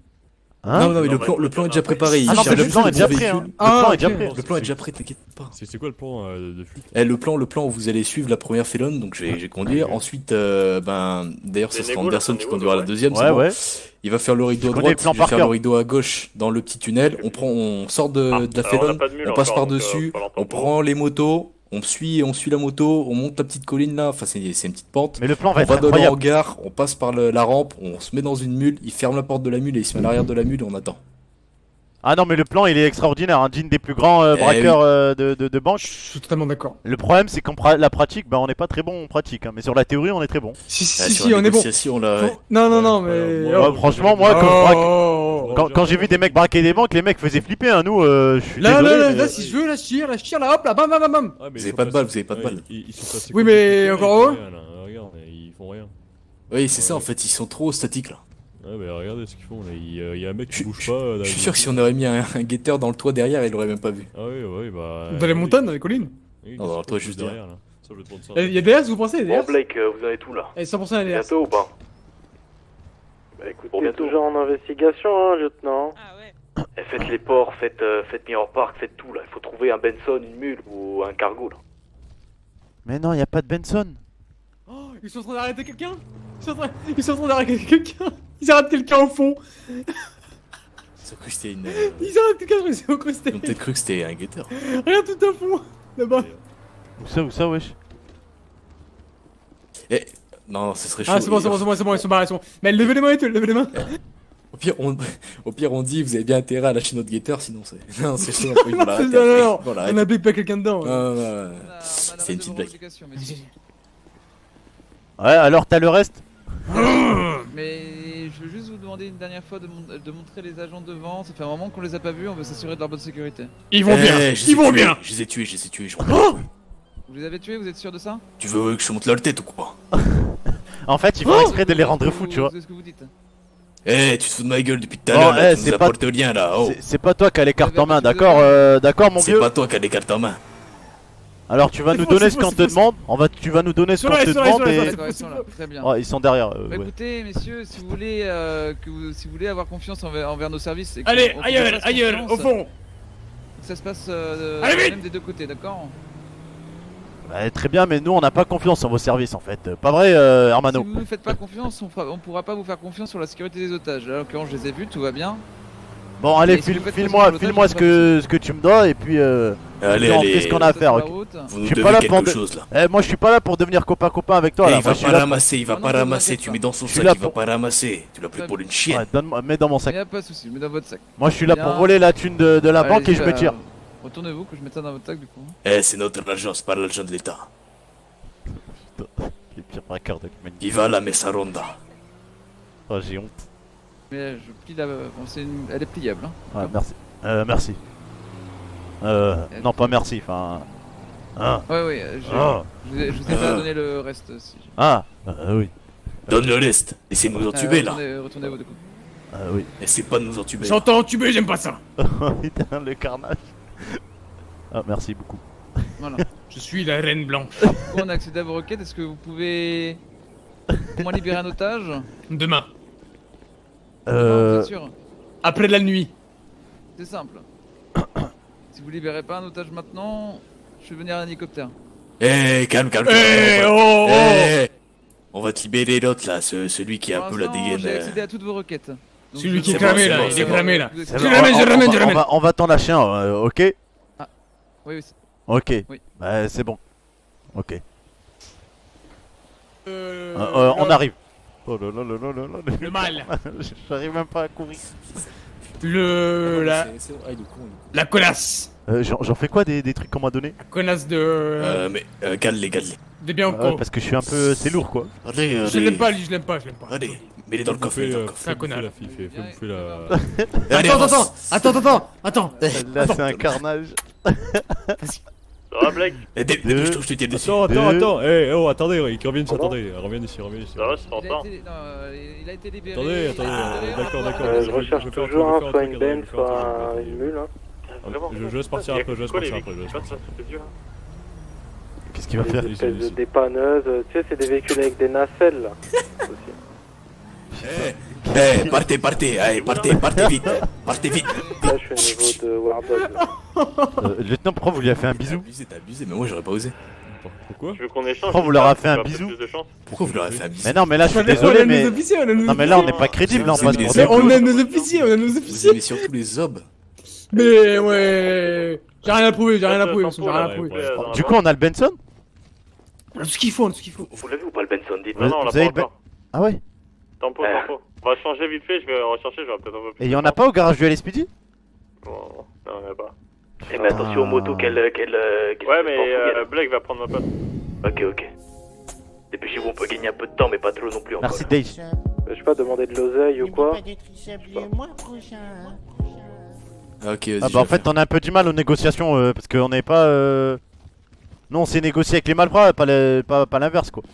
S2: Hein
S1: Non, non, mais le plan, le plan est déjà préparé. il
S2: Ah non, mais le plan est déjà prêt. hein. Le
S3: Ah,
S2: plan est déjà prêt.
S1: Le plan est déjà prêt, t'inquiète pas.
S10: C'est quoi le plan euh, de fuite?
S1: Eh, le plan, le plan, vous allez suivre la première félonne, donc je vais, je vais conduire. Ensuite, euh, ben, d'ailleurs, ce
S6: Les
S1: sera Anderson qui conduira la deuxième. c'est
S2: Ouais,
S1: bon.
S2: ouais.
S1: Il va faire le rideau à droite, vais
S2: par
S1: faire le rideau à gauche dans le petit tunnel. On prend, on sort de,
S6: Ah,
S1: de la
S6: alors, on
S1: passe
S6: encore,
S1: par
S6: donc,
S1: dessus,
S6: euh,
S1: on prend les motos, on suit, on suit la moto, on monte la petite colline là. Enfin, c'est une petite pente.
S2: Mais le plan va
S1: On
S2: être
S1: va dans le hangar, on passe par le- la rampe, on se met dans une mule, il ferme la porte de la mule et il se met à l'arrière de la mule et on attend.
S2: Ah non, mais le plan il est extraordinaire. Un jean des plus grands euh,
S1: Eh
S2: braqueurs euh, de, de, de banque.
S3: Je suis totalement d'accord.
S2: Le problème, c'est qu'en pra- la pratique, bah, on n'est pas très bon en pratique. hein, mais sur la théorie, on est très bon.
S3: Si,
S1: Ah,
S3: si,
S1: sur
S3: si,
S1: la
S3: on est bon.
S1: là, ouais.
S3: Non, non, non,
S10: Ouais,
S3: mais.
S2: franchement, moi, quand, je
S3: Oh,
S2: braque-
S3: oh,
S2: quand, quand j'ai vu des mecs braquer des banques, les mecs faisaient flipper. Hein. Nous, euh, je suis
S3: Là,
S2: désolé.
S3: là, là,
S2: mais-
S3: là, si je veux, là, je tire, là, je tire, là, hop, là, bam, bam, bam, bam.
S10: Ah, mais
S1: Vous avez pas de balles, vous avez pas de
S10: placés
S3: Oui,
S10: comme
S3: mais encore eux.
S10: ils font rien.
S1: Oui, c'est ça en fait, ils sont trop statiques là.
S10: Ouais, mais regardez ce qu'ils font là. Il y a- il y a un mec qui
S1: Je-
S10: bouge pas. euh,
S1: Je suis sûr que si on aurait mis un, un guetteur dans le toit derrière, il l'aurait même pas vu.
S10: Ah, oui, ouais, bah.
S3: Dans les
S10: oui.
S3: montagnes, dans les collines.
S10: Oui,
S1: Non, dans le toit,
S10: juste derrière là. Ça, je vais te prendre ça.
S3: Il y a des as, vous pensez,
S9: Bon, Blake, euh, vous êtes où là
S3: Eh, 100% des as.
S9: Bientôt ou pas Bah écoutez, toujours en investigation, hein, lieutenant.
S4: Ah ouais.
S9: Eh, faites les ports, faites, euh, faites Mirror Park, faites tout là. Il faut trouver un Benson, une mule ou un cargo là.
S2: Mais non, il y a pas de Benson.
S3: Oh, ils sont en train d'arrêter quelqu'un? Ils sont, en train... ils sont en train d'arrêter quelqu'un? Ils arrêtent quelqu'un au fond
S1: Ils ont cru que c'était une. euh,
S3: Ils arrêtent quelqu'un, cru que
S1: Ils ont
S3: c'était...
S1: peut-être cru que c'était un guetteur.
S3: Regarde tout au fond Là-bas
S2: Où ça, où ça, wesh?
S1: Eh, non, ce serait chaud.
S3: Ah, c'est bon, c'est bon, c'est bon, c'est bon, ils sont barrés, ils sont bons. Mais levez les mains et tout, levez les mains
S1: Au pire, on, au pire, on dit, vous avez bien intérêt à lâcher notre guetteur, sinon c'est. (laughs) Non, c'est chaud, après, il faut
S3: Non,
S1: l'arrêter.
S3: non, on n'applique pas quelqu'un dedans.
S1: Non, non, non, C'est une petite blague.
S2: Ouais, alors t'as le reste?
S14: Mais je veux juste vous demander une dernière fois de, mon- de montrer les agents devant. Ça fait un moment qu'on les a pas vus, on veut s'assurer de leur bonne sécurité.
S3: Ils vont
S1: Eh,
S3: bien,
S1: je les
S3: ils vont
S1: tués,
S3: bien
S1: Je les ai tués, je les ai tués. je-
S14: Vous les avez tués, vous êtes sûr de ça?
S1: Tu veux que je te monte leur tête ou quoi? (laughs)
S2: En fait, ils font exprès de les rendre fous, tu vois.
S14: C'est ce que vous dites.
S1: Eh, tu te fous de ma gueule depuis tout à
S2: Oh,
S1: l'heure, là,
S2: eh,
S1: tu
S2: c'est
S1: nous
S2: pas-
S1: apportes rien là, oh.
S2: C'est- C'est pas toi qui as les cartes en main, d'accord euh, D'accord, mon
S1: C'est
S2: vieux
S1: pas toi qui as les cartes en main.
S2: Alors tu vas nous donner ce qu'on te demande. On va, tu vas nous donner ce qu'on te demande et.
S14: D'accord, ils sont là. Très bien.
S2: Ils sont derrière. euh,
S14: Bah
S2: ouais.
S14: écoutez, messieurs, si vous voulez, euh, que vous, si vous voulez avoir confiance envers, envers nos services,
S3: Allez, ailleurs, ailleurs, au fond
S14: ça se passe euh, même des deux côtés, d'accord
S2: Bah, très bien, mais nous on n'a pas confiance en vos services en fait. Pas vrai, euh,
S14: Si
S2: Hermano
S14: vous ne faites pas confiance, on, fera, on pourra pas vous faire confiance sur la sécurité des otages. Là, en l'occurrence, je les ai vus, tout va bien.
S2: Bon, allez,
S14: si
S2: file- file-moi ce que, ce que tu me dois et puis. Euh,
S1: Allez, allez.
S2: fait ce qu'on a à faire. ok.
S1: Vous
S2: Je
S1: nous
S2: suis
S1: devez
S2: pas là
S1: quelque
S2: pour de-
S1: chose là.
S2: Eh, moi je suis pas là pour devenir copain-copain avec toi
S1: Eh,
S2: là.
S1: il
S2: Moi,
S1: va
S2: je suis
S1: pas
S2: là-
S1: ramasser, il va
S14: Non,
S1: pas
S14: non,
S1: ramasser, tu
S14: pas.
S1: mets dans son
S2: Je suis
S1: sac,
S2: là
S1: il va
S2: pour-
S1: pas ramasser. Tu l'as pris pour une chienne.
S2: Ouais, donne mets dans mon
S14: Il
S2: sac.
S14: n'y a pas de soucis, je mets dans votre sac.
S2: Moi je suis là
S14: Bien.
S2: pour voler la thune de, de la banque et je me tire.
S14: Retournez-vous que je mette ça dans votre sac du coup.
S1: Eh, c'est notre argent, c'est pas l'argent de l'État. (laughs)
S2: Les pire braqueur de l'humanité.
S1: Viva la Mesa Ronda.
S2: Oh, j'ai honte.
S14: Mais je plie la. Bon, c'est une... Elle est pliable. Hein.
S2: Ouais, merci. Euh, merci. Euh, non, pas merci, enfin. Ah.
S14: Ouais, ouais, euh, je,
S2: Ah.
S14: je, vous ai- je vous ai pas donné le reste. Si j'ai-
S2: Ah, euh, oui.
S1: Donne le reste. Laissez-nous
S14: Euh,
S1: entuber là.
S14: retournez, retournez à vos deux coups.
S2: Ah oui.
S1: Laissez pas nous entuber.
S3: J'entends entuber, j'aime pas ça. (laughs)
S2: Putain, le carnage. Ah, merci beaucoup.
S14: Voilà.
S3: Je suis la reine blanche.
S14: on a accédé à vos requêtes. Est-ce que vous pouvez. Au moins libérer un otage?
S3: Demain.
S2: Euh.
S14: Bien sûr.
S3: Après la nuit.
S14: C'est simple. (coughs) si vous libérez pas un otage maintenant, je vais venir à un hélicoptère.
S1: Eh, calme, calme.
S3: Eh,
S1: calme.
S3: oh, oh.
S1: Eh, On va te libérer l'autre là, ce- celui qui a un peu la dégaine.
S14: J'ai
S1: euh.
S14: accédé à toutes vos requêtes. Donc
S3: Celui qui est cramé là, il est cramé là. Je ramène,
S2: on-
S3: je le ramène, je ramène.
S2: va- On va t'en lâcher un, euh, ok
S14: Oui, oui. c'est-
S2: Ok.
S14: Oui.
S2: Bah, c'est bon. Ok.
S3: Euh,
S2: Euh, euh, on arrive. Oh là là là là là là.
S3: Le mal. (laughs)
S2: J'arrive même pas à courir. (laughs)
S3: Le. La,
S1: ah, il est con, il est con.
S3: la connasse.
S2: Euh, J'en fais quoi des, des trucs qu'on m'a donné
S3: La connasse de.
S1: Euh, mais euh, gale-les, gale-les.
S3: de Bianco.
S2: Ouais, Parce que je suis un peu. C'est lourd quoi.
S1: Allez,
S3: Je l'aime pas, lui, je l'aime pas, je l'aime pas.
S1: Allez, mets-les dans le coffre, mets-les dans le coffre.
S3: C'est un connard.
S10: la fille, fais bouffer la.
S3: Attends,
S1: avance.
S3: attends, attends, attends, attends.
S2: Là, c'est un carnage.
S6: Ça va, Blake
S1: Eh, dé- dépêche-toi, je te tire dessus.
S10: Attends, attends, attends, eh, oh, attendez, ils reviennent ici,
S6: Pardon
S10: attendez, reviens ici, reviens ici.
S6: Ça va, je
S14: Il a
S6: t'entends
S14: été, non, euh, il a été libéré.
S10: Attendez, attendez, euh, d'accord, d'accord. Euh,
S11: je recherche
S10: je vais faire un
S11: toujours
S10: truc,
S11: un,
S10: je vais
S11: soit
S10: faire
S11: une
S10: un truc,
S11: benne, soit une mule. hein.
S10: Je, je laisse partir un peu, je laisse partir un peu, je laisse partir.
S2: Qu'est-ce qu'il va faire
S11: Des espèces de dépanneuses, tu sais, c'est des véhicules avec des nacelles là. aussi.
S1: Eh, eh, partez, partez, allez, partez, partez vite, partez vite.
S11: Là, je suis au niveau de.
S2: Euh, Lieutenant, pourquoi vous lui avez fait un
S1: T'as
S2: bisou
S1: abusé, t'as abusé, mais moi j'aurais pas osé.
S10: Pourquoi
S6: Tu veux qu'on échange
S2: Pourquoi vous leur avez fait un bisou
S1: Pourquoi vous leur avez fait un bisou
S2: Mais non, mais là, je suis désolé,
S3: on a
S2: mais.
S3: nos officiers, on a nos
S2: Non, mais là, on n'est pas crédible, là, on passe
S3: Mais on a nos officiers, on a nos
S1: Vous
S3: officiers.
S1: aimez surtout les obs.
S3: Mais ouais. J'ai rien à prouver, j'ai rien à prouver, j'ai rien à prouver.
S2: Du coup, on a le Benson
S3: On a tout ce qu'il faut, on a tout ce qu'il faut.
S9: Vous l'avez ou pas le Benson Dites
S6: Non, non, on l'a pas
S2: le
S6: encore.
S2: Ah ouais
S6: Tempo,
S9: Euh.
S6: tempo. On va changer vite fait, je vais rechercher, j'aurai peut-être un peu plus.
S2: Et il y en a pas au garage du LSPD
S6: Bon, non, il y en a pas.
S9: Eh, mais attention aux motos, quelle. quelle, euh, quelle
S6: Ouais, mais euh, Blake va prendre ma place.
S9: Ok, ok. Dépêchez-vous, on peut gagner un peu de temps, mais pas trop non plus encore.
S2: Merci, Dave.
S11: Je sais pas, demander de l'oseille ou quoi
S8: hein.
S1: Ah, ok.
S2: Ah bah en fait on a un peu du mal aux négociations euh, parce qu'on n'est pas euh... Nous on s'est négocié avec les malfrats pas le- pas, pas l'inverse quoi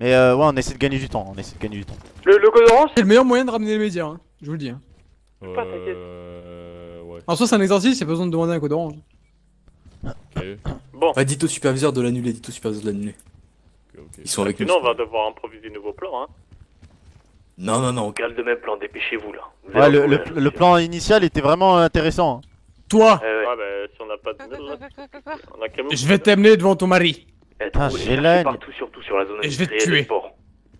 S2: Mais euh, ouais on essaie de gagner du temps on essaie de gagner du temps
S11: Le, le code orange
S3: C'est le meilleur moyen de ramener les médias, hein. je vous le dis. hein.
S10: Euh. Ouais,
S3: En soi, c'est un exercice, il y a pas besoin de demander un code orange.
S6: Bon,
S1: Ah, dites au superviseur de l'annuler, dites au superviseur de l'annuler. Ils sont avec nous.
S6: sinon on va devoir improviser de nouveaux plans, hein.
S1: Non, non, non,
S9: On garde le même plan, dépêchez-vous là. Vous
S2: Ouais
S9: allez
S2: le, plan initial était vraiment intéressant hein.
S3: Toi,
S9: Eh ouais.
S6: Ouais, bah si on n'a pas de (laughs) on a
S3: je vais t'amener devant ton mari.
S9: Eh,
S2: Putain, j'ai
S9: cherchez
S2: la-
S9: partout, surtout sur la zone
S3: Et je vais te tuer.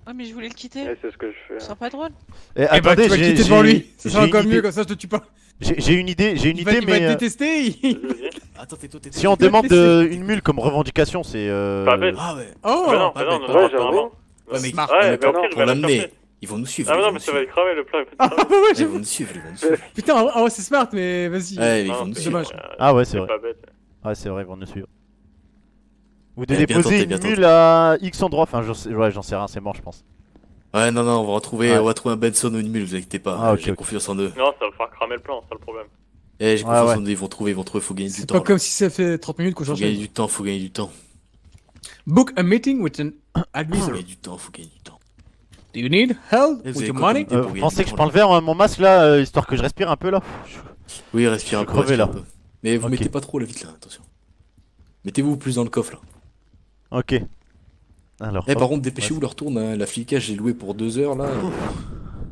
S4: Ah, mais je voulais le quitter.
S11: Ouais, c'est ce que je fais.
S4: Sera pas drôle.
S2: Et
S3: Eh bah,
S2: attendez
S3: tu vas le
S2: j'ai
S3: quitter devant lui. Ça
S2: j'ai
S3: sera encore mieux, comme ça je te tue pas.
S2: J'ai une idée j'ai une
S3: Il va,
S2: idée
S3: il va
S2: mais
S3: te
S2: euh,
S3: détester. (laughs) il-
S6: Vas-y.
S1: Attends, tais-toi, tais-toi.
S2: si on demande euh, une mule comme revendication c'est euh...
S6: Pas bête.
S1: Ah ouais.
S3: Oh
S6: non,
S1: Ah,
S6: mais non,
S1: mais
S6: non,
S11: Ouais,
S6: vraiment.
S11: j'avoue.
S1: Ouais, mais,
S3: Smart.
S1: ouais, mais
S6: Ouais,
S1: pour,
S6: mais non,
S1: pour
S6: il va le
S1: l'amener, ils vont nous suivre.
S6: Ah,
S1: ils
S6: mais
S1: vont
S6: non, mais ça va être cramé le plan. va
S3: Ah bah ouais,
S1: Ils vont nous suivre, ils vont nous suivre.
S3: Putain, ah ouais, c'est smart, mais vas-y.
S1: Ouais, ils vont nous
S6: c'est
S1: suivre.
S3: dommage.
S6: euh,
S2: Ah ouais, c'est vrai.
S6: bête.
S2: Ouais c'est vrai ils vont nous suivre Vous
S1: Eh,
S2: devez
S1: bien
S2: déposer
S1: tenté,
S2: une mule à X endroit enfin j'en sais, ouais, j'en sais rien c'est mort je pense
S1: Ouais, non, non, on va retrouver,
S2: Ouais.
S1: on va trouver un Benson ou une mule, vous inquiétez pas.
S2: Ah, ok,
S1: J'ai confiance en eux.
S6: Non, ça va faire cramer le plan, c'est ça le problème.
S1: Eh, j'ai confiance
S2: ouais.
S1: en eux, ils vont trouver, ils vont trouver, faut gagner du
S3: C'est
S1: temps.
S3: pas
S1: là.
S3: comme si ça fait 30 minutes qu'on
S1: Faut
S3: cherche.
S1: gagner du temps, faut gagner du temps.
S3: Book a meeting with an
S1: Faut
S3: advisor.
S1: gagner du temps, faut gagner du temps.
S3: Do you need help
S1: Eh, vous
S3: with your money?
S2: euh, Vous
S1: gagner
S2: pensez que je prends le verre mon masque là euh, histoire que je respire un peu là
S1: Oui, respire un peu.
S2: suis crevé,
S1: respire
S2: là.
S1: un peu. Mais vous mettez pas trop la vitre là, attention. Mettez-vous plus dans le coffre là.
S2: Ok Alors
S1: Eh, par contre, dépêchez-vous, leur retourne. hein. La flicage, j'ai loué pour deux heures là.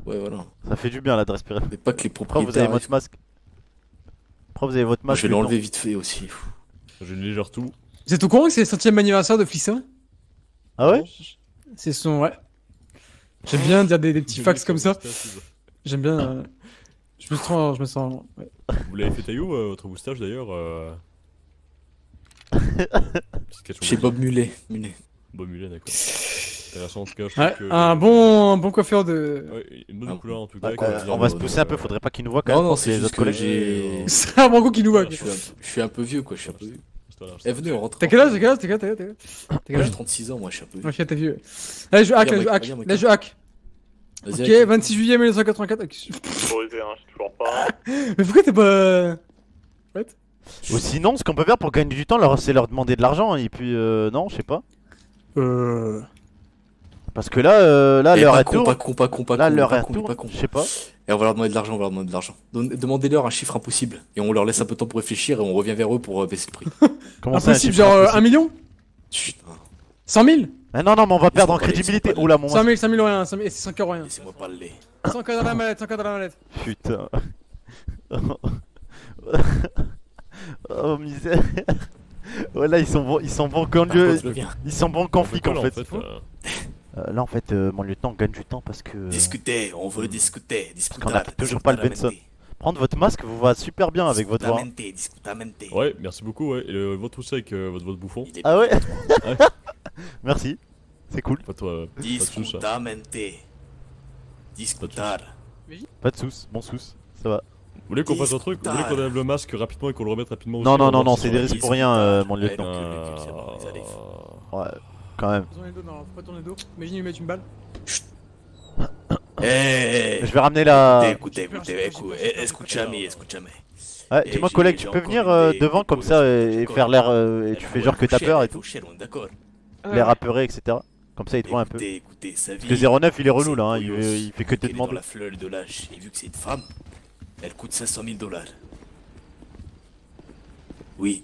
S1: Ouais, voilà.
S2: ça fait du bien là de respirer
S1: Mais pas que les
S2: Pourquoi vous avez
S1: propriétaires.
S2: votre masque Pourquoi vous avez votre masque
S1: je vais l'enlever vite fait aussi.
S10: J'ai une légère toux.
S3: Vous êtes au courant que c'est le centième anniversaire de Flissa
S2: Ah ouais?
S3: C'est son. Ouais. J'aime bien dire des, des petits facts comme ça. J'aime bien. euh, Je me sens. Je me sens. ouais.
S10: Vous l'avez fait taillou, euh, votre moustache d'ailleurs euh... (laughs) Petite question
S1: Chez Bob Mulet. Mulet.
S10: Bob Mulet, d'accord. (laughs) Intéressant en tout cas. je
S3: Ouais,
S10: trouve que-
S3: un bon, un bon coiffeur de.
S10: Ouais, une bonne
S1: Ah,
S10: couleur en tout cas.
S2: Euh,
S10: comme disait
S2: On va se pousser un peu
S10: euh,
S2: faudrait pas qu'il nous voit quand
S1: Non,
S2: même
S1: non, c'est
S2: les autres collègues
S1: j'ai.
S3: C'est un bon coup qui nous voit.
S1: Je suis un- je suis un peu vieux quoi, je suis un peu vieux. Eh, venez, on rentre.
S3: T'as quel âge T'as quel âge T'as quel âge T'as quel âge?
S1: J'ai 36 ans, moi je suis un peu.
S3: Ok, t'es vieux. Allez, je hack, là, je hack. Là, je hack.
S1: Vas-y,
S3: Ok,
S1: hack.
S3: 26 juillet 1984.
S6: Autorisé, hein, je suis toujours pas. (laughs)
S3: Mais pourquoi t'es pas.
S2: Ou sinon, ce qu'on peut faire pour gagner du temps, c'est leur demander de l'argent et puis euh, non, je sais pas.
S3: Euh.
S2: Parce que là, euh, là,
S1: Eh,
S2: leur
S1: pas
S2: est
S1: con,
S2: tour.
S1: pas con, pas con, pas
S2: Là,
S1: con,
S2: leur
S1: pas
S2: est
S1: con,
S2: tour.
S1: pas con.
S2: Je sais pas.
S1: Et on va leur demander de l'argent, on va leur demander de l'argent. Demandez-leur un chiffre impossible. Et on leur laisse un peu de temps pour réfléchir et on revient vers eux pour euh, baisser le prix. (laughs)
S2: Comment ça, un
S3: Impossible, genre
S2: impossible
S3: 1 million
S1: Chut,
S3: 100 000
S2: Ah non, non, mais on va perdre en crédibilité.
S1: laisse-moi
S2: Oula, mon
S3: 100 000, 100 000 rien, 100 000 et c'est 5 euros rien.
S1: Laissez-moi parler.
S3: 100 k dans la mallette, 100 k dans la mallette.
S2: Putain. (laughs) oh misère. (laughs) Voilà, ils sont bons, ils sont bons
S1: viens.
S2: Ils sont bons qu'en flic en fait.
S10: euh,
S2: Euh, là en fait, euh, mon lieutenant gagne du temps parce que.
S1: Discuter, on veut discuter, discuter.
S2: qu'on a toujours pas le Benson. Prendre votre masque vous va super bien avec votre voix.
S10: Ouais, merci beaucoup, ouais. Et le, avec euh, votre, votre bouffon?
S2: Ah ouais? (laughs)
S10: Ouais.
S2: Merci. C'est cool.
S10: Pas toi.
S1: Discutamente. Discutar.
S2: Pas de sous, bon sous, ça va.
S10: Vous voulez qu'on fasse un truc Vous voulez qu'on enlève le masque rapidement et qu'on le remette rapidement
S2: Non, non,
S10: on
S2: non, non, c'est des risques pour rien, euh, mon lieutenant.
S1: allez.
S2: Ouais, quand même.
S3: Non, faut pas tourner le dos. Imagine lui mettre une balle.
S1: Eh,
S2: Je vais ramener la.
S1: Écoutez, écoutez, écoutez, eh, escúchame, escúchame.
S2: Ouais,
S1: Eh,
S2: dis-moi collègue, tu peux venir euh, devant comme ça et faire l'air euh, et tu fais genre que t'as peur et tout. L'air apeuré, etc. Comme ça il te voit un peu.
S1: Écoutez, écoutez, sa
S2: Parce
S1: vie.
S2: que 09 il est relou là, hein, il, fait que te demander.
S1: la fleur de l'âge. Et vu que c'est une femme, elle coûte 500 000 dollars. Oui,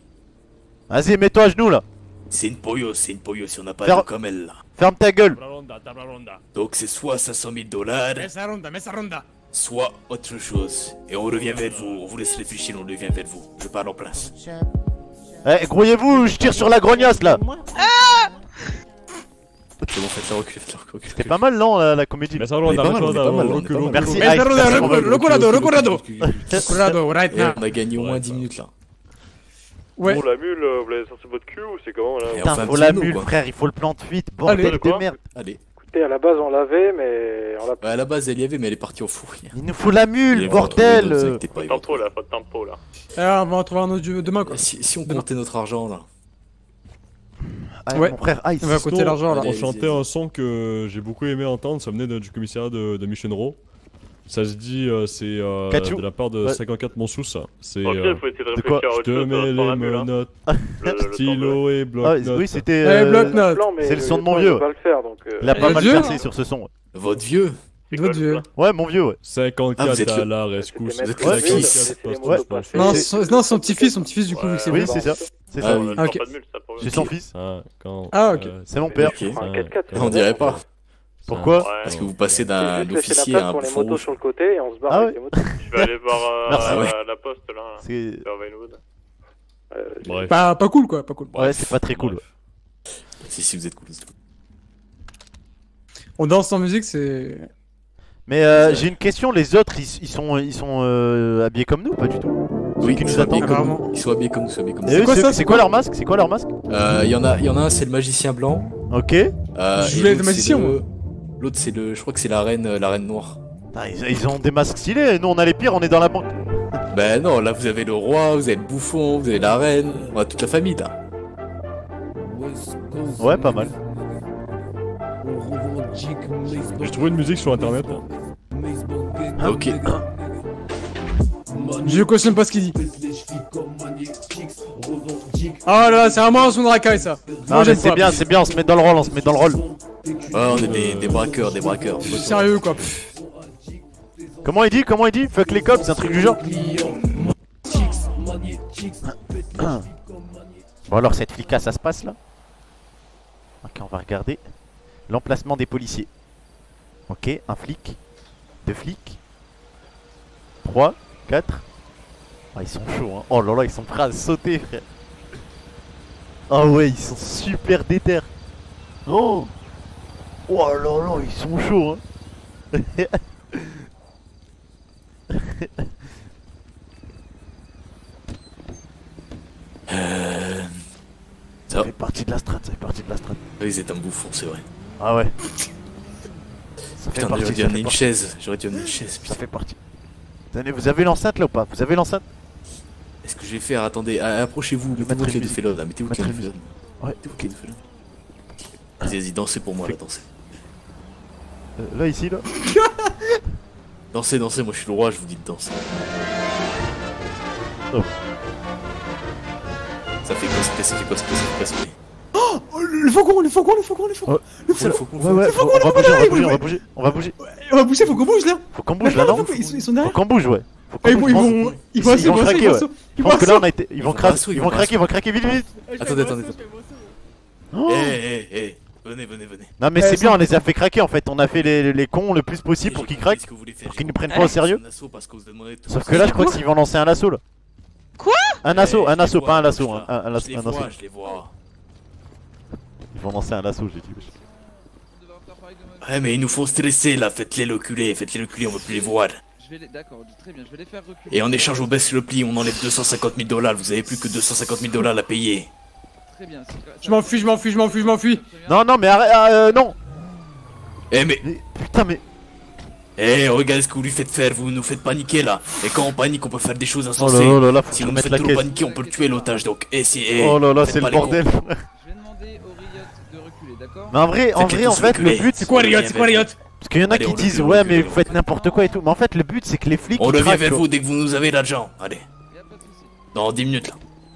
S2: Vas-y, mets-toi à genoux là.
S1: c'est une poilleuse, c'est une poilleuse. On n'a pas
S2: Fer-
S1: de comme elle là.
S2: Ferme ta gueule.
S1: Donc c'est soit 500 000 dollars, soit autre chose. Et on revient vers vous. On vous laisse réfléchir, on revient vers vous. Je parle en place.
S2: Eh, grouillez-vous, je tire sur la grognasse là.
S1: C'est bon, faites-la reculer, faites-la reculer.
S2: C'était pas mal non la, la comédie.
S10: Mais ça
S1: pas mal, on pas pas
S10: recule.
S2: Merci. Robert.
S3: reculado, reculado. Reculado, right
S1: Et
S3: now.
S1: on a gagné au moins 10 minutes là.
S3: Ouais.
S6: Bon, la mule, euh, vous l'avez sorti de votre cul ou c'est comment là
S1: on
S2: Putain, faut la mule frère, il faut le plan de fuite,
S3: Allez.
S2: bordel de merde.
S1: Allez.
S11: Écoutez, à la base on l'avait, mais on l'a
S1: Ouais, à la base, elle y avait, mais elle est partie au four.
S2: Il nous faut la mule, bordel.
S1: pas,
S6: Pas de tempo là, pas de tempo là.
S3: Alors, on va en trouver un autre demain quoi.
S1: Si, si on comptait notre argent là.
S2: Ah,
S3: Ouais.
S2: Mon frère Ice.
S3: On va côté l'argent là.
S10: On chantait un son que j'ai beaucoup aimé entendre, ça venait de- du commissariat de, de Mission Row. Ça se dit, euh, c'est euh, de la part de
S2: Ouais.
S10: 54 Monsous. ça. C'est. Euh,
S6: de
S2: quoi
S10: je te mets
S6: euh,
S10: les.
S6: Hein.
S10: menottes, stylo et
S2: Ah,
S10: bloc-notes.
S2: oui, c'était.
S3: Ouais,
S2: euh,
S11: mais
S2: C'est le son de mon vieux,
S11: Il va pas le faire donc.
S2: Il a pas mal percé sur ce son. ouais.
S1: Votre vieux
S6: C'est
S3: Votre vieux.
S2: Ouais, mon vieux, ouais.
S10: 54
S1: Ah, vous êtes
S10: à la rescousse.
S11: C'était
S1: maître
S2: Ouais, Ouais.
S3: Non,
S2: C'est-
S3: son- petit-fils, son petit-fils du coup,
S6: Ouais.
S3: vu que c'est
S2: Oui, c'est ça. C'est
S1: Ah
S2: ça.
S1: oui.
S6: On a
S3: Ok.
S6: pas de mule, ça pour
S2: C'est son fils.
S3: Ah, ok.
S10: euh,
S2: C'est mon père.
S1: Ok.
S11: Un 4x4,
S1: On dirait pas.
S2: Pourquoi
S6: Ouais.
S1: Parce que vous passez d'un officier à un
S11: pour les
S1: bouffon
S11: motos
S1: rouge.
S11: sur le côté et on se barre
S2: Ah
S11: avec
S2: ouais
S11: les motos. (laughs)
S6: Je vais aller voir euh,
S2: Merci.
S6: euh, la poste là,
S2: C'est.
S11: Euh.
S3: Pas, pas cool quoi, pas cool.
S2: Ouais, c'est pas très cool.
S1: Si, si, vous êtes cool.
S3: On danse sans musique, c'est.
S2: Mais euh, j'ai une question, les autres ils, ils sont, ils sont euh, habillés comme nous ou pas du tout?
S1: Oui,
S2: qui nous attendent
S1: comme. Ils sont habillés comme nous, habillés comme nous.
S2: eux,
S3: quoi ça,
S2: C'est
S3: c'est
S2: quoi leur masque? C'est quoi leur masque?
S1: Euh, Il y en a, il y en a un, c'est le magicien blanc.
S2: Ok.
S1: Euh,
S3: Je voulais magicien,
S1: c'est le-
S3: moi.
S1: L'autre, c'est le, je crois que c'est la reine, euh, la reine noire.
S2: Ah, ils, ils ont des masques stylés, nous on a les pires, on est dans la banque. (laughs)
S1: Ben non, là vous avez le roi, vous avez le bouffon, vous avez la reine, on a toute la famille là.
S2: Ouais, pas mal.
S10: J'ai trouvé une musique sur internet.
S1: Ok.
S3: Je cautionne pas ce qu'il dit. Ah là là, c'est vraiment un son de racaille ça.
S2: Non, mais c'est bien, c'est bien, on se met dans le rôle, on se met dans le rôle.
S1: Ouais, on est des, des braqueurs, des braqueurs.
S3: Sérieux quoi. Pff.
S2: Comment il dit Comment il dit? Fuck les cops, c'est un truc du genre. Bon alors cette flica ça se passe là? Ok on va regarder L'emplacement des policiers Ok un flic Deux flics Trois Ah ils sont chauds hein Oh là là ils sont prêts à sauter frère Ah ouais ils sont super déter Oh Oh là là ils sont chauds hein (laughs)
S1: Euh...
S2: Ça fait partie de la strat, ça fait partie de la strat
S1: oui, c'est un bouffon, c'est vrai.
S2: Ah ouais (laughs) Ça fait
S1: Putain,
S2: partie,
S1: j'aurais dû amener une chaise. J'aurais dû amener une chaise.
S2: Ça fait partie. Tenez, vous avez l'enceinte là ou pas? Vous avez l'enceinte?
S1: Est-ce que je vais faire, attendez, approchez-vous, mettez-vous deux
S2: musique.
S1: félons là, mettez-vous
S2: une
S1: félons.
S2: Ouais.
S1: Mettez-vous. Vas-y, vas-y, dansez pour moi là, dansez.
S2: Euh, là, ici, là. (laughs)
S1: Dansez, dansez, moi je suis le roi, je vous dis de danser.
S2: Oh.
S1: Ça fait cosplay, ça fait cosplay, ça fait cosplay.
S3: Oh, le faucon, le faucon, le faucon, le faucon. Le
S1: C'est le
S3: faucon.
S1: faucon.
S2: Ouais, ouais,
S3: Le faucon,
S2: on va
S3: le
S2: bouger, on va
S3: faucon,
S2: bouger, on va bouger, on va bouger.
S3: On va bouger, faut qu'on bouge là.
S2: Faut qu'on bouge là, non
S3: faut- ils sont- sont
S2: Faut
S3: derrière.
S2: qu'on bouge, ouais.
S3: Eh, ils vont, ils
S2: Ils
S3: vont ils vont
S2: craquer, ouais.
S3: ils
S2: Je
S3: vont
S2: pense que là, on a été. Ils vont craquer, ils vont craquer, ils vont craquer, vite, vite.
S1: Attendez, attendez.
S2: Oh.
S1: Eh, eh, eh, venez, venez, venez.
S2: Non, mais
S3: Eh,
S2: c'est bien, on les a fait craquer en fait. On a fait les, les cons le plus possible pour qu'ils craquent. Pour qu'ils
S1: compris.
S2: prennent pas au sérieux.
S1: Un.
S2: Sauf que là, je crois qu'ils vont lancer un assaut là.
S4: Quoi
S2: Un assaut,
S1: Eh,
S2: un assaut, pas un
S1: je
S2: un,
S1: là.
S2: un, un
S1: Je les
S2: un
S1: vois, je les vois.
S2: Ils vont lancer un assaut, j'ai dit.
S1: Ouais, mais ils nous font stresser là, faites-les le culé, faites-les le culé, on veut plus les voir.
S14: Les... D'accord, très bien, je vais les faire reculer.
S1: Et en échange, on baisse le pli, on enlève 250 000 dollars, vous avez plus que 250 000 dollars à payer.
S14: Très bien. c'est-
S3: Je m'enfuis, je m'enfuis, je m'enfuis, je m'enfuis.
S2: Non, non, mais arrête, ah, euh, non.
S1: Eh, mais.
S2: Putain, mais.
S1: Eh, regardez ce que vous lui faites faire, vous nous faites paniquer là. Et quand on panique, on peut faire des choses
S2: Oh
S1: insensées.
S2: là là là là, faut
S1: si vous nous faites
S2: la
S1: trop
S2: caisse.
S1: paniquer, on peut le tuer l'otage donc. Eh, si, eh.
S2: Oh là là, c'est le bordel. (laughs)
S14: Je vais demander au Riot de reculer, d'accord
S2: Mais en vrai, en vrai, en fait, le but.
S3: C'est quoi, Riot C'est quoi, Riot
S2: Parce qu'il y en a
S1: Allez,
S2: qui disent,
S1: recule,
S2: ouais,
S1: recule,
S2: mais vous faites n'importe quoi et tout. Mais en fait, le but, c'est que les flics.
S1: On
S2: ils
S1: revient vers vous dès que vous nous avez l'argent. Allez. Dans 10 minutes là.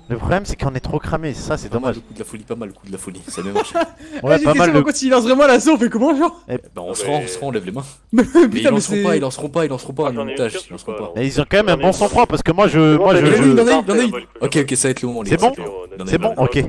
S2: Le problème, c'est qu'on est trop cramé. Ça, c'est
S1: mal
S2: dommage.
S1: le coup de la folie, pas mal le coup de la folie. Ça. (laughs)
S2: Ouais, pas mal. le-
S3: Pourquoi s'il lance vraiment l'assaut, on fait comment, genre
S2: Eh,
S1: Bah, on se rend, on se rend, on lève les mains. (laughs)
S3: Mais
S1: Mais ils
S3: putain, mais
S1: lanceront pas, ils lanceront pas, ils lanceront pas
S6: pièce
S1: Ils lanceront pas.
S2: Mais ils ont quand même un bon sang-froid parce que moi, je. Moi, je.
S3: Il y en a une, il y en a une, il y en a une.
S1: Ok, ok, ça va être le moment. les
S2: C'est
S1: gars,
S2: bon
S1: le
S2: C'est bon. Ok.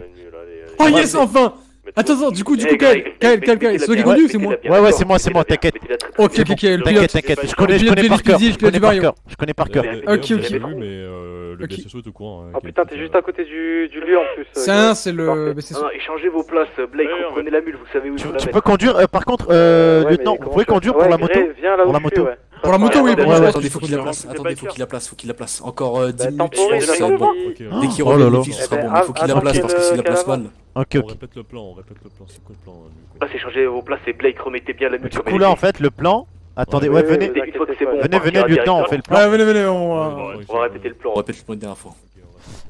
S3: Oh yes, enfin Attends, attends, du coup, du coup, Kael, Kael, Kael, Kael, toi qui
S9: bien,
S3: conduis ou c'est moi
S2: Ouais, ouais, c'est moi, c'est moi, t'inquiète.
S3: Ok, ok, ok, le
S2: T'inquiète,
S3: pilote.
S2: t'inquiète. Je connais, je par cœur. Je connais par cœur. Je connais par cœur.
S3: Ok, ok.
S10: mais euh, le
S3: Ok.
S10: BSSO est au courant. hein,
S11: Oh putain, t'es
S10: petite,
S11: juste
S10: euh,
S11: à côté du, du lieu en plus.
S3: C'est un, c'est le.
S9: non, échangez vos places, Blake,
S6: Ouais, on
S9: prenez la mule, vous savez où il
S2: Tu, peux conduire, euh, par contre, euh,
S11: Ouais,
S2: lieutenant, vous pouvez
S11: je
S2: conduire
S11: Ouais,
S2: pour la moto
S11: Viens là
S2: Pour la
S11: je
S2: moto.
S3: Pour la moto, oui, pour la.
S1: Attendez, faut qu'il la place. Attendez, faut qu'il la place. Faut qu'il la place. Encore euh, 10
S11: Bah,
S1: minutes. je pense que c'est bon. Dès qu'il
S2: Oh
S1: revient, ce sera bon. Mais faut qu'il la place parce que s'il la place mal.
S2: Ok,
S10: On
S2: ok.
S10: répète le plan, on répète le plan. C'est quoi le plan euh, du coup
S9: Place, échangez vos places et Blake, remettez bien la mule.
S2: Du coup, là, en fait, le plan. Attendez,
S10: Ouais,
S2: venez.
S11: ouais.
S9: Une fois que c'est bon, on
S2: Venez, venez,
S9: partira
S2: lieutenant, on fait le plan.
S3: Ouais, venez, venez, on.
S10: Ouais,
S3: euh,
S10: ouais,
S9: On va répéter le plan.
S1: On répète le point de dernière fois.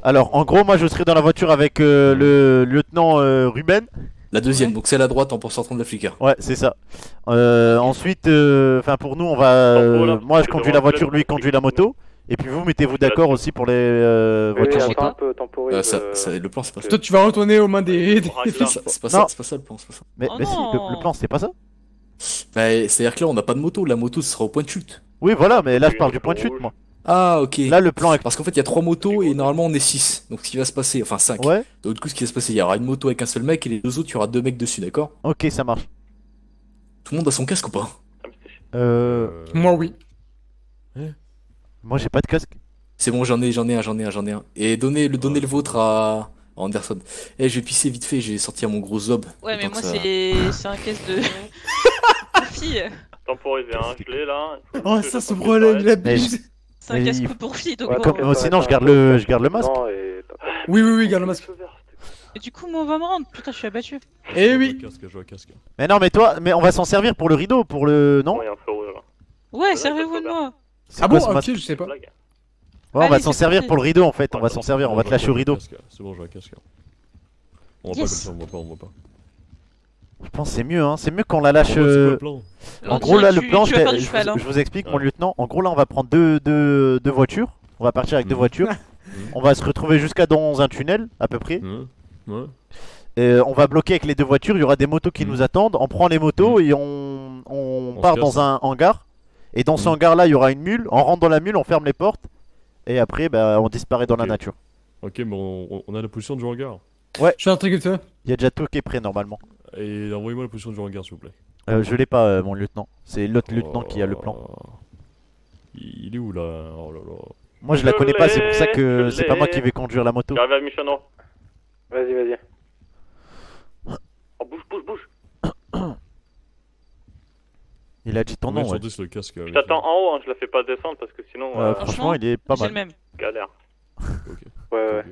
S2: Alors, en gros, moi, je serai dans la voiture avec euh, le lieutenant euh, Ruben.
S1: La deuxième, donc celle à droite en sortant de l'Africa.
S2: Ouais, c'est ça. Euh, ensuite, euh, enfin, pour nous, on va. euh, moi, je conduis la voiture, lui, il conduit la moto. Et puis vous, mettez-vous d'accord aussi pour les euh,
S11: Oui,
S2: voitures.
S11: un peu, temporise.
S1: Euh, ça, ça- le plan, c'est pas ça.
S3: Toi, tu vas retourner aux mains des.
S1: C'est pas c'est pas ça le plan, c'est pas ça.
S2: Mais,
S4: Oh
S2: mais si, le, le plan, c'était pas ça
S1: Bah, c'est-à-dire que là, on n'a pas de moto. La moto, ce sera au point de chute.
S2: Oui, voilà, mais là, je parle du point de chute, moi.
S1: Ah, ok.
S2: Là, le plan est.
S1: Parce qu'en fait, il y a trois motos et normalement, on est 6. Donc, ce qui va se passer, enfin 5.
S2: Ouais,
S1: Donc, du coup, ce qui va se passer, il y aura une moto avec un seul mec et les deux autres, il y aura deux mecs dessus, d'accord?
S2: Ok, ça marche.
S1: Tout le monde a son casque ou pas?
S2: Euh,
S3: Moi, oui.
S2: Moi, j'ai pas de casque.
S1: C'est bon, j'en ai, j'en ai un, j'en ai un, j'en ai un. Et donnez le, donnez le vôtre à, à Anderson. Eh, je vais pisser vite fait, j'ai sorti mon gros zob.
S4: Ouais, mais moi,
S1: ça-
S4: c'est c'est un caisse de. fille.
S6: Temporisé, hein, je l'ai là.
S3: Oh, ça, ce problème, il
S6: fasse
S3: abuse.
S4: C'est un coup pour fille, donc
S11: Ouais, comme-
S2: Moi, sinon, je garde le, je garde le masque.
S11: Non, et t'as pas-
S3: Oui, oui, oui, garde le masque.
S4: Et du coup, moi, on va me rendre. Putain, je suis abattu.
S3: Eh oui.
S10: casque, casque.
S2: Mais non, mais toi, mais on va s'en servir pour le rideau, pour le. Non?
S6: Un.
S4: Ouais, servez-vous de moi.
S2: C'est
S3: Ah
S2: quoi
S3: bon, ok, je sais pas.
S2: Ouais, on va s'en servir pour le rideau en fait, on va s'en servir, on va te lâcher au rideau.
S10: C'est bon, je vois un casque. On voit
S4: Yes.
S10: pas comme ça, on voit pas, on voit pas.
S2: Je pense que c'est mieux, hein. c'est mieux qu'on la lâche. Euh,
S10: le plan
S2: En
S4: On
S2: gros, là, le plan, je, vous,
S4: hein.
S2: je vous explique, mon lieutenant. En gros, là, on va prendre deux, deux, deux voitures. On va partir avec deux
S10: Mhm.
S2: voitures. on va se retrouver jusqu'à dans un tunnel, à peu près.
S10: Ouais. Ouais.
S2: Et on va bloquer avec les deux voitures. Il y aura des motos qui
S10: Mhm.
S2: nous attendent. On prend les motos et on, on
S10: On
S2: part dans un hangar. Et dans ce
S10: Mhm.
S2: hangar-là, il y aura une mule. On rentre dans la mule, on ferme les portes. Et après, bah, on disparaît dans la nature.
S10: Ok, mais on, a la position du hangar.
S3: Je fais un truc comme ça.
S2: Il y a déjà tout qui est prêt normalement.
S10: Et envoyez-moi la position du hangar, s'il vous plaît.
S2: Euh, je l'ai pas, euh, mon lieutenant. C'est l'autre lieutenant qui a le plan.
S10: Oh. Il est où là? Oh là là.
S2: Moi, je la
S6: Je
S2: connais pas. C'est pour ça que
S6: je
S2: c'est pas moi qui vais conduire la moto.
S6: J'arrive à Michano.
S11: Vas-y, vas-y.
S6: Oh, bouge, bouge, bouge.
S2: Il a dit ton nom.
S10: sur
S2: Ouais.
S10: 10 le casque
S6: Je t'attends en haut, hein, je la fais pas descendre parce que sinon.
S2: Euh,
S6: euh,
S2: franchement, il est pas
S4: J'ai le
S2: mal.
S4: même.
S6: Galère. (laughs)
S10: Ok.
S11: Ouais, ouais.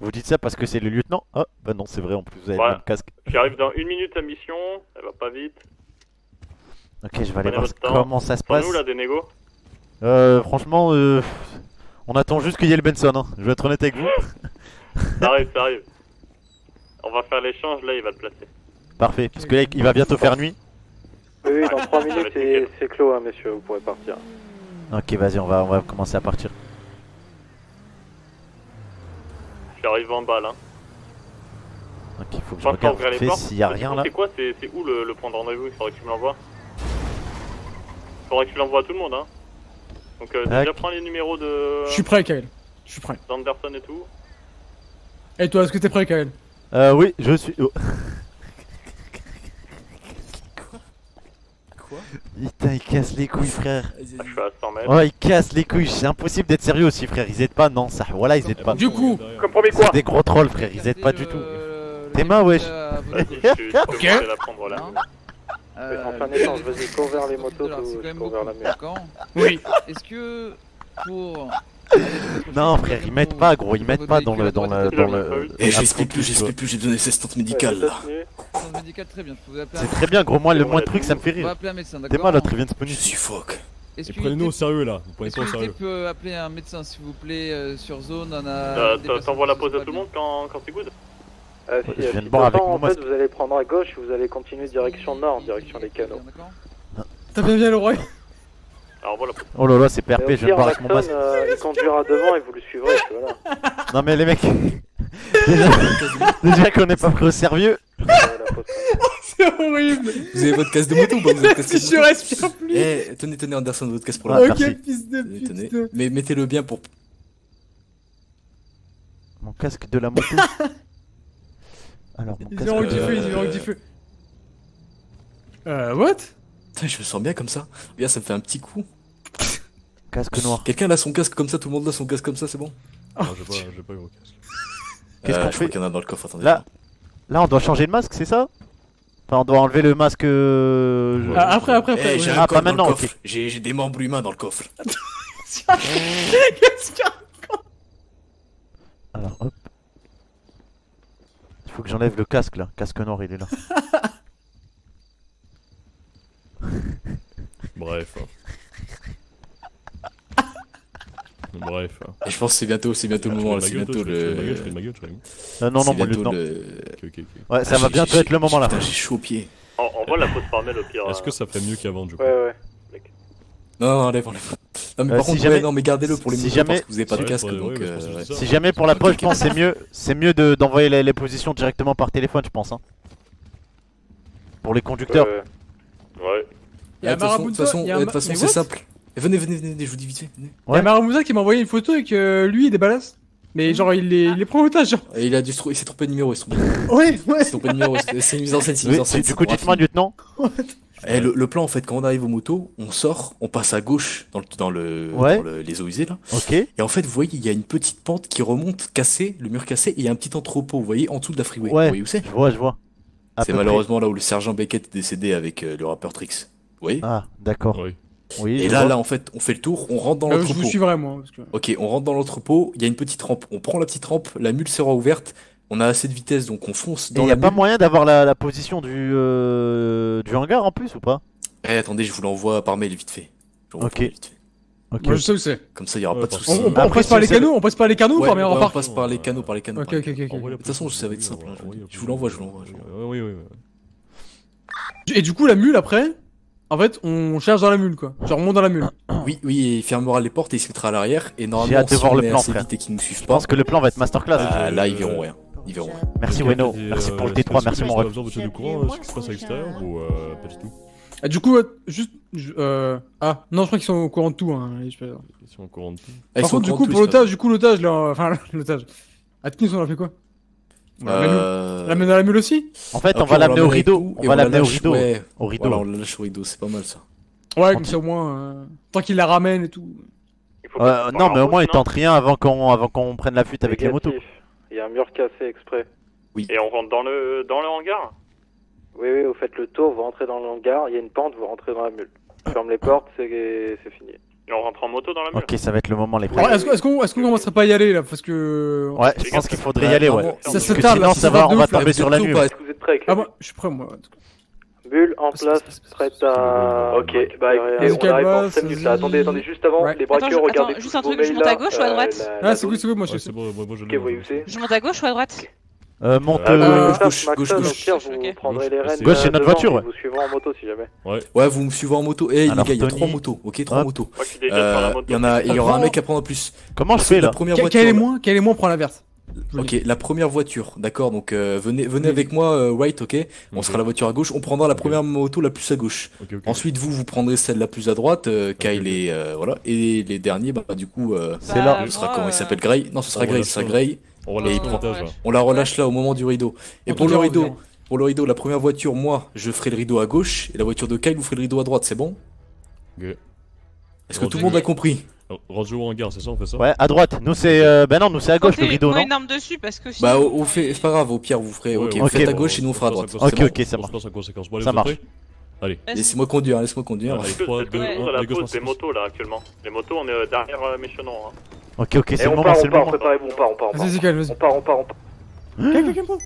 S2: Vous dites ça parce que c'est le lieutenant Ah, bah non, c'est vrai. En plus, vous avez
S6: Ouais.
S2: le même casque.
S6: J'arrive dans une minute la mission, elle va pas vite.
S2: Ok, je vais aller voir comment ça se passe.
S6: nous là des négos
S2: Euh, franchement, euh, On attend juste qu'il y ait le Benson, hein. je vais être honnête avec vous. (laughs)
S6: Ça arrive, ça arrive. On va faire l'échange, là il va le placer.
S2: Parfait, parce que là il va bientôt faire nuit.
S11: Oui, dans 3 (laughs) minutes c'est clos, hein, messieurs, vous pourrez partir.
S2: Ok, vas-y, on va, on va commencer à partir.
S6: Arrivé en bas là.
S2: Ok, il faut que je
S6: pas
S2: regarde vite fait
S6: portes.
S2: s'il y a rien là.
S6: C'est quoi C'est où le, le point de rendez-vous? Il faudrait que tu me l'envoies. Faudrait que tu l'envoies à tout le monde, hein. Donc euh, déjà prends les numéros de.
S3: Je suis prêt, Kael. Je suis prêt.
S6: D'Anderson et tout.
S3: Et toi, est-ce que t'es prêt, Kael?
S2: Euh, oui, je suis. oh. (laughs)
S1: Quoi
S2: Putain, il casse les couilles, frère.
S6: Je suis à 100 mètres.
S2: Oh, il casse les couilles, c'est impossible d'être sérieux aussi, frère. Ils aident pas, non, ça. Voilà, ils aident pas.
S3: Du coup,
S11: Comme premier
S2: C'est
S11: quoi
S2: des gros trolls, frère, ils aident pas du tout. Tes mains, wesh.
S3: Ok.
S6: obligé de la prendre là.
S14: Euh,
S11: On fait un échange, vas-y, cours vers les motos,
S14: c'est
S11: la
S3: Oui.
S14: Est-ce que pour. (laughs)
S2: Non, frère, ils mettent pas, gros, ils mettent pas dans le. Dans le, dans le
S1: Eh, je
S2: la
S1: l'explique plus, j'explique plus, j'ai donné assistante médicale là.
S14: Assistance médicale, très bien. Je
S2: C'est très bien, gros, moi, le moins de trucs, ça me fait rire. T'es
S14: d'accord
S2: mal, l'autre, il vient de
S1: Je
S2: spawner.
S1: suffoque.
S14: Est-ce
S10: Et
S14: que
S10: prenez-nous au sérieux là, vous prenez
S14: Est-ce
S10: ça
S14: que
S10: au sérieux.
S14: peut appeler un médecin, s'il vous plaît, euh, sur zone On a. Personnes
S6: T'envoies la pause à tout le monde quand, quand c'est good
S11: Euh, si,
S2: je viens de boire avec mon masque.
S11: vous allez prendre à gauche, vous allez continuer direction nord, direction les canaux.
S3: T'as bien bien le roi
S6: Alors voilà.
S2: Oh là là, c'est PRP, je viens de mon masque.
S11: euh, il conduira devant et vous le suivrez, voilà. (laughs)
S2: Non, mais les mecs. (laughs) déjà déjà qu'on n'est pas pris au sérieux. (laughs)
S3: C'est horrible.
S1: Vous avez votre casque de moto ou pas Vous avez
S3: Si je respire plus.
S1: Eh, tenez, tenez Anderson, votre casque pour
S2: Ah,
S1: la
S3: ok,
S2: merci.
S3: fils de pute.
S1: tenez. Mais mettez-le bien pour.
S2: Mon casque de la moto. Alors, mon
S3: Ils
S2: casque.
S3: ont du feu, ils ont du feu. Euh, what?
S1: Putain, je me sens bien comme ça. Regarde, ça me fait un petit coup.
S2: Casque noir.
S1: Quelqu'un a son casque comme ça, tout le monde a son casque comme ça, c'est bon
S10: Non, j'ai pas, j'ai pas gros casque.
S2: Qu'est-ce
S1: Euh,
S2: qu'on fait
S1: qu'il y en a dans le coffre, attendez.
S2: Là, là, on doit changer de masque, c'est ça Enfin, on doit enlever le masque. euh,
S3: Ah, Après, après, après.
S1: Eh,
S3: ouais.
S2: Ah, pas maintenant,
S1: j'ai des membres humains dans le coffre. (laughs)
S3: Qu'est-ce qu'il y a
S2: Alors, hop. Il faut que j'enlève le casque là. Casque noir, il est là. (laughs)
S10: Bref. hein. Bref. hein.
S1: Et je pense que c'est bientôt, c'est bientôt le
S10: Ah, je
S1: moment, c'est
S10: de ma gueule,
S1: bientôt
S10: toi, je fais de ma
S1: le.
S10: gueule, je fais de ma gueule, je fais de ma gueule.
S2: Euh, non, non, mon lieutenant.
S1: le-
S10: Ok, ok, ok.
S2: Ouais, ça
S1: Ah,
S2: va bientôt être le moment là.
S1: Putain, j'ai chaud au pied.
S6: On, envoie la pause par mail au pire.
S10: Est-ce que ça ferait mieux qu'avant du coup
S11: Ouais, ouais.
S1: Non, non, enlève, enlève. Non, mais
S2: Euh,
S1: par
S2: si
S1: contre,
S2: jamais-
S1: ouais, non, mais gardez-le pour les
S2: si jamais-
S1: parce que vous avez pas de casque, donc.
S10: ouais,
S1: euh,
S10: pense que
S1: ouais.
S10: c'est ça.
S2: Si jamais pour la poche, je pense c'est mieux, c'est mieux de- d'envoyer les, les positions directement par téléphone, je pense. Hein. Pour les conducteurs.
S11: Ouais, ouais.
S3: Il y a
S1: Ah, De toute façon- c'est simple. Venez, venez, venez, je vous dis vite fait.
S3: Il y a Maramouza qui m'a envoyé une photo et que lui il est balasse. Mais genre il les, il les prend en otage genre.
S1: Et il a dû il s'est trompé de numéro, il s'est trompé de
S3: Ouais, ouais.
S1: il s'est trompé de numéro, c'est une mise en scène, c'est une mise en scène.
S2: du coup, dites-moi, lieutenant?
S1: Eh, le, le plan en fait, quand on arrive aux motos, on sort, on passe à gauche dans, le, dans, le,
S2: Ouais.
S1: dans le- les eaux usées là.
S2: Ok.
S1: Et en fait, vous voyez, il y a une petite pente qui remonte, cassée, le mur cassé, et il y a un petit entrepôt, vous voyez, en dessous de la freeway. Vous
S2: Ouais.
S1: voyez où c'est?
S2: Je vois, je vois.
S1: C'est
S2: près.
S1: malheureusement là où le sergent Beckett est décédé avec euh, le rappeur Trix. Vous voyez
S2: Ah, d'accord.
S10: Oui.
S2: Oui.
S1: Et là,
S2: vois.
S1: là, en fait, on fait le tour, on rentre dans
S3: Euh, je vous
S1: l'entrepôt.
S3: suivrai moi. Parce que...
S1: Ok, on rentre dans l'entrepôt, il y a une petite rampe. On prend la petite rampe, la mule sera ouverte, on a assez de vitesse, donc on fonce
S2: Et
S1: dans
S2: y
S1: la
S2: a pas moyen d'avoir la, la position du, euh, du hangar en plus ou pas?
S1: Eh, attendez, je vous l'envoie par mail vite fait. Je
S2: Ok.
S1: par mail vite fait.
S2: Ok.
S3: Moi je sais où c'est.
S1: Comme ça, il y aura
S10: Ouais,
S1: pas de
S3: On,
S1: soucis.
S3: on- on
S2: Après,
S3: passe par les canaux, on passe par les canaux
S1: Ouais,
S3: par mais
S1: ouais,
S3: on
S1: on
S3: repart.
S1: passe par les canaux, par les canaux.
S3: Ok,
S1: par les
S3: ok, ok,
S1: canaux.
S3: ok.
S10: La
S1: De toute façon, ça va être simple, hein, je vous le dis. Je vous l'envoie, je vous l'envoie. je vous l'envoie.
S10: Oui, oui, oui.
S3: Et du coup la mule après, en fait on cherche dans la mule quoi. Genre on monte dans la mule. (coughs)
S1: Oui, oui, il fermera les portes et il se mettra à l'arrière. Et
S2: J'ai
S1: normalement,
S2: hâte de
S1: si
S2: voir
S1: on
S2: le
S1: est
S2: plan,
S1: assez
S2: frère.
S1: vite et qu'ils nous suivent
S2: Je
S1: pas,
S2: pense que le plan va être masterclass.
S1: bah, là, ils verront rien. Ils verront rien.
S2: Merci
S10: Ok,
S2: Weno,
S10: et,
S2: merci pour le
S10: euh,
S2: T3,
S10: est-ce
S2: merci mon ref.
S10: besoin de tenir au courant de ce qui se passe à l'extérieur ou euh, pas du tout?
S3: Ah, du coup, euh, juste. je- euh... Ah, non, je crois qu'ils sont au courant de tout. Hein. les-
S10: Ils sont au courant de tout.
S1: Ah, ils
S3: Par
S1: sont
S3: contre, du coup, pour l'otage, du coup, l'otage, là. (laughs) Enfin, l'otage. Atkins, on a fait quoi? On l'a où?
S1: Euh,
S3: On l'a dans la mule aussi?
S2: En fait, on va l'amener au rideau. On va
S1: la
S2: l'amener au rideau.
S1: ouais.
S2: Au rideau.
S1: Voilà, on le lâche au rideau, c'est pas mal ça.
S3: Ouais, comme ça au moins. euh, Tant qu'il la ramène et tout.
S6: Il faut
S2: Euh, non, mais
S6: la
S2: au moins, il
S6: route, non
S2: tente rien avant qu'on avant qu'on prenne la fuite avec les motos.
S11: Négatif. Il y a un mur cassé exprès.
S6: Et on rentre dans le, dans le hangar
S11: Oui, oui, vous faites le tour, vous rentrez dans le hangar, il y a une pente, vous rentrez dans la mule. Je ferme les portes, c'est c'est fini.
S6: Et on rentre en moto dans la mule
S2: Ok, ça va être le moment, les frères.
S3: est-ce qu'on est qu'on est qu'on commencerait pas à y aller là Parce que.
S2: Ouais, je pense qu'il faudrait y aller, ouais.
S3: Ça
S2: Parce
S3: se
S2: que
S3: tarde,
S2: sinon,
S3: là,
S2: ça va, on va tomber sur la
S1: pas-
S11: Est-ce que vous êtes prêts avec
S3: Ah, moi, je suis prêt, moi. en tout cas.
S11: Bulle en place, prête à.
S9: Ok, bah écoutez, on arrive dans
S3: Calvas,
S9: 5 minutes. Attendez, attendez, juste avant, les braqueurs, regardez
S4: juste un truc, je monte à gauche ou à droite
S3: Ah, c'est good, c'est good, moi je suis.
S10: c'est bon, moi, moi je
S9: Ok,
S10: le
S9: voyez où c'est
S4: Je monte à gauche ou à droite?
S2: Euh, monte.
S9: Ah,
S2: euh,
S1: gauche, gauche, gauche,
S11: au
S1: gauche.
S11: pire, vous
S4: Ok.
S11: prendrez les rênes.
S2: Gauche, c'est
S11: euh,
S2: notre voiture, ouais.
S11: Vous suivrez en moto si jamais.
S1: Ouais, vous me suivez en moto. Eh, les gars, il y a
S2: Tony.
S1: trois motos. Ok, trois
S2: Hop.
S1: motos. Euh. Il y en a, il y aura un mec à prendre en plus.
S2: Comment je fais
S1: la
S2: là
S1: première
S3: Quel est moins Quel est moins prend la verte.
S1: Ok, la première voiture, d'accord. Donc euh, venez, venez
S3: Oui.
S1: avec moi, euh, White, ok. On sera la voiture à gauche. On prendra la première moto la plus à gauche. Ensuite, vous, vous prendrez celle la plus à droite. euh, Kyle et euh, voilà. Et les derniers, bah du coup, euh,
S2: C'est là.
S1: ce sera
S4: moi,
S1: comment il s'appelle Gray? Non, ce sera
S10: On
S1: Gray,
S10: relâche
S1: ce sera. Gray.
S10: On relâche
S1: Et
S10: là.
S1: On la relâche là au moment du rideau. Et
S3: On
S1: pour le
S3: on
S1: rideau, pour le rideau, la première voiture, moi, je ferai le rideau à gauche et la voiture de Kyle, vous ferez le rideau à droite. C'est bon? Est-ce que tout le monde a compris?
S10: Range au hangar, c'est ça, on fait ça?
S2: Ouais, à droite. Nous c'est. euh, Ben non, nous c'est à gauche le rideau, non
S4: une arme dessus parce que
S1: Bah,
S4: sinon,
S1: au, au fait, c'est pas grave. Au pire, vous ferez.
S10: Ouais,
S1: ok, vous faites à gauche et nous on fera à droite.
S2: Ok, ok, ça
S10: On
S2: marche. Ça marche.
S10: Allez.
S1: Laissez-moi conduire, laissez-moi conduire.
S10: Allez,
S6: Est-ce que
S10: 3,
S6: est-ce
S10: 2,
S6: que
S10: 1,
S6: on est à la pause des motos là actuellement Les motos, on est euh, derrière euh, Méchenon. Hein.
S2: Ok, ok, c'est
S9: Et
S2: le
S9: on
S2: moment,
S9: part,
S2: c'est
S9: on
S2: le
S9: part,
S2: moment.
S9: préparez-vous, on part, on part, on part.
S3: Vas-y, Kyle, vas-y.
S9: On part, on part, on part.
S3: Kyle, monte.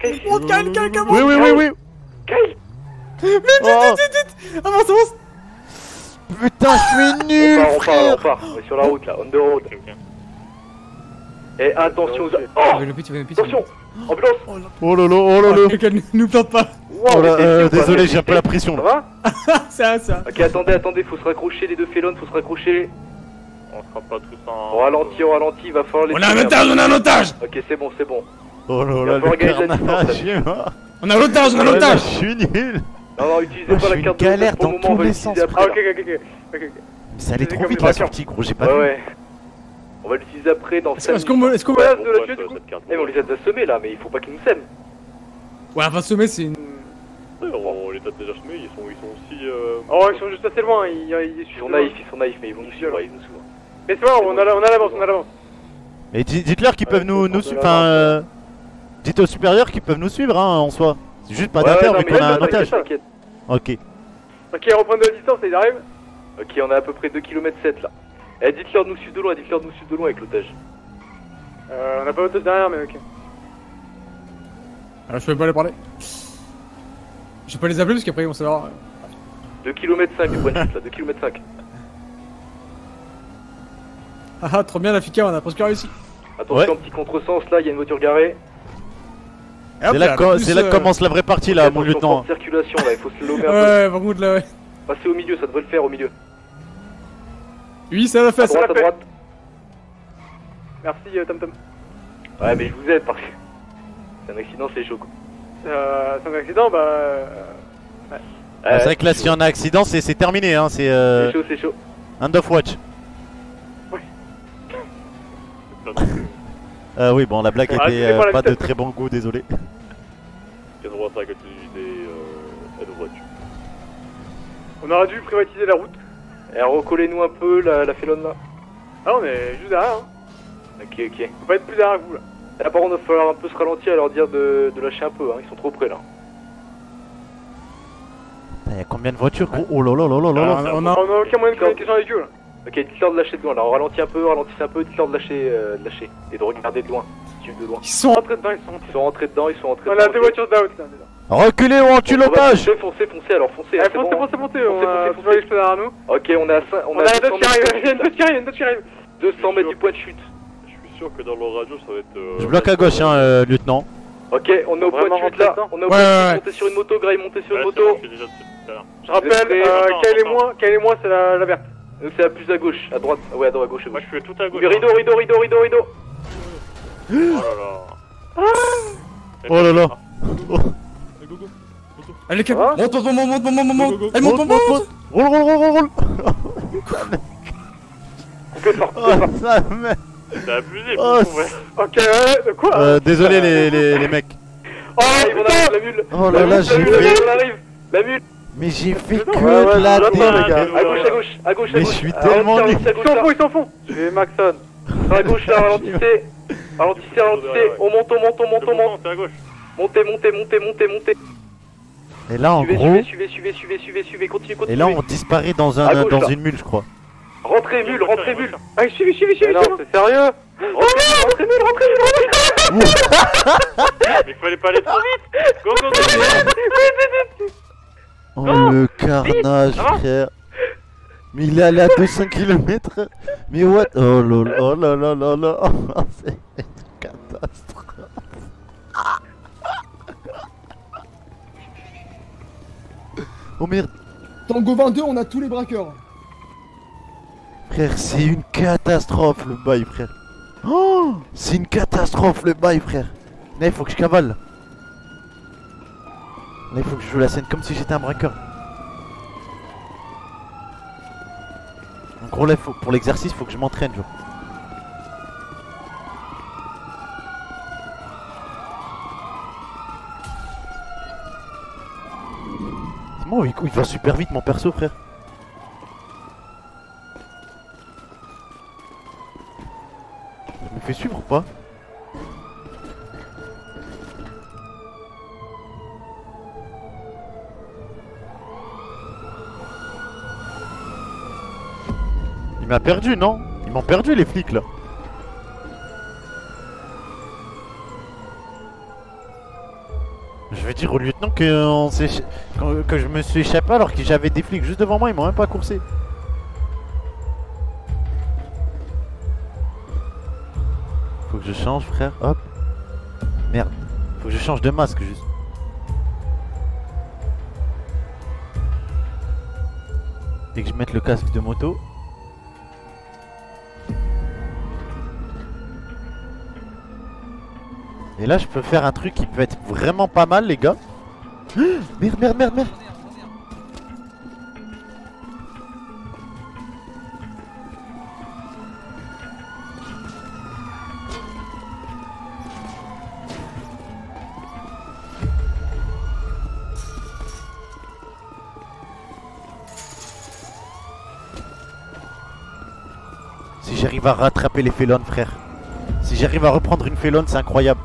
S9: Kyle,
S3: Monte, Kyle, quelqu'un
S2: Oui, oui, oui, oui.
S9: Kyle,
S2: Oh,
S3: Avance, avance.
S2: putain, je suis
S9: on
S2: nul,
S9: part, on part, on part. On est sur la route là, on the road. Et attention, oh, attention, ambulance.
S2: Oh lolo, oh lolo.
S3: Nous plante pas.
S9: Wow,
S2: Oh
S9: mais
S2: euh, désolé, j'ai un peu la pression (laughs)
S9: Ça va
S3: Ça, ça.
S9: Ok, attendez, attendez, faut se raccrocher les deux félons, faut se raccrocher.
S6: On sera pas tous en.
S9: On ralentit, on ralentit, il va falloir les.
S3: On a un otage, on a un otage.
S9: Ok, c'est bon, c'est bon.
S2: Oh là là, le carnage. moi.
S3: On a un otage, on a un
S2: Ouais, là,
S3: otage.
S2: Je suis nul.
S9: Non, non, utilisez pas la carte
S2: une
S9: de
S2: galère dans tous les sens.
S12: Ah, ok, ok, ok.
S2: ça allait trop vite
S12: les
S2: la sortie, gros, j'ai pas
S9: Ouais,
S2: vu.
S9: ouais. On va l'utiliser après dans
S3: Est-ce
S9: 5
S3: est-ce qu'on me. Est-ce qu'on me.
S12: Ouais,
S6: Bon,
S12: de la
S6: ouais,
S12: tuer, du
S6: ça-
S12: coup.
S6: cette carte.
S9: Eh, on les a déjà semés là, mais il faut pas qu'ils nous sèment.
S3: Ouais, enfin, sommet, c'est une.
S6: Ouais, on les a déjà semés, ils sont, ils sont aussi. Euh...
S12: Oh, ils sont juste assez loin, ils, ils,
S9: Ils sont naïfs, ils sont naïfs, mais ils vont nous suivre, ils nous suivent.
S12: Mais c'est pas grave, on a la- on a l'avance, on a l'avance.
S2: Et di- dites-leur qu'ils peuvent
S12: Ouais,
S2: nous, suivre. Enfin, euh, dites aux supérieurs qu'ils peuvent nous suivre, hein, en soi. C'est juste pas
S9: Ouais,
S2: d'inter
S9: ouais,
S2: vu qu'on
S9: mais
S2: a un otage. Ok.
S12: Ok, ils reprennent de la distance et ils arrivent.
S9: Ok, on a à peu près 2 km 7 là. Eh, dites-leur de nous suivre de loin, dites-leur de nous suivre de loin avec l'otage.
S12: Euh, on a pas l'autre derrière, mais ok.
S3: Alors, je peux pas les parler. Je vais pas les appeler parce qu'après, ils vont savoir.
S9: 2 km 5 du point de là, 2 km 5.
S3: Ah ah, trop bien la FICA, on a presque réussi.
S9: Attention, petit contresens là, il y a une voiture garée.
S2: C'est là, que- là
S3: euh,
S2: commence la vraie partie là, mon lieutenant.
S9: circulation là, il faut se lommer un
S3: Ouais, par contre, là, ouais.
S9: peu. Passez au milieu, ça devrait le faire au milieu.
S3: Oui, ça l'a fait,
S9: À
S3: ça
S9: droite,
S3: l'a
S9: à
S3: fait.
S9: droite.
S12: Merci, euh, Tom Tom.
S9: Ouais, mais je vous aide parce que. C'est un accident, c'est chaud quoi.
S12: Euh, c'est un accident, bah. euh,
S2: Ah, c'est vrai que là, s'il y a un accident, c'est c'est terminé, hein. C'est euh,
S9: C'est chaud, c'est chaud.
S2: end of watch. Euh, oui, bon, la blague
S12: Ah,
S2: était euh, pas de très bon goût, désolé. (laughs)
S6: 85 des euh.
S12: On aurait dû privatiser la route.
S9: Eh, recollez-nous un peu la, la félonne là.
S12: Ah, on est juste derrière, hein.
S9: Ok, ok.
S12: Faut pas être plus derrière que vous là.
S9: Là par contre, il va falloir un peu se ralentir et leur dire de, de lâcher un peu, hein. ils sont trop près là.
S2: Il y a combien de voitures, gros Oh là là là là là là.
S3: on a.
S12: On a aucun moyen de communication avec eux là.
S9: Ok, dites-leur de lâcher de loin, alors ralentissez un peu, ralentissez un peu, dites-leur de lâcher, euh, de lâcher. Et de regarder de loin, suivre de loin.
S3: Ils sont.
S12: Rentrez dedans, ils sont
S9: Ils sont rentrés dedans, ils sont rentrés
S12: On
S9: dedans.
S12: a deux voitures d'out là déjà.
S2: Reculez ou on tue
S9: On va
S2: l'otage
S9: Foncez, foncez, foncez, alors foncez. C'est
S12: foncez,
S9: bon.
S12: foncez, foncez,
S9: Foncez,
S12: on a les cheveux derrière nous.
S9: Ok, on est à 5, on,
S12: On a
S9: 200
S12: autre qui arrive, il y a autre qui arrive, une autre qui arrive.
S9: 200 mètres du point de chute.
S6: Je suis sûr que dans leur radio, ça va être. Euh,
S2: Je bloque à gauche, hein, euh, lieutenant.
S9: Ok, on est au point de chute là, on est au
S3: Ouais,
S9: point de
S3: ouais,
S9: chute, montez sur une moto, Gray, montez sur
S6: Ouais,
S9: une moto.
S6: je
S12: rappelle, euh, Kyle et moi, Kyle et moi c'est la, la verte.
S9: Nous c'est la plus à gauche, à droite, ouais à droite, à gauche, à
S6: Moi,
S9: gauche.
S6: je suis tout à gauche.
S9: Rideau, rideau, rideau, rideau, rideau.
S6: Oh là là. (gasps)
S2: Oh là là.
S10: Allez, go, go.
S3: Allez, cap.
S12: Ah.
S3: Monte, monte, monte, monte, monte, monte,
S10: Go,
S3: monte. monte, monte, monte.
S2: Roule, roule, roule, roule, roule.
S9: Coupez (laughs) fort,
S2: Oh,
S9: coupez fort.
S2: ça me-
S6: C'est abusé,
S2: Oh. (laughs)
S12: Ok, ouais, quoi
S2: Euh, désolé les, les, les mecs.
S9: Oh, arrive, on arrive, la mule.
S2: Oh là là,
S9: La
S2: j'ai
S9: mule, la
S2: fait.
S9: La mule.
S2: Mais j'ai fait que
S12: Ouais, ouais,
S2: de la
S12: j'attends,
S2: dé-
S12: les gars.
S9: À gauche, à gauche, à gauche, à
S2: Mais
S9: gauche.
S2: je suis
S9: À
S2: tellement nul.
S9: à
S12: Ils
S9: gauche,
S12: s'en font, ils s'en font. Je vais Maxon.
S9: À gauche là, ralentissez. (laughs) Ralentissez, ralentissez. On monte, on monte, on monte, on monte.
S6: C'est à gauche.
S9: Montez, montez, montez, montez, montez.
S2: Et là, en
S9: Suivez,
S2: gros,
S9: suivez, suivez, suivez, suivez, suivez, suivez, continuez,
S2: et là, on disparaît dans
S9: À
S2: un
S9: gauche,
S2: dans une mule, je crois.
S9: Rentrez mule, rentrez mule.
S12: Allez, suivez, suivez, suivez.
S9: Mais non, c'est sérieux. Rentrez mule, rentrez mule, rentrez mule, (laughs) rentrez
S6: Mais il fallait pas aller trop vite. Go, go, go.
S2: Oh
S9: Non
S2: le carnage
S9: Vite, avance.
S2: frère. Mais il est allé à 200 km Mais what? Oh lol, oh là là là là. (laughs) C'est une catastrophe. Oh merde.
S15: Tango 22, on a tous les braqueurs.
S2: Frère, c'est une catastrophe le bail frère. Oh C'est une catastrophe le bail frère. Là il faut que je cavale Là il faut que je joue la scène comme si j'étais un braqueur. En gros là pour l'exercice faut que je m'entraîne genre. C'est bon, il il va super vite mon perso frère. Je me fais suivre ou pas? Il m'a perdu, non? Ils m'ont perdu les flics là. Je vais dire au lieutenant que, je me suis échappé alors que j'avais des flics juste devant moi, ils m'ont même pas coursé. Faut que je change, frère. Hop. Merde. Faut que je change de masque juste. Et que je mette le casque de moto. Et là, je peux faire un truc qui peut être vraiment pas mal, les gars. (gasps) Merde, merde, merde, merde. Si j'arrive à rattraper les félons, frère. Si j'arrive à reprendre une félonne, c'est incroyable.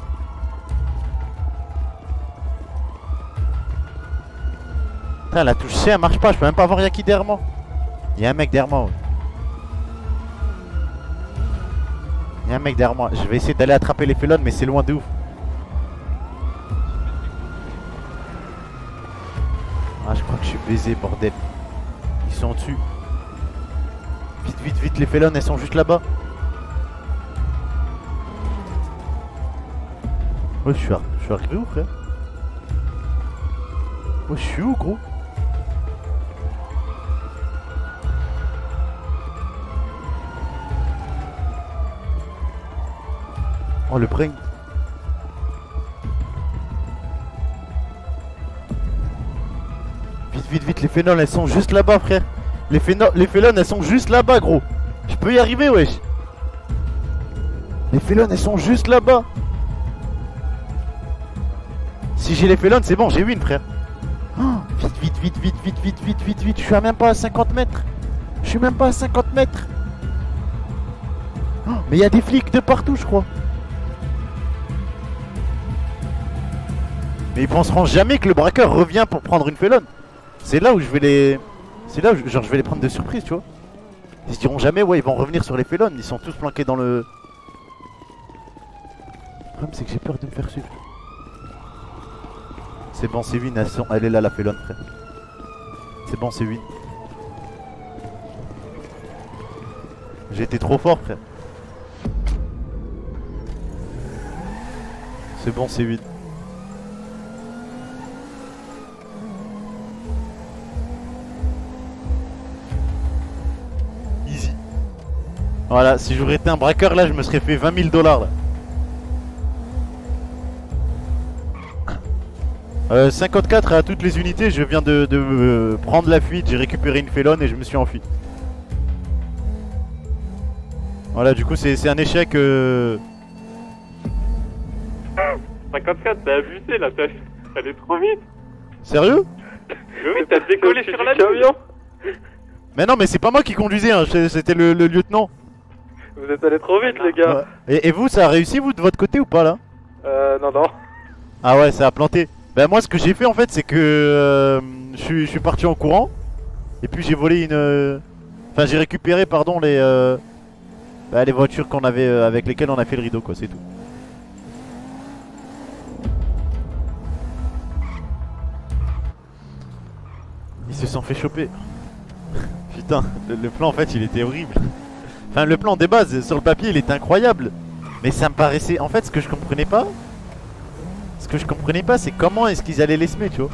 S2: Putain, la touche C, elle marche pas. Je peux même pas voir y'a qui derrière moi. Y'a un mec derrière moi. Y'a un mec derrière moi. Je vais essayer d'aller attraper les félonnes, mais c'est loin de ouf. Ah, je crois que je suis baisé, bordel. Ils sont au-dessus. Vite, vite, vite, les félonnes, elles sont juste là-bas. Ouais, je suis, arrivé où, frère? Ouais, je suis où, gros? Oh, le brain. Vite, vite, vite, les phénols, elles sont juste là-bas, frère. Les, phéno- les elles sont juste là-bas, gros. Je peux y arriver, wesh. Les félonnes, elles sont juste là-bas. Si j'ai les félonnes, c'est bon, j'ai win, frère. Oh, vite, vite, vite, vite, vite, vite, vite, vite, vite. Je suis même pas à 50 mètres. Je suis même pas à 50 mètres. Oh, mais il y a des flics de partout, je crois. Ils penseront jamais que le braqueur revient pour prendre une félonne. C'est là où je vais les. C'est là où genre, je vais les prendre de surprise, tu vois. Ils se diront jamais, ouais, ils vont revenir sur les félonnes. Ils sont tous planqués dans le. Le problème, c'est que j'ai peur de me faire suivre. C'est bon, c'est win, elle est là la félonne, frère. C'est bon, c'est win. J'ai été trop fort, frère. C'est bon, c'est win. Voilà, si j'aurais été un braqueur là, je me serais fait 20 000 dollars là. Euh, 54 à toutes les unités, je viens de, de, euh, prendre la fuite, j'ai récupéré une félonne et je me suis enfui. Voilà, du coup c'est c'est un échec. euh,
S6: 54, t'as abusé là, t'as allé trop vite.
S2: Sérieux?
S6: Oui, t'as décollé sur la camion.
S2: Mais non, mais c'est pas moi qui conduisais, hein, c'était le, le lieutenant.
S11: Vous êtes allé trop vite, les gars.
S2: Ouais. Et, et vous, ça a réussi vous de votre côté ou pas là
S11: Euh, non, non.
S2: Ah ouais, ça a planté. Bah moi, ce que j'ai fait en fait, c'est que euh, je suis- parti en courant. Et puis j'ai volé une. euh, Enfin, j'ai récupéré, pardon, les. euh, bah, les voitures qu'on avait euh, avec lesquelles on a fait le rideau, quoi, c'est tout. se sont fait choper. (laughs) Putain, le plan en fait il était horrible. Enfin le plan des bases sur le papier il était incroyable. Mais ça me paraissait... En fait ce que je comprenais pas... Ce que je comprenais pas c'est comment est-ce qu'ils allaient les semer tu vois.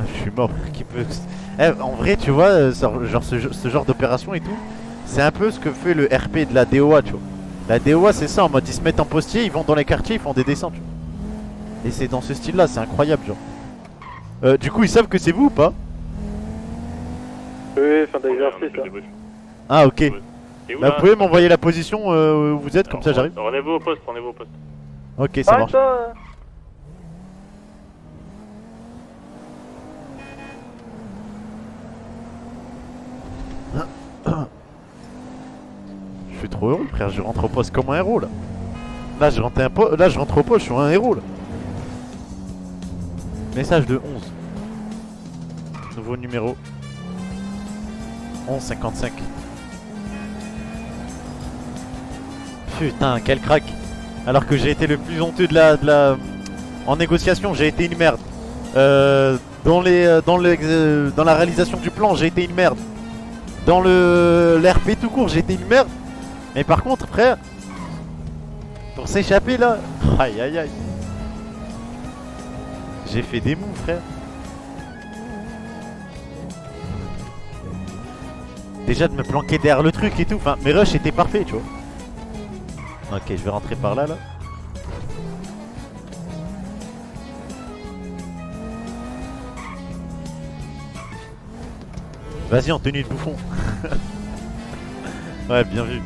S2: Ah, Je suis mort qui peut... (laughs) Eh, en vrai tu vois, euh, genre ce, genre d'opération et tout, c'est un peu ce que fait le RP de la DOA tu vois. La DOA c'est ça en mode ils se mettent en postier, ils vont dans les quartiers, ils font des descentes. Et c'est dans ce style là, c'est incroyable genre. Euh, du coup ils savent que c'est vous ou pas?
S11: Oui, fin d'exercice.
S2: Ah ok.
S6: Où,
S2: Bah, vous pouvez m'envoyer la position euh, où vous êtes, comme ça j'arrive
S6: Rendez-vous au poste, rendez-vous au poste.
S2: Ok, ça marche. Je suis trop heureux, frère. Je rentre au poste comme un héros là. Là, je rentre, un po- là, je rentre au poste, je suis un héros là. Message de 11. Nouveau numéro. 1155. Putain, quel crack. Alors que j'ai été le plus honteux de la, de la... En négociation, j'ai été une merde. Euh, dans, les, euh, dans, le, euh, dans la réalisation du plan, j'ai été une merde. Dans le l'RP tout court, j'ai été une merde. Mais par contre, frère, pour s'échapper là, aïe aïe aïe. J'ai fait des mous, frère. Déjà de me planquer derrière le truc et tout. Enfin, mes rushs étaient parfaits, tu vois. Ok, je vais rentrer par là, là. Vas-y, en tenue de bouffon. (laughs) ouais, bien vu.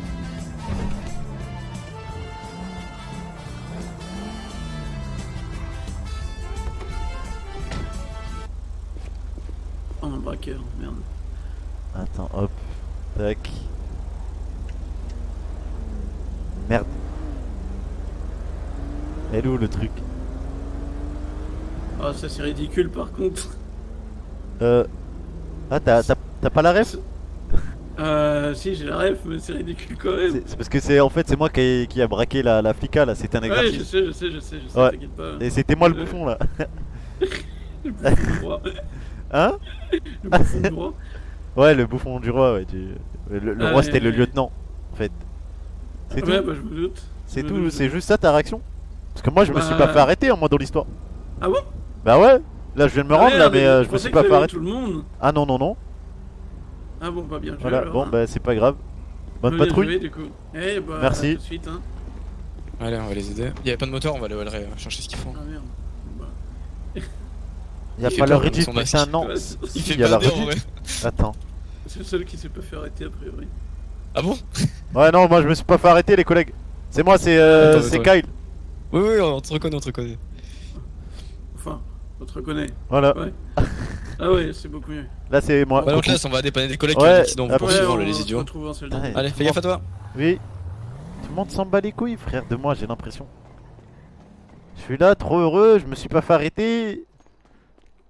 S16: Oh, un braqueur, merde.
S2: Attends, hop. Tac. Merde. Elle est où le truc?
S16: Oh, ça c'est ridicule par contre.
S2: Euh. Ah, t'as pas la ref?
S16: Euh, si, j'ai la ref, mais c'est ridicule quand même.
S2: C'est parce que c'est en fait c'est moi qui, ai- qui a braqué la, la flica là, c'était un
S16: Ouais,
S2: exercice.
S16: je sais, je sais, je sais, je sais,
S2: Ouais.
S16: t'inquiète pas.
S2: Et c'était moi le
S16: Euh.
S2: bouffon là. (laughs)
S16: Le bouffon du roi.
S2: Hein?
S16: Le bouffon du roi.
S2: Ouais, le bouffon du roi, ouais. tu- Le, le
S16: Ah,
S2: roi
S16: ouais,
S2: c'était le
S16: ouais.
S2: lieutenant en fait. C'est
S16: Ouais,
S2: tout
S16: bah, je me doute.
S2: C'est tout, c'est juste ça ta réaction? Parce que moi je me suis
S16: Bah-
S2: pas fait arrêter en moi dans l'histoire.
S16: Ah bon?
S2: Bah ouais, là je viens de me
S16: Ah
S2: rendre
S16: ouais,
S2: là,
S16: mais
S2: mais euh,
S16: je
S2: me suis pas fait arrêter.
S16: tout le monde?
S2: Ah non, non, non.
S16: Ah bon, pas bien joué.
S2: Voilà,
S16: alors,
S2: bon
S16: hein.
S2: bah c'est pas grave. Bonne
S16: Bien
S2: patrouille.
S16: joué, du coup. Eh bah,
S2: Merci.
S16: à tout de suite, hein.
S17: Allez, on va les aider. Il y avait pas de moteur, on va aller, on va aller chercher ce qu'ils font.
S16: Ah merde.
S2: Y a
S17: Il fait
S2: pas leur
S17: son
S2: putain, non.
S16: Il
S17: fait vrai.
S2: Attends.
S16: C'est le seul qui s'est pas fait arrêter a priori.
S17: Ah bon?
S2: Ouais, non, moi je me suis pas fait arrêter, les collègues. C'est moi, c'est euh, c'est. Kyle.
S17: Oui, oui, on te reconnaît, on te reconnaît.
S16: Enfin, on te reconnaît.
S2: Voilà.
S16: Ouais. (laughs) Ah ouais, c'est beaucoup mieux.
S2: Là, c'est moi.
S17: Ouais, donc là, on va dépanner des collègues
S2: Ouais,
S17: qui, qui doivent
S2: après-
S17: poursuivre
S16: Ouais, on
S17: les
S16: se
S17: idiots. Allez, fais gaffe à toi.
S2: Oui. Tout le monde s'en bat les couilles, frère, de moi, j'ai l'impression. Je suis là, trop heureux, je me suis pas fait arrêter.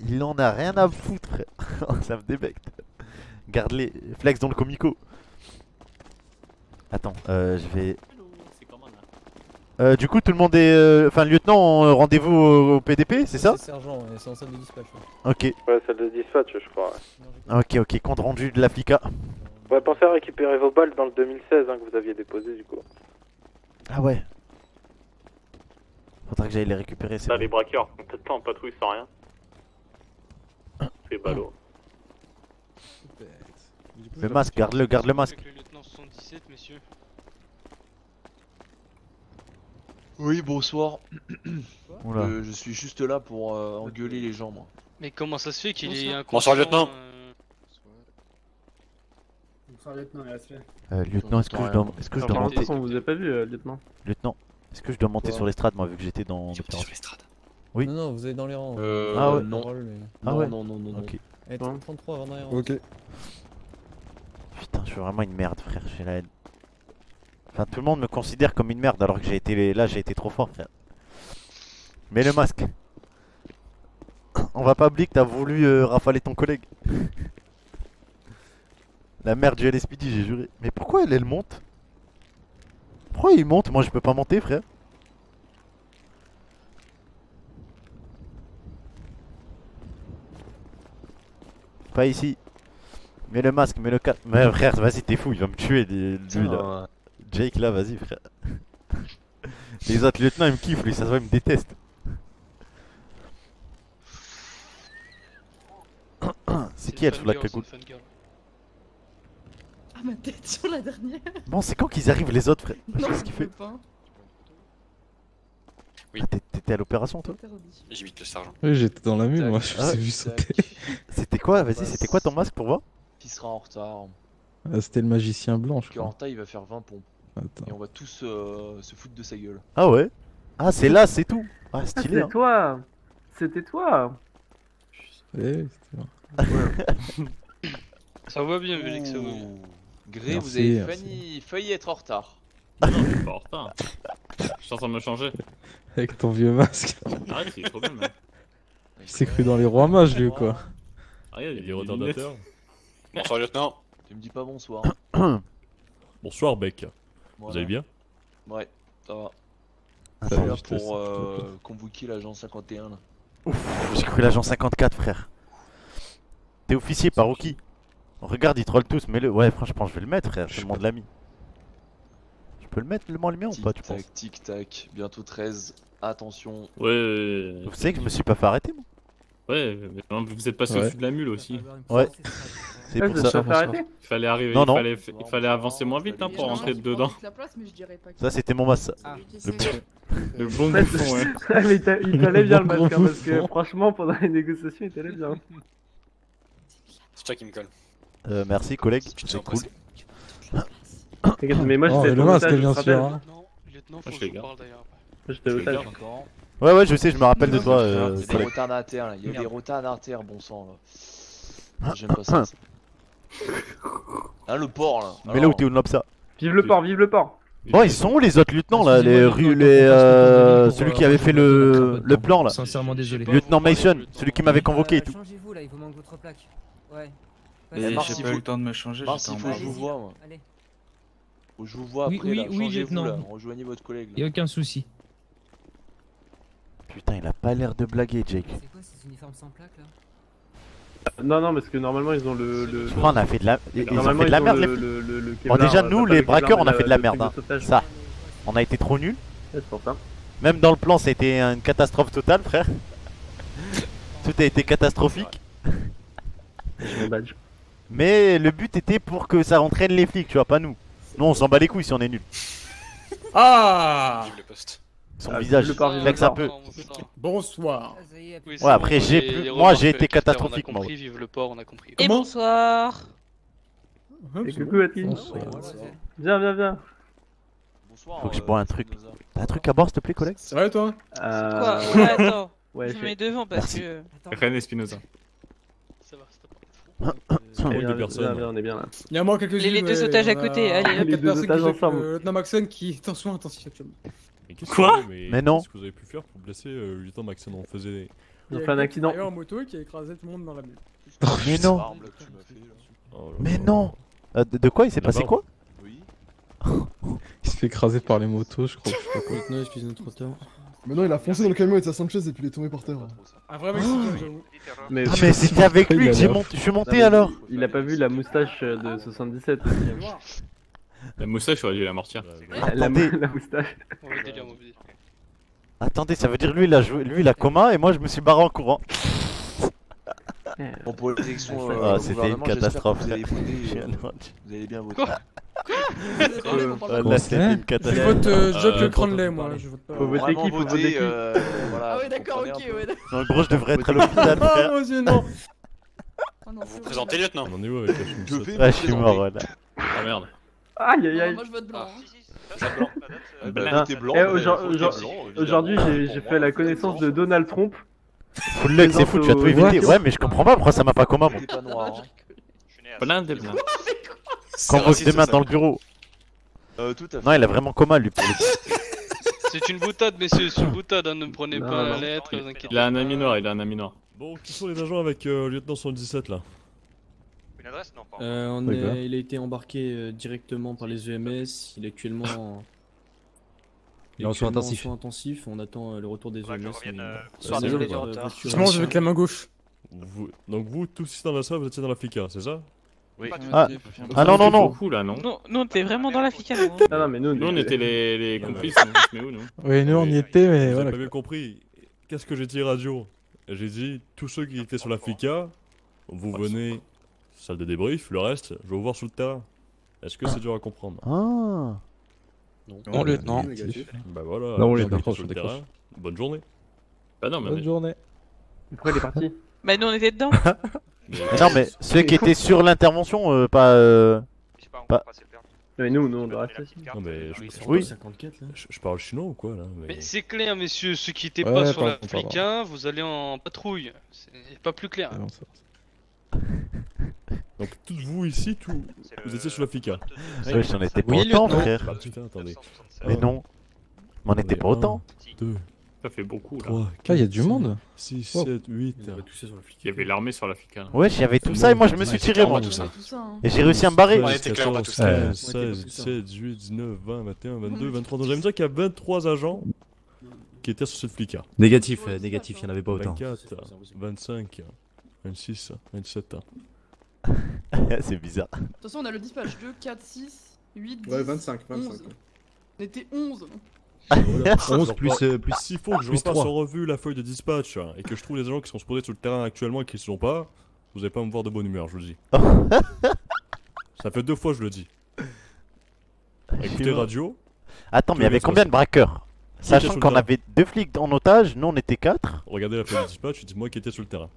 S2: Il en a rien à foutre, frère. (laughs) Ça me débecte. Garde-les, flex dans le comico. Attends, euh, je vais. Euh, du coup, tout le monde est. euh, Enfin, lieutenant, rendez-vous au, au PDP, c'est ça?
S18: Sergent, c'est en salle de dispatch. ouais.
S2: Ok.
S11: Ouais, celle de dispatch, je crois. ouais.
S2: Ok, ok, compte rendu de l'Africa.
S11: Ouais, pensez à récupérer vos balles dans le 2016 hein, que vous aviez déposé du coup.
S2: Ah ouais. Faudra que j'aille les récupérer, c'est
S6: Là,
S2: vrai.
S6: les braqueurs, peut-être pas en patrouille sans rien. C'est ballot.
S2: Le masque, garde-le, garde le masque.
S13: Avec le lieutenant 77, messieurs.
S19: Oui, bonsoir. Euh, je suis juste là pour euh, engueuler les gens, moi.
S13: Mais comment ça se fait qu'il est
S19: Bonsoir,
S13: inconscient
S19: lieutenant.
S13: euh,
S7: Bonsoir, lieutenant, et.
S2: Euh, lieutenant, est-ce que je dois, est-ce que je dois monter
S12: qu'on vous a pas vu, euh, lieutenant?
S2: Lieutenant, est-ce que je dois monter
S12: Quoi
S2: sur l'estrade, moi, vu que j'étais dans l'opération? Oui.
S18: Non, non, vous êtes dans les rangs.
S19: Euh,
S2: Ah ouais.
S19: non.
S18: Mais-
S2: Ah
S19: Non,
S2: ouais
S19: non, non, non, non.
S2: Ok.
S18: Eh, 33 avant derrière.
S2: Ok. Putain, je suis vraiment une merde, frère. J'ai la haine. Enfin, tout le monde me considère comme une merde alors que j'ai été là, j'ai été trop fort, frère. Mets le masque. On va pas oublier que t'as voulu euh, rafaler ton collègue. (laughs) La mère du LSPD, j'ai juré. Mais pourquoi elle, elle monte? Pourquoi il monte? Moi, je peux pas monter, frère. Pas ici. Mets le masque, mets le casque. Mais frère, vas-y, t'es fou, il va me tuer. Lui, là. Jake, là, vas-y, frère. (laughs) Les autres lieutenants, ils me kiffent, lui, ça se voit, ils me détestent. (coughs) C'est qui elle sous la cagoule
S7: Ah, ma tête sur la dernière.
S2: Bon, c'est quand qu'ils arrivent les autres, frère?
S7: Non,
S2: Qu'est-ce qu'il
S7: je
S2: fait
S7: peux pas.
S17: Oui.
S2: Ah, T'étais à l'opération, toi?
S17: J'imite le sergent.
S3: Oui, j'étais dans la mule, moi, je
S2: Ah,
S3: t'ai vu sauter. (laughs)
S2: C'était quoi Vas-y, c'était quoi ton masque pour voir?
S19: Qui sera en retard
S3: Ah, C'était le magicien blanc, je crois.
S19: retard, il va faire 20 pompes.
S3: Attends.
S19: Et on va tous euh, se foutre de sa gueule.
S2: Ah ouais? Ah, c'est là, c'est tout Ah,
S12: Ah,
S2: stylé,
S12: c'est
S2: hein.
S12: toi C'était toi
S3: Eh, c'était bon.
S13: Ça va bien, Vélix, ça va bien.
S19: Gré, vous avez failli être en retard.
S5: Non, je suis pas en retard. Je suis en train de me changer.
S3: Avec ton vieux masque.
S5: Arrête, il est trop bien, mec.
S3: Il s'est cru dans les rois mages, lui, ou quoi
S5: Ah, il y a
S10: Les
S5: des
S10: retardateurs.
S17: Bonsoir, lieutenant.
S19: Tu me dis pas bonsoir. (coughs)
S10: Bonsoir, Beck. Vous allez bien?
S19: Ouais, ça va.
S2: Attends,
S19: suis là pour euh, convoquer l'agent 51 là.
S2: J'ai cru l'agent 54, frère. T'es officier par qui Regarde, ils trollent tous, mets-le. Ouais, franchement, je vais le mettre, frère. Je demande l'ami. Peux le mettre, le le mien ou pas, tu penses
S19: Tac, tic tac, bientôt 13. Attention.
S5: Ouais.
S2: Vous savez que je me suis pas fait arrêter, moi
S5: Ouais, mais vous êtes passé
S2: Ouais.
S5: au-dessus de la mule aussi.
S2: Ouais. C'est
S12: Ah,
S2: pour ça.
S5: Il fallait arriver,
S2: Non,
S5: il,
S2: non.
S5: Fallait, il fallait avancer moins vite hein, pour rentrer dedans.
S7: la place, mais je dirais pas qui.
S2: Ça, c'était mon masque.
S7: Ah.
S2: Le petit-
S5: Le bon
S12: Ouais,
S5: bouffon, ouais.
S12: Ouais, mais il t'a- il t'allait bien le masque, hein, parce que franchement, pendant les négociations, il t'allait bien.
S17: C'est toi qui me colle.
S2: Euh, merci, collègue.
S17: te
S2: C'est
S17: sens
S2: cool.
S12: T'inquiète, mais moi
S3: Oh,
S12: j'étais
S3: le
S12: en
S3: masque,
S12: otage,
S3: bien
S12: je
S3: sûr, hein.
S13: Lieutenant,
S5: Ah,
S13: faut
S5: je
S13: que je parle d'ailleurs.
S12: J'étais
S5: Je
S12: au otage.
S2: Ouais, ouais, je sais, je me rappelle de toi,
S19: Il y
S2: euh,
S19: a des retardataires là, il y a des retardataires, bon sang là. J'aime pas ça. Ah le port là.
S2: Mais là où t'es où ça
S12: Vive le port, vive le port
S2: Bon, ils sont où les autres lieutenants là Les rues, les. euh, Celui qui avait fait le, le plan là
S18: Sincèrement désolé.
S2: Lieutenant Mason, celui qui m'avait convoqué et tout.
S20: Changez-vous là, il vous manque votre plaque. Ouais. J'ai pas eu le temps de me changer, j'étais en
S19: faut que je vous vois moi.
S20: Allez.
S19: Je vous vois
S18: Oui,
S19: après
S18: oui,
S19: là.
S18: oui,
S19: Changez-vous
S18: lieutenant.
S19: là. Rejoignez votre collègue.
S18: Y a aucun souci.
S2: Putain, il a pas l'air de blaguer, Jake.
S20: C'est quoi ces uniformes sans plaque là
S12: Non, non, parce que normalement ils ont le. le...
S2: Je crois qu'on a fait de la. Ils ont fait de la merde,
S12: le-
S2: les
S12: le- le- le
S2: Bon,
S12: Kevlar,
S2: déjà,
S12: euh,
S2: nous,
S12: pas
S2: les braqueurs, on a fait de la
S12: le
S2: merde. hein. Ça, on a été trop nuls.
S12: Pour ça.
S2: Même dans le plan, c'était une catastrophe totale, frère. (laughs) Tout a été catastrophique. Mais le but était pour que ça entraîne les flics, tu vois, pas nous. Nous, on s'en bat les couilles si on est nuls.
S3: Ah
S17: poste.
S2: Son
S12: Ah,
S2: visage
S12: vive le port, vive le
S2: flex un peu.
S3: Bonsoir.
S13: Oui,
S2: Ouais,
S13: c'est
S2: après, j'ai
S13: les-
S2: plus-
S13: les
S2: moi,
S13: remarques
S2: j'ai été catastrophique,
S13: On a
S2: moi.
S13: compris, vive le port, on a compris.
S4: Et bonsoir.
S12: Et coucou Atli. Viens, viens, viens.
S19: Bonsoir.
S2: Faut que je bois un truc. T'as un truc à boire, s'il te plaît, collègue
S3: Ça va toi?
S12: Euh...
S4: Quoi? Ouais, attends. (laughs)
S12: Ouais,
S4: je
S12: je
S4: me mets devant parce
S2: Merci.
S4: que.
S5: Ren Espinoza.
S13: Ça va, c'est pas
S12: Eh,
S10: de
S12: viens,
S10: personnes.
S12: viens, viens, on est bien là.
S3: Il y a moi quelques
S4: Les- les deux otages à côté, allez.
S12: Les deux otages ensemble.
S3: Le lieutenant Maxon qui est en soins intensifs actuellement.
S10: Mais qu'est-ce
S5: Quoi
S10: mais
S2: Mais non.
S10: Qu'est-ce que vous avez pu faire pour blesser euh, le lieutenant Maxon On faisait.
S3: Y
S12: fait
S3: a
S12: un accident.
S3: en moto qui a écrasé tout le monde dans la mule.
S2: Mais non.
S10: Oh
S2: Mais non Euh, de, quoi il s'est passé quoi?
S19: Oui.
S3: Il se fait écraser par les motos, je crois. Je sais pas quoi.
S18: Notre retard.
S15: Mais non, il a foncé dans le camion avec sa Sanchez et puis il est tombé par terre.
S3: Un vrai Mexicain, j'avoue.
S12: Mais,
S2: Ah, mais c'était avec lui que j'ai monté. Je suis monté alors
S12: Il a pas vu la moustache de 77 aussi.
S5: La moustache, j'aurais dû la mortir.
S12: La, la,
S2: Attendez.
S12: la moustache.
S13: Mauvais délire, mauvais délire.
S2: Attendez, ça veut dire lui il a joué, lui il a coma et moi je me suis barré en courant. (laughs)
S19: Bon pour l'élection
S2: Ah,
S19: euh, au
S2: c'était une
S19: gouvernement, j'espère que
S2: catastrophe.
S19: Vous allez voter, (laughs) euh, vous allez bien voter.
S13: Quoi
S2: Là c'était une
S3: Je
S2: catastrophe.
S3: vote euh, Jock
S5: Euh,
S3: le Cranley, moi. Je vote pas.
S12: Faut voter qui Faut voter qui
S19: euh, voilà,
S7: Ah ouais, d'accord, ok, ouais, d'accord.
S2: En gros, je devrais être à l'hôpital,
S3: Ah,
S2: frère. (laughs)
S3: mon dieu, non
S7: Oh non,
S17: Vous présentez, lieutenant
S10: On est où avec la
S19: Je
S2: Ah, je suis mort là.
S5: Ah merde.
S12: Aïe aïe
S7: Non,
S12: aïe.
S7: moi je vote blanc.
S19: Ah,
S12: Ah. (laughs) Aujourd'hui, j'ai fait la connaissance de Donald Trump.
S2: Full leg, c'est fou, tu vas tout éviter. Ouais, mais je comprends pas pourquoi ça m'a pas
S19: noir. hein.
S5: Plein de blanc.
S2: Convoque demain dans le bureau.
S19: Euh, tout à fait.
S2: Non, il a vraiment coma lui pour le coup. (laughs)
S13: C'est une boutade, messieurs, c'est une boutade, hein, ne prenez
S12: Non,
S13: pas
S12: non.
S13: la lettre, vous inquiétez
S5: Il a un ami noir, il a un ami noir.
S10: Bon, qui sont les agents avec euh, lieutenant 117 là?
S17: Une adresse? Non, pas.
S18: Euh, on
S2: Oui,
S18: est-
S2: bah.
S18: Il a été embarqué euh, directement par les EMS. Il est actuellement en.
S2: Il est en soins intensifs.
S18: soins intensifs. On attend euh, le retour des EMS.
S3: Je mange avec la main gauche.
S10: Vous- Donc vous, tous ici dans la salle, vous étiez dans la FICA, c'est ça?
S19: Oui.
S2: Ah. Ah non, non, non.
S5: beaucoup là, non
S4: Nous, nous, on était vraiment dans la fica, nous. hein.
S12: Non, non, mais nous,
S5: Nous, on était les, les
S10: Non, mais-
S5: complices, on se met où, nous
S3: Oui, nous on y était, mais
S10: Vous
S3: voilà.
S10: avez pas bien compris. Qu'est-ce que j'ai dit radio? J'ai dit, tous ceux qui étaient sur la FICA, vous venez, salle de débrief, le reste, je vais vous voir sur le terrain. Est-ce que c'est dur à comprendre?
S2: Ah.
S17: Non, lieutenant.
S10: Bah voilà,
S17: Non, lieutenant.
S10: étaient sur le
S17: Je décroche.
S10: terrain, Bonne journée.
S5: Bah non, mais
S3: Bonne journée.
S12: Pourquoi il est parti?
S4: Bah, nous, on était dedans. (laughs)
S2: Mais non, mais (laughs) ceux qui étaient sur l'intervention, euh, pas. euh, pas...
S12: Mais nous, nous, on doit rester.
S10: Non mais je,
S18: Ils sont
S2: Oui.
S18: pas 54 là.
S10: je, je parle chinois ou quoi là
S13: Mais c'est clair, messieurs, ceux qui étaient
S3: Ouais,
S13: pas sur
S3: pardon,
S13: la
S3: pardon.
S13: flica, vous allez en patrouille. C'est pas plus clair.
S3: Ah non, ça- (laughs)
S10: Donc toutes vous ici, tous, vous étiez sur la FICA.
S2: Ouais, j'en étais pas
S17: Oui,
S2: autant, frère.
S10: Bah putain, attendez.
S2: Mais non. Mais on était pas autant.
S10: 2,
S5: ça fait beaucoup là.
S10: 3,
S3: Ah, il y a du monde
S10: 6,
S3: Oh.
S10: 7, 8.
S18: On va tous sur la flic.
S5: Il y avait l'armée sur la FICA. là.
S2: Ouais, j'avais tout ça et moi je me suis tiré, moi.
S17: tout ça.
S7: Hein.
S2: Et j'ai réussi à me barrer.
S17: On était clair, on va tous
S10: 15,
S2: Euh,
S10: 16, 17, 18, 19, 20, 21, 22, 23. Donc j'allais me dire qu'il y a 23 agents qui étaient sur cette flica.
S21: Négatif, euh, négatif, il n'y en avait pas autant.
S10: 24, 25, 26, 27.
S2: C'est bizarre.
S7: De toute façon, on a le dispatch 2, 4, 6, 8, 10,
S15: Ouais, 25, 25.
S7: 11. On était 11.
S21: 11 plus, euh, plus
S10: S'il faut que je repasse
S21: 3.
S10: en revue la feuille de dispatch hein, et que je trouve les agents qui sont supposés sur le terrain actuellement et qui ne sont pas, vous allez pas me voir de bonne humeur, je vous le dis. (laughs) Ça fait deux fois que je le dis. Écoutez radio.
S2: Attends, mais il y avait combien de braqueurs? Sachant qu'on avait deux flics en otage, nous on était quatre.
S10: Regardez la feuille de dispatch et dites-moi qui était sur le terrain.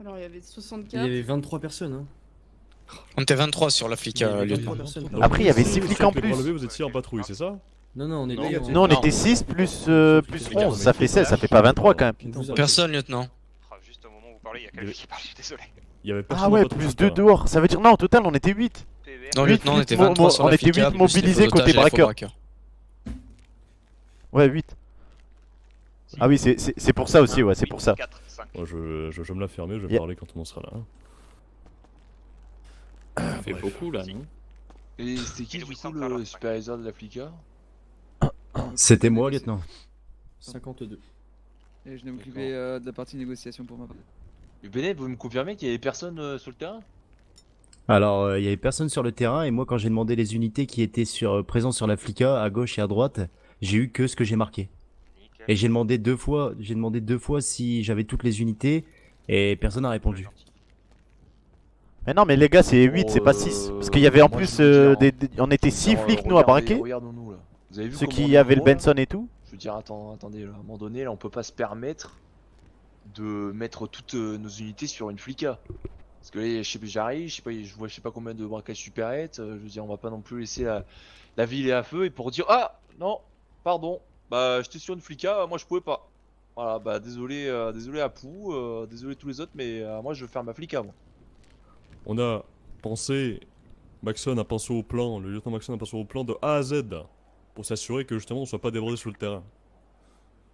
S7: Alors, il y avait
S18: Il y
S7: 64.
S18: avait 23 personnes. Hein.
S17: On était 23 sur la flic,
S18: avait
S17: euh,
S18: 23
S17: lieutenant.
S18: personnes.
S10: Donc,
S2: Après, il y avait
S10: vous,
S2: six
S10: vous
S2: flics
S10: êtes
S2: en plus.
S10: vous étiez en patrouille, c'est ça?
S18: Non, non, on était.
S2: On
S17: Non.
S2: était 6 plus, euh, plus 11, ça fait 16, ça fait pas 23 quand même.
S17: Personne, lieutenant.
S22: Juste au moment où vous parlez, il y a quelqu'un qui parle, je suis désolé.
S10: Il y avait personne
S2: Ah ouais, plus
S10: sur le
S2: 2
S10: terrain.
S2: dehors, ça veut dire non, au total on était 8.
S17: Non,
S2: Huit
S17: lieutenant, on était
S2: mo-
S17: 23 sur
S2: on
S17: la
S2: était
S17: flica,
S2: huit
S17: plus les
S2: mobilisés
S17: otages
S2: côté braqueurs. Ouais, 8. Ah oui, c'est- pour ça aussi, ouais, c'est pour ça.
S10: Moi, je, je, me la fermer, je vais
S2: Yeah.
S10: parler quand on en sera là.
S5: Ça fait beaucoup là, non
S19: Et c'était qui du coup le superviseur de la flica
S21: C'était moi, lieutenant.
S18: 52.
S14: Et je n'ai occupé euh, de la partie négociation pour ma part.
S19: Benet, vous me confirmez qu'il y avait personne euh, sur le terrain?
S21: Alors, euh, il y avait personne sur le terrain et moi, quand j'ai demandé les unités qui étaient sur, euh, présentes sur la flica, à gauche et à droite, j'ai eu que ce que j'ai marqué. Et j'ai demandé deux fois, j'ai demandé deux fois si j'avais toutes les unités et personne n'a répondu.
S2: Mais non, mais les gars, c'est 8, c'est pas 6. Parce qu'il y avait en
S19: moi,
S2: plus, euh, des, des- on était 6
S19: Alors,
S2: flics nous à braquer.
S19: Regardons-nous là. Vous avez vu
S2: Ceux qui avaient le Benson et tout.
S19: Je veux dire, attends, attendez, là, à un moment donné, là, on peut pas se permettre de mettre toutes euh, nos unités sur une flica. Parce que là, je sais pas, j'arrive, je sais pas, je vois je sais pas combien de braquages supérettes, euh, je veux dire, on va pas non plus laisser la, la ville et à feu et pour dire Ah non, pardon, bah j'étais sur une flica, moi je pouvais pas. Voilà, bah désolé, euh, désolé à Pou, euh, désolé tous les autres, mais euh, moi je veux faire ma flica moi.
S10: On a pensé, Maxon a pensé au plan, le lieutenant Maxon a pensé au plan de A à Z pour s'assurer que justement on soit pas débordé sur le terrain.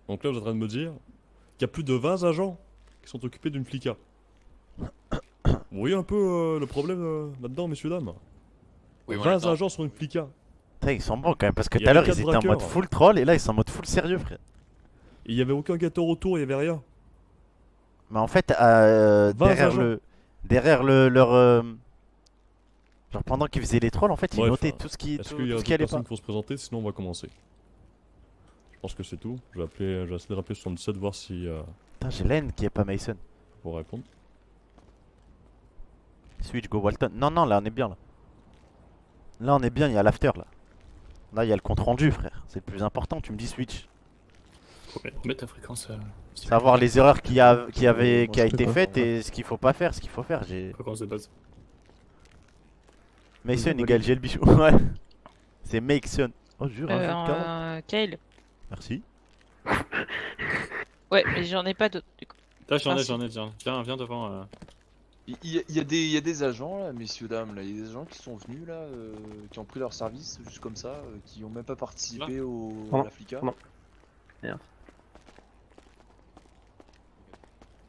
S10: Donc là, vous êtes en train de me dire qu'il y a plus de 20 agents qui sont occupés d'une flica. Vous voyez un peu euh, le problème euh, là-dedans, messieurs, dames?
S17: Oui, on
S10: 20
S17: l'entend.
S10: agents sur une flica.
S2: Putain, ils sont bons quand même, parce que tout à l'heure ils étaient en mode full troll et là ils sont en mode full sérieux, frère.
S10: Il y avait aucun gâteau autour, il y avait rien.
S2: Mais en fait, euh,
S10: 20
S2: derrière
S10: agents.
S2: le. Derrière le, leur. Genre pendant qu'ils faisaient les trolls, en fait, ils
S10: Bref,
S2: notaient
S10: euh,
S2: tout ce qui,
S10: Est-ce
S2: tout,
S10: qu'il y a
S2: tout ce
S10: d'autres
S2: qui allait
S10: personnes
S2: pas.
S10: qui vont se présenter? Sinon, on va commencer. Je pense que c'est tout. Je vais, appeler, je vais essayer de rappeler 77, voir si. Euh,
S2: Putain, j'ai haine qui est pas Mason.
S10: pour répondre.
S2: Switch, go Walton. Non, non, là on est bien là. Là on est bien, il y a l'after là. Là il y a le compte rendu, frère. C'est le plus important, tu me dis Switch.
S5: Faut mettre ta fréquence. euh,
S2: Savoir les erreurs qui a, qui avait, qui a été
S5: pas.
S2: faites et ce qu'il faut pas faire, ce qu'il faut faire. J'ai.
S5: Fréquence de base.
S2: Mason
S5: Oui,
S2: égale le bichou. (laughs) Ouais. C'est Mason. Oh, jure,
S4: Euh,
S2: un jeu de cartes.
S4: euh, Kyle.
S2: Merci.
S4: Ouais, mais j'en ai pas d'autres du coup.
S5: J'en ai, j'en ai, ai. Viens, viens devant. euh.
S19: Il y, a- il y a des- il y a des agents là, messieurs, dames, là, il y a des agents qui sont venus là, euh, qui ont pris leur service juste comme ça, euh, qui ont même pas participé au, à la flica.
S12: pardon. Merde.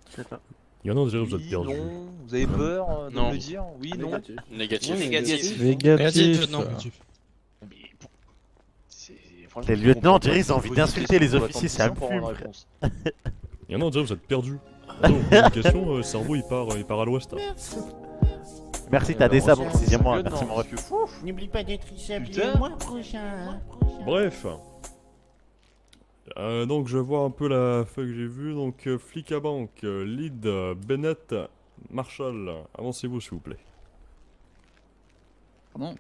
S12: C'est ça.
S10: Il y en a déjà, vous êtes
S19: Oui,
S10: perdus.
S19: non, vous avez peur euh, de
S17: Non.
S19: me le dire? Oui, non
S17: Négatif.
S19: Oui,
S17: Négatif.
S19: négatif.
S2: Les lieutenants, on dirait, ils ont envie d'insulter les officiers, ça me
S19: 10 ans pour
S2: fume,
S19: une.
S10: Il y en a déjà, vous êtes perdus. (laughs) Non, communication, euh, cerveau il part, il part à l'ouest.
S2: Merci, t'as des sabres, excusez-moi, merci mon ref.
S23: N'oublie pas d'être ici le mois prochain. hein.
S10: Bref. Euh, donc je vois un peu la feuille que j'ai vue. Donc euh, flic à banque, euh, lead, euh, Bennett, Marshall, avancez-vous s'il vous plaît.
S14: Pardon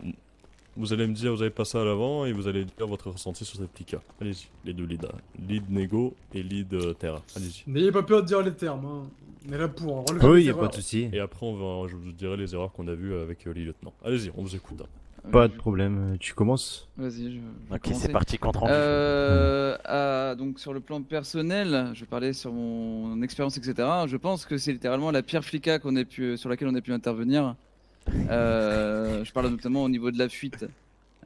S10: Vous allez me dire, vous avez passé à l'avant et vous allez dire votre ressenti sur cette plica. Allez-y, les deux leads. Lead Nego et lead euh, Terra. Allez-y.
S3: N'ayez pas peur de dire les termes, hein. On est là pour hein, relever
S21: Oui,
S3: les
S21: y a pas de souci.
S10: Et après, on va, je vous dirai les erreurs qu'on a vues avec euh, les lieutenants. Allez-y, on vous écoute.
S21: Pas de problème, tu commences
S14: Vas-y, je. je
S2: Ok, c'est parti, compte rendu.
S14: Euh, à- donc sur le plan personnel, je parlais sur mon expérience, etc. Je pense que c'est littéralement la pire flica qu'on ait pu, sur laquelle on a pu intervenir. Euh, (laughs) je parle notamment au niveau de la fuite.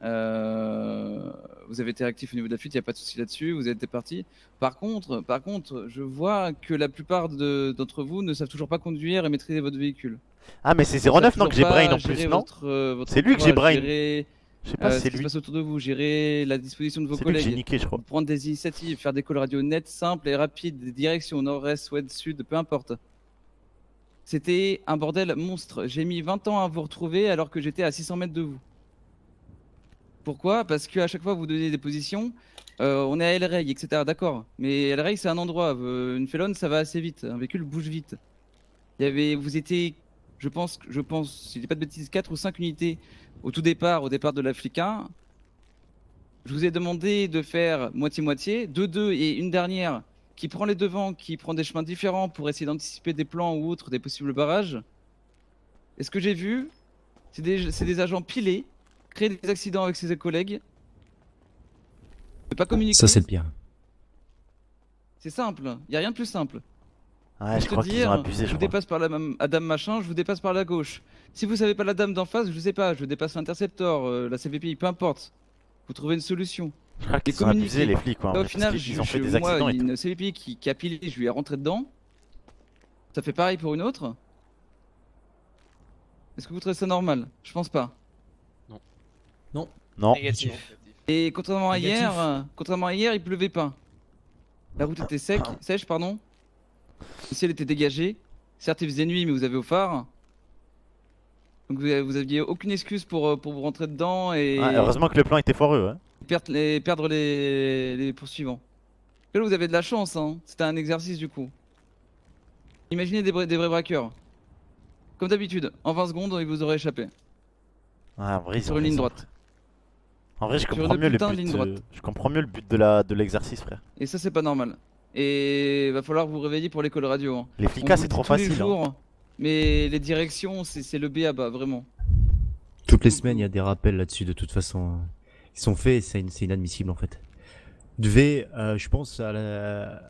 S14: Euh, vous avez été actif au niveau de la fuite, il n'y a pas de souci là-dessus. Vous êtes parti. Par contre, par contre, je vois que la plupart de- d'entre vous ne savent toujours pas conduire et maîtriser votre véhicule.
S2: Ah, mais c'est
S14: Vous savez
S2: 09 non que j'ai brain en plus, non
S14: euh,
S2: C'est lui que j'ai brain. Je sais pas
S14: euh,
S2: c'est
S14: qui se
S2: lui.
S14: passe autour de vous, gérer la disposition de vos
S2: C'est lui que
S14: collègues.
S2: j'ai niqué, je crois.
S14: Prendre des initiatives, faire des calls radio nettes, simples et rapides, des directions nord-est, ouest, sud, peu importe. C'était un bordel monstre. J'ai mis 20 ans à vous retrouver alors que j'étais à 600 mètres de vous. Pourquoi? Parce qu'à chaque fois vous donnez des positions, euh, on est à El Rey, etc. D'accord. Mais El Rey, c'est un endroit. Une felone, ça va assez vite. Un véhicule bouge vite. Il y avait, vous étiez, je pense, je pense, si je dis pas de bêtises, 4 ou 5 unités au tout départ, au départ de l'Africain. Je vous ai demandé de faire moitié-moitié, deux deux et une dernière qui prend les devants, qui prend des chemins différents pour essayer d'anticiper des plans ou autres, des possibles barrages. Et ce que j'ai vu, c'est des, agents pilés, créer des accidents avec ses collègues, ne pas communiquer.
S21: Ça, c'est le pire.
S14: C'est simple, il y a rien de plus simple.
S2: Ouais, je
S14: Te
S2: crois qu'ils
S14: dire,
S2: ont abusé,
S14: je
S2: je
S14: vous
S2: crois.
S14: dépasse par la à dame machin, je vous dépasse par la gauche. Si vous savez pas la dame d'en face, je sais pas, je dépasse l'interceptor, euh, la CVPI, peu importe. Vous trouvez une solution.
S2: Je crois qu'ils ont abusé, les flics, quoi,
S14: Là, au
S2: vrai,
S14: final, je-
S2: ont fait
S14: je-
S2: des accidents
S14: moi,
S2: et
S14: une CVPI qui, qui a pilé, je lui ai rentré dedans. Ça fait pareil pour une autre? Est-ce que vous trouvez ça normal? Je pense pas.
S18: Non.
S2: Non.
S18: Négatif.
S14: Et contrairement à
S18: Négatif.
S14: hier, euh, contrairement à hier, il pleuvait pas. La route était sec, sèche, pardon. Le ciel était dégagé. Certes, il faisait nuit, mais vous avez au phare. Donc vous, vous aviez aucune excuse pour, euh, pour vous rentrer dedans et
S2: Ouais, heureusement que le plan était foireux, hein.
S14: perdre les, perdre les, les poursuivants. Là, vous avez de la chance, hein. C'était un exercice du coup. Imaginez des, vrais- des vrais braqueurs. Comme d'habitude, en 20 secondes, ils vous auraient échappé.
S2: Ouais, en vrai,
S14: Sur une ligne droite.
S2: En vrai, je comprends mieux le
S14: de
S2: but.
S14: droite.
S2: Je comprends mieux le but de la de l'exercice, frère.
S14: Et ça, c'est pas normal. Et va falloir vous réveiller pour l'école radio. hein.
S2: Les flicas, c'est trop
S14: tous les
S2: facile, hein.
S14: mais les directions, c'est le B à bas, vraiment.
S21: Toutes les semaines, il y a des rappels là-dessus, de toute façon. Ils sont faits, c'est in- c'est inadmissible en fait. Vous devez, euh, je pense, à la,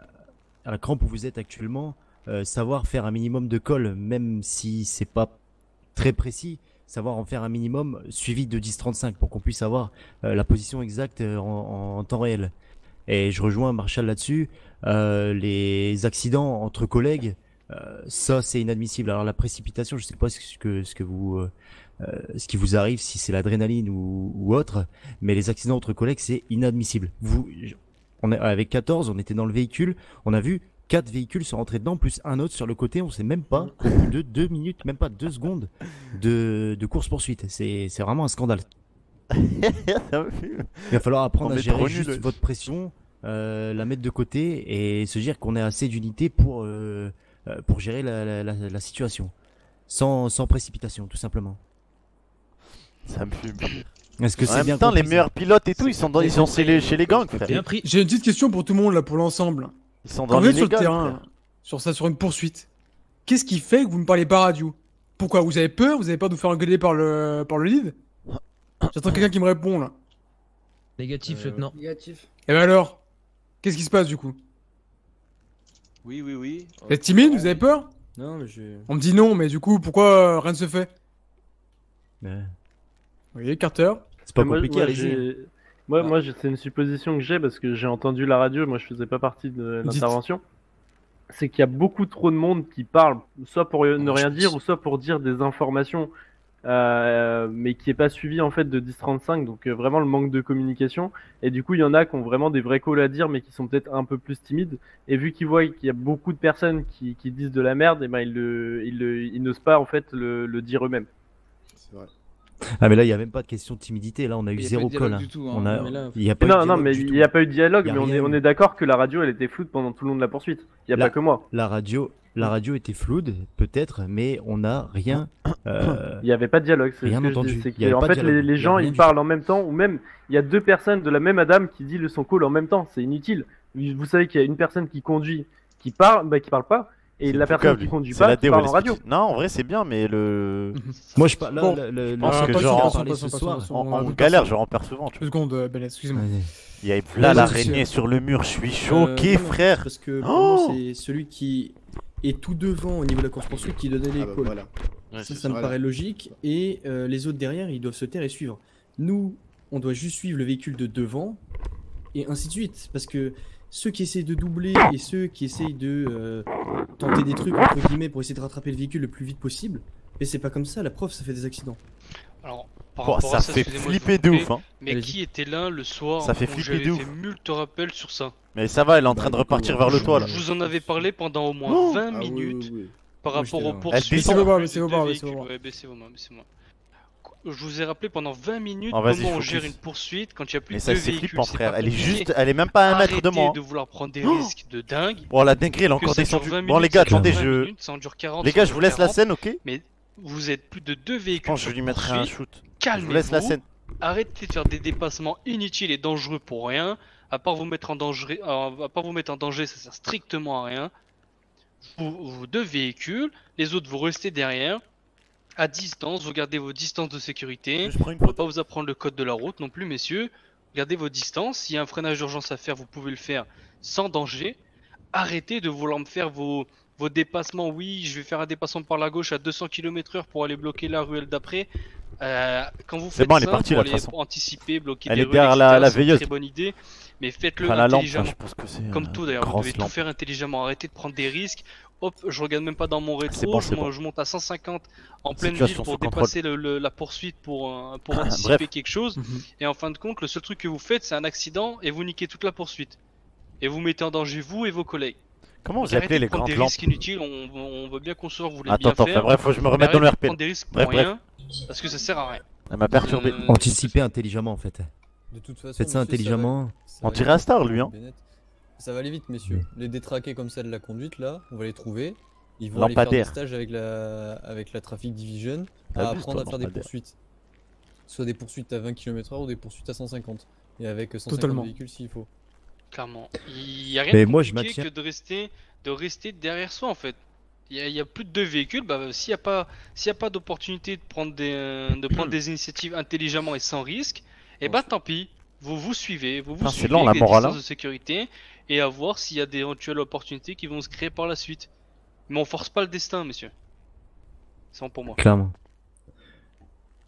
S21: à la crampe où vous êtes actuellement, euh, savoir faire un minimum de colle, même si c'est pas très précis, savoir en faire un minimum suivi de 10-35 pour qu'on puisse avoir euh, la position exacte en, en temps réel. Et je rejoins Marshall là-dessus. Euh, les accidents entre collègues, euh, ça c'est inadmissible. Alors la précipitation, je sais pas ce que ce que vous euh, euh, ce qui vous arrive, si c'est l'adrénaline ou, ou autre, mais les accidents entre collègues, c'est inadmissible. Vous, on est avec 14, on était dans le véhicule, on a vu quatre véhicules se rentrer dedans, plus un autre sur le côté, on sait même pas, au de deux minutes, même pas deux secondes de, de course-poursuite. C'est c'est vraiment un scandale. (laughs) Il va falloir apprendre
S2: On
S21: à gérer juste votre pression, euh, la mettre de côté et se dire qu'on a assez d'unités pour, euh, euh, pour gérer la, la- la- la situation. Sans, sans précipitation, tout simplement.
S2: Ça me fume.
S21: Est-ce que
S2: En
S21: c'est
S2: même
S21: bien
S2: temps, les meilleurs pilotes et tout, ils sont dans, ils sont chez les, chez les gangs, frère.
S3: J'ai une petite question pour tout le monde là, pour l'ensemble.
S2: Ils sont
S3: Quand
S2: dans
S3: vous
S2: les
S3: sur le terrain,
S2: frère.
S3: sur ça, sur une poursuite, qu'est-ce qui fait que vous ne parlez pas radio? Pourquoi? Vous avez peur? Vous avez peur de vous faire engueuler par le, par le lead? J'attends quelqu'un qui me répond là.
S24: Négatif, lieutenant.
S7: Négatif.
S3: Et ben alors Qu'est-ce qui se passe du coup?
S19: Oui, oui, oui.
S3: Vous êtes timide Vous avez peur?
S18: Non, mais je.
S3: On me dit non, mais du coup, pourquoi euh, rien ne se fait?
S21: Ouais.
S3: Vous voyez, Carter?
S21: C'est pas
S12: moi,
S21: compliqué,
S12: moi,
S21: allez-y.
S12: Moi, moi j'ai- c'est une supposition que j'ai parce que j'ai entendu la radio, moi je faisais pas partie de l'intervention. C'est qu'il y a beaucoup trop de monde qui parle, soit pour ne rien dire, ou soit pour dire des informations euh, mais qui est pas suivi en fait de 10-35, donc euh, vraiment le manque de communication. Et du coup, il y en a qui ont vraiment des vrais calls à dire, mais qui sont peut-être un peu plus timides. Et vu qu'ils voient qu'il y a beaucoup de personnes qui, qui disent de la merde, et ben ils, le, ils, le- ils n'osent pas en fait le, le dire eux-mêmes.
S15: C'est vrai.
S21: Ah mais là il y a même pas de question de timidité, là on a eu zéro call. hein.
S12: hein.
S21: Il a pas
S12: non, non,
S21: dialogue
S12: mais il n'y a pas eu de dialogue, mais on est, on est d'accord que la radio elle était floue pendant tout le long de la poursuite. Il n'y a
S21: La-
S12: pas que moi.
S21: La radio, la radio était floude, peut-être, mais on n'a rien. (coughs) euh,
S12: Il n'y avait pas de dialogue. C'est
S21: Rien
S12: ce que je
S21: entendu.
S12: dis, c'est
S21: Il y avait
S12: que, en
S21: pas de
S12: fait, les, gens ils parlent en même temps, ou même il y a deux personnes de la même madame qui dit le son call en même temps. C'est inutile. Vous savez qu'il y a une personne qui conduit, qui parle, bah, qui parle pas, et la personne qui conduit
S2: C'est
S12: pas,
S2: la
S12: qui parle en radio.
S2: Non, en vrai, c'est bien, mais le. (laughs)
S21: Moi, je parle. là,
S2: Bon,
S21: le- le-
S2: je pense que genre, en- ce soir,
S21: on
S2: galère,
S21: personne.
S2: je rentre souvent.
S3: Deux secondes, Ben, excuse-moi.
S2: Il y a là l'araignée sur le mur, je suis
S18: Euh,
S2: choqué, frère.
S18: Parce que
S2: Oh
S18: c'est celui qui est tout devant au niveau de la course poursuite qui donnait les
S15: Ah bah
S18: calls.
S15: voilà. Ouais,
S18: ça,
S15: c'est
S18: ça me paraît logique. Et euh, les autres derrière, ils doivent se taire et suivre. Nous, on doit juste suivre le véhicule de devant et ainsi de suite. Parce que ceux qui essayent de doubler et ceux qui essayent de euh, tenter des trucs entre guillemets pour essayer de rattraper le véhicule le plus vite possible, mais c'est pas comme ça. La preuve, ça fait des accidents.
S13: Alors, par
S2: Oh, ça
S13: à ça,
S2: fait flipper de ouf, hein.
S13: Mais qui était là le soir
S2: Ça fait
S13: où
S2: flipper de
S13: fait
S2: ouf.
S13: multe rappels sur ça?
S2: Mais ça va, elle est en train de repartir vers le toit là.
S13: Je vous en avais parlé pendant au moins
S2: Oh
S13: 20
S2: Ah oui,
S13: minutes par rapport
S2: là.
S13: poursuites.
S2: Baissez vos
S13: deux
S3: baissez vos bras, baissez vos.
S13: Ouais, baissez vos mains, baissez moi. Je vous ai rappelé pendant 20 minutes
S2: Oh, vas-y,
S13: comment on gère une poursuite quand il y a plus
S2: Mais
S13: de
S2: ça,
S13: véhicules.
S2: flippant, frère. Elle est juste- elle est même pas à un mètre de moi, hein.
S13: de vouloir prendre des
S2: Oh
S13: risques de dingue.
S2: Oh, la dinguerie, elle
S13: Que
S2: encore
S13: ça dure
S2: descendu.
S13: 20
S2: Bon, les gars, attendez,
S13: 20
S2: je-
S13: minutes, ça en dure 40,
S2: Les gars, je vous laisse la
S13: 40,
S2: scène, ok?
S13: Mais vous êtes plus de deux
S2: Je
S13: véhicules.
S2: pense que je vais lui mettrai un shoot.
S13: Calmez-vous.
S2: Je laisse la scène.
S13: Arrêtez de faire des dépassements inutiles et dangereux pour rien. À part vous mettre en danger, euh, à part vous mettre en danger, ça sert strictement à rien. Vous, vous deux véhicules, les autres vous restez derrière, à distance, vous gardez vos distances de sécurité. On va pas vous apprendre le code de la route non plus, messieurs. Gardez vos distances. S'il y a un freinage d'urgence à faire, vous pouvez le faire sans danger. Arrêtez de vouloir me faire vos, vos dépassements. Oui, je vais faire un dépassement par la gauche à 200 km/h pour aller bloquer la ruelle d'après. Euh, quand vous faites
S2: bon,
S13: ça,
S2: partie,
S13: pour
S2: là,
S13: aller anticiper, bloquer
S2: Elle
S13: des
S2: est
S13: ruelles,
S2: derrière la- la
S13: c'est une
S2: veilleuse.
S13: très bonne idée, mais faites-le
S2: lampe,
S13: intelligemment.
S2: je pense que
S13: Comme tout d'ailleurs, vous devez tout faire intelligemment. Arrêtez de prendre des risques. Hop, je regarde même pas dans mon rétro,
S2: C'est bon,
S13: je,
S2: bon.
S13: monte à 150 en pleine ville pour dépasser le- le- la poursuite pour, euh, pour (coughs) anticiper.
S2: Mhm.
S13: quelque chose. Et en fin de compte, le seul truc que vous faites, c'est un accident et vous niquez toute la poursuite. Et vous mettez en danger vous et vos collègues.
S2: Comment vous appelez
S13: arrêtez de
S2: les
S13: prendre
S2: grandes
S13: des
S2: lampes
S13: risques inutiles, on, on veut bien qu'on soit, vous voulez
S2: Attends,
S13: bien
S2: attends,
S13: faire.
S2: bref, faut que je me remette dans le
S13: arrêtez de
S2: RP.
S13: prendre des risques
S2: Bref,
S13: pour
S2: bref.
S13: rien, parce que ça sert à rien.
S2: Elle m'a perturbé.
S13: Euh,
S21: Anticiper intelligemment en fait.
S25: De toute façon,
S21: Faites ça
S25: monsieur,
S21: intelligemment.
S25: ça
S2: On
S25: va aller
S2: un star, lui, hein.
S25: Ça va aller vite, messieurs. Les détraqués comme ça de la conduite, là, on va les trouver. Ils vont aller faire des stages avec la, avec la Traffic Division à
S2: Abuse,
S25: apprendre à faire des poursuites. Soit des poursuites à 20 km/h ou des poursuites à 150. Et avec 150
S3: Totalement.
S25: véhicules s'il faut.
S13: Clairement. Il y a rien
S21: Mais
S13: de
S21: moi, je
S13: que de rester, de rester derrière soi en fait. Il y, a- il y a plus de deux véhicules, bah s'il n'y a pas, s'il y a pas d'opportunité de prendre des, euh, de prendre (clears throat) des initiatives intelligemment et sans risque, et bah tant pis. Vous vous suivez, vous vous
S2: c'est
S13: suivez
S2: lent, la morale, hein.
S13: de sécurité et à voir s'il y a d'éventuelles opportunités qui vont se créer par la suite. Mais on force pas le destin, messieurs. C'est bon pour moi.
S21: Clairement.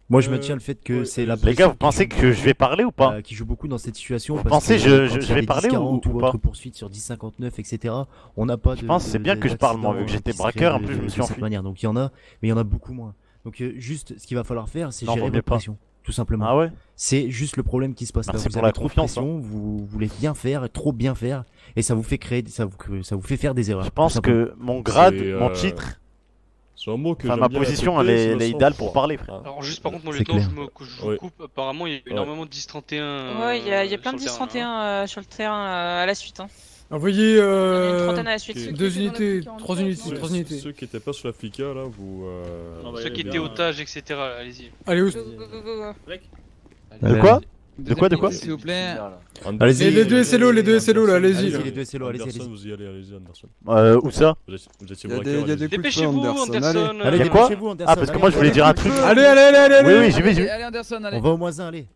S21: Moi, je
S13: Euh,
S21: maintiens le fait que c'est la
S2: Les gars, vous pensez que je vais parler ou pas
S21: euh, Qui joue beaucoup dans cette situation.
S2: Vous
S21: parce
S2: pensez
S21: que
S2: je- vais parler ou-
S21: 10-40
S2: ou
S21: ou
S2: pas
S21: poursuite sur 10-59, etc. On n'a pas de.
S2: Je pense que c'est
S21: de-
S2: bien que je parle, moi, vu que j'étais braqueur, en plus,
S21: de-
S2: je me
S21: de
S2: suis
S21: cette
S2: enfui.
S21: manière. Donc il y en a, mais il y en a beaucoup moins. Donc euh, juste, ce qu'il va falloir faire, c'est gérer votre pression, tout simplement.
S2: Ah ouais
S21: C'est juste le problème qui se passe là.
S2: Merci
S21: Vous
S2: pour
S21: avez
S2: la
S21: trop de
S2: confiance, hein.
S21: pression, vous voulez bien faire, trop bien faire, et ça vous fait créer, ça vous, ça vous fait faire des erreurs.
S2: Je pense que mon grade, mon
S10: euh,
S2: titre,
S10: C'est un mot que
S2: enfin ma position, elle est, elle
S10: le
S2: est idéale pour parler, frère.
S13: Alors juste par contre, mon lieutenant, je me, je vous
S10: Ouais.
S13: coupe. Apparemment, il y a énormément de 10-31.
S4: Ouais, il y a, il y a
S13: euh,
S4: plein de
S13: sur le terrain,
S4: 10-31 euh, sur le terrain euh, à la suite. Hein.
S3: Envoyez euh, deux unités, trois
S4: 43,
S3: unités,
S10: Ceux-
S3: trois unités.
S10: Ceux qui étaient pas sur la Flica là, vous. euh,
S5: Non, bah,
S13: Ceux qui étaient otages, etc. Allez-y.
S3: Allez, où
S4: Go, go, go, go, go.
S2: De quoi? De quoi, de quoi
S14: S'il vous plaît.
S10: Anderson,
S3: Et les deux SLO, les deux SLO, là, allez-y.
S21: Allez-y, les deux SLO, allez-y,
S10: Anderson,
S21: allez-y.
S10: vous y allez, allez-y, Anderson.
S2: Euh, où ça
S10: Vous étiez- vous étiez
S26: Il y a
S10: braqueur,
S26: des- il y a
S10: allez-y.
S26: des coups de
S13: Dépêchez-vous,
S26: Anderson,
S13: Anderson.
S21: Allez,
S2: quoi
S21: Anderson,
S2: Ah, parce que
S21: allez,
S2: moi je voulais
S21: allez,
S2: dire un
S21: allez,
S2: truc.
S3: Allez, allez, allez, allez.
S2: Oui, oui, j'y vais, j'y vais.
S14: Allez, Anderson, allez.
S21: On va au moins un, allez.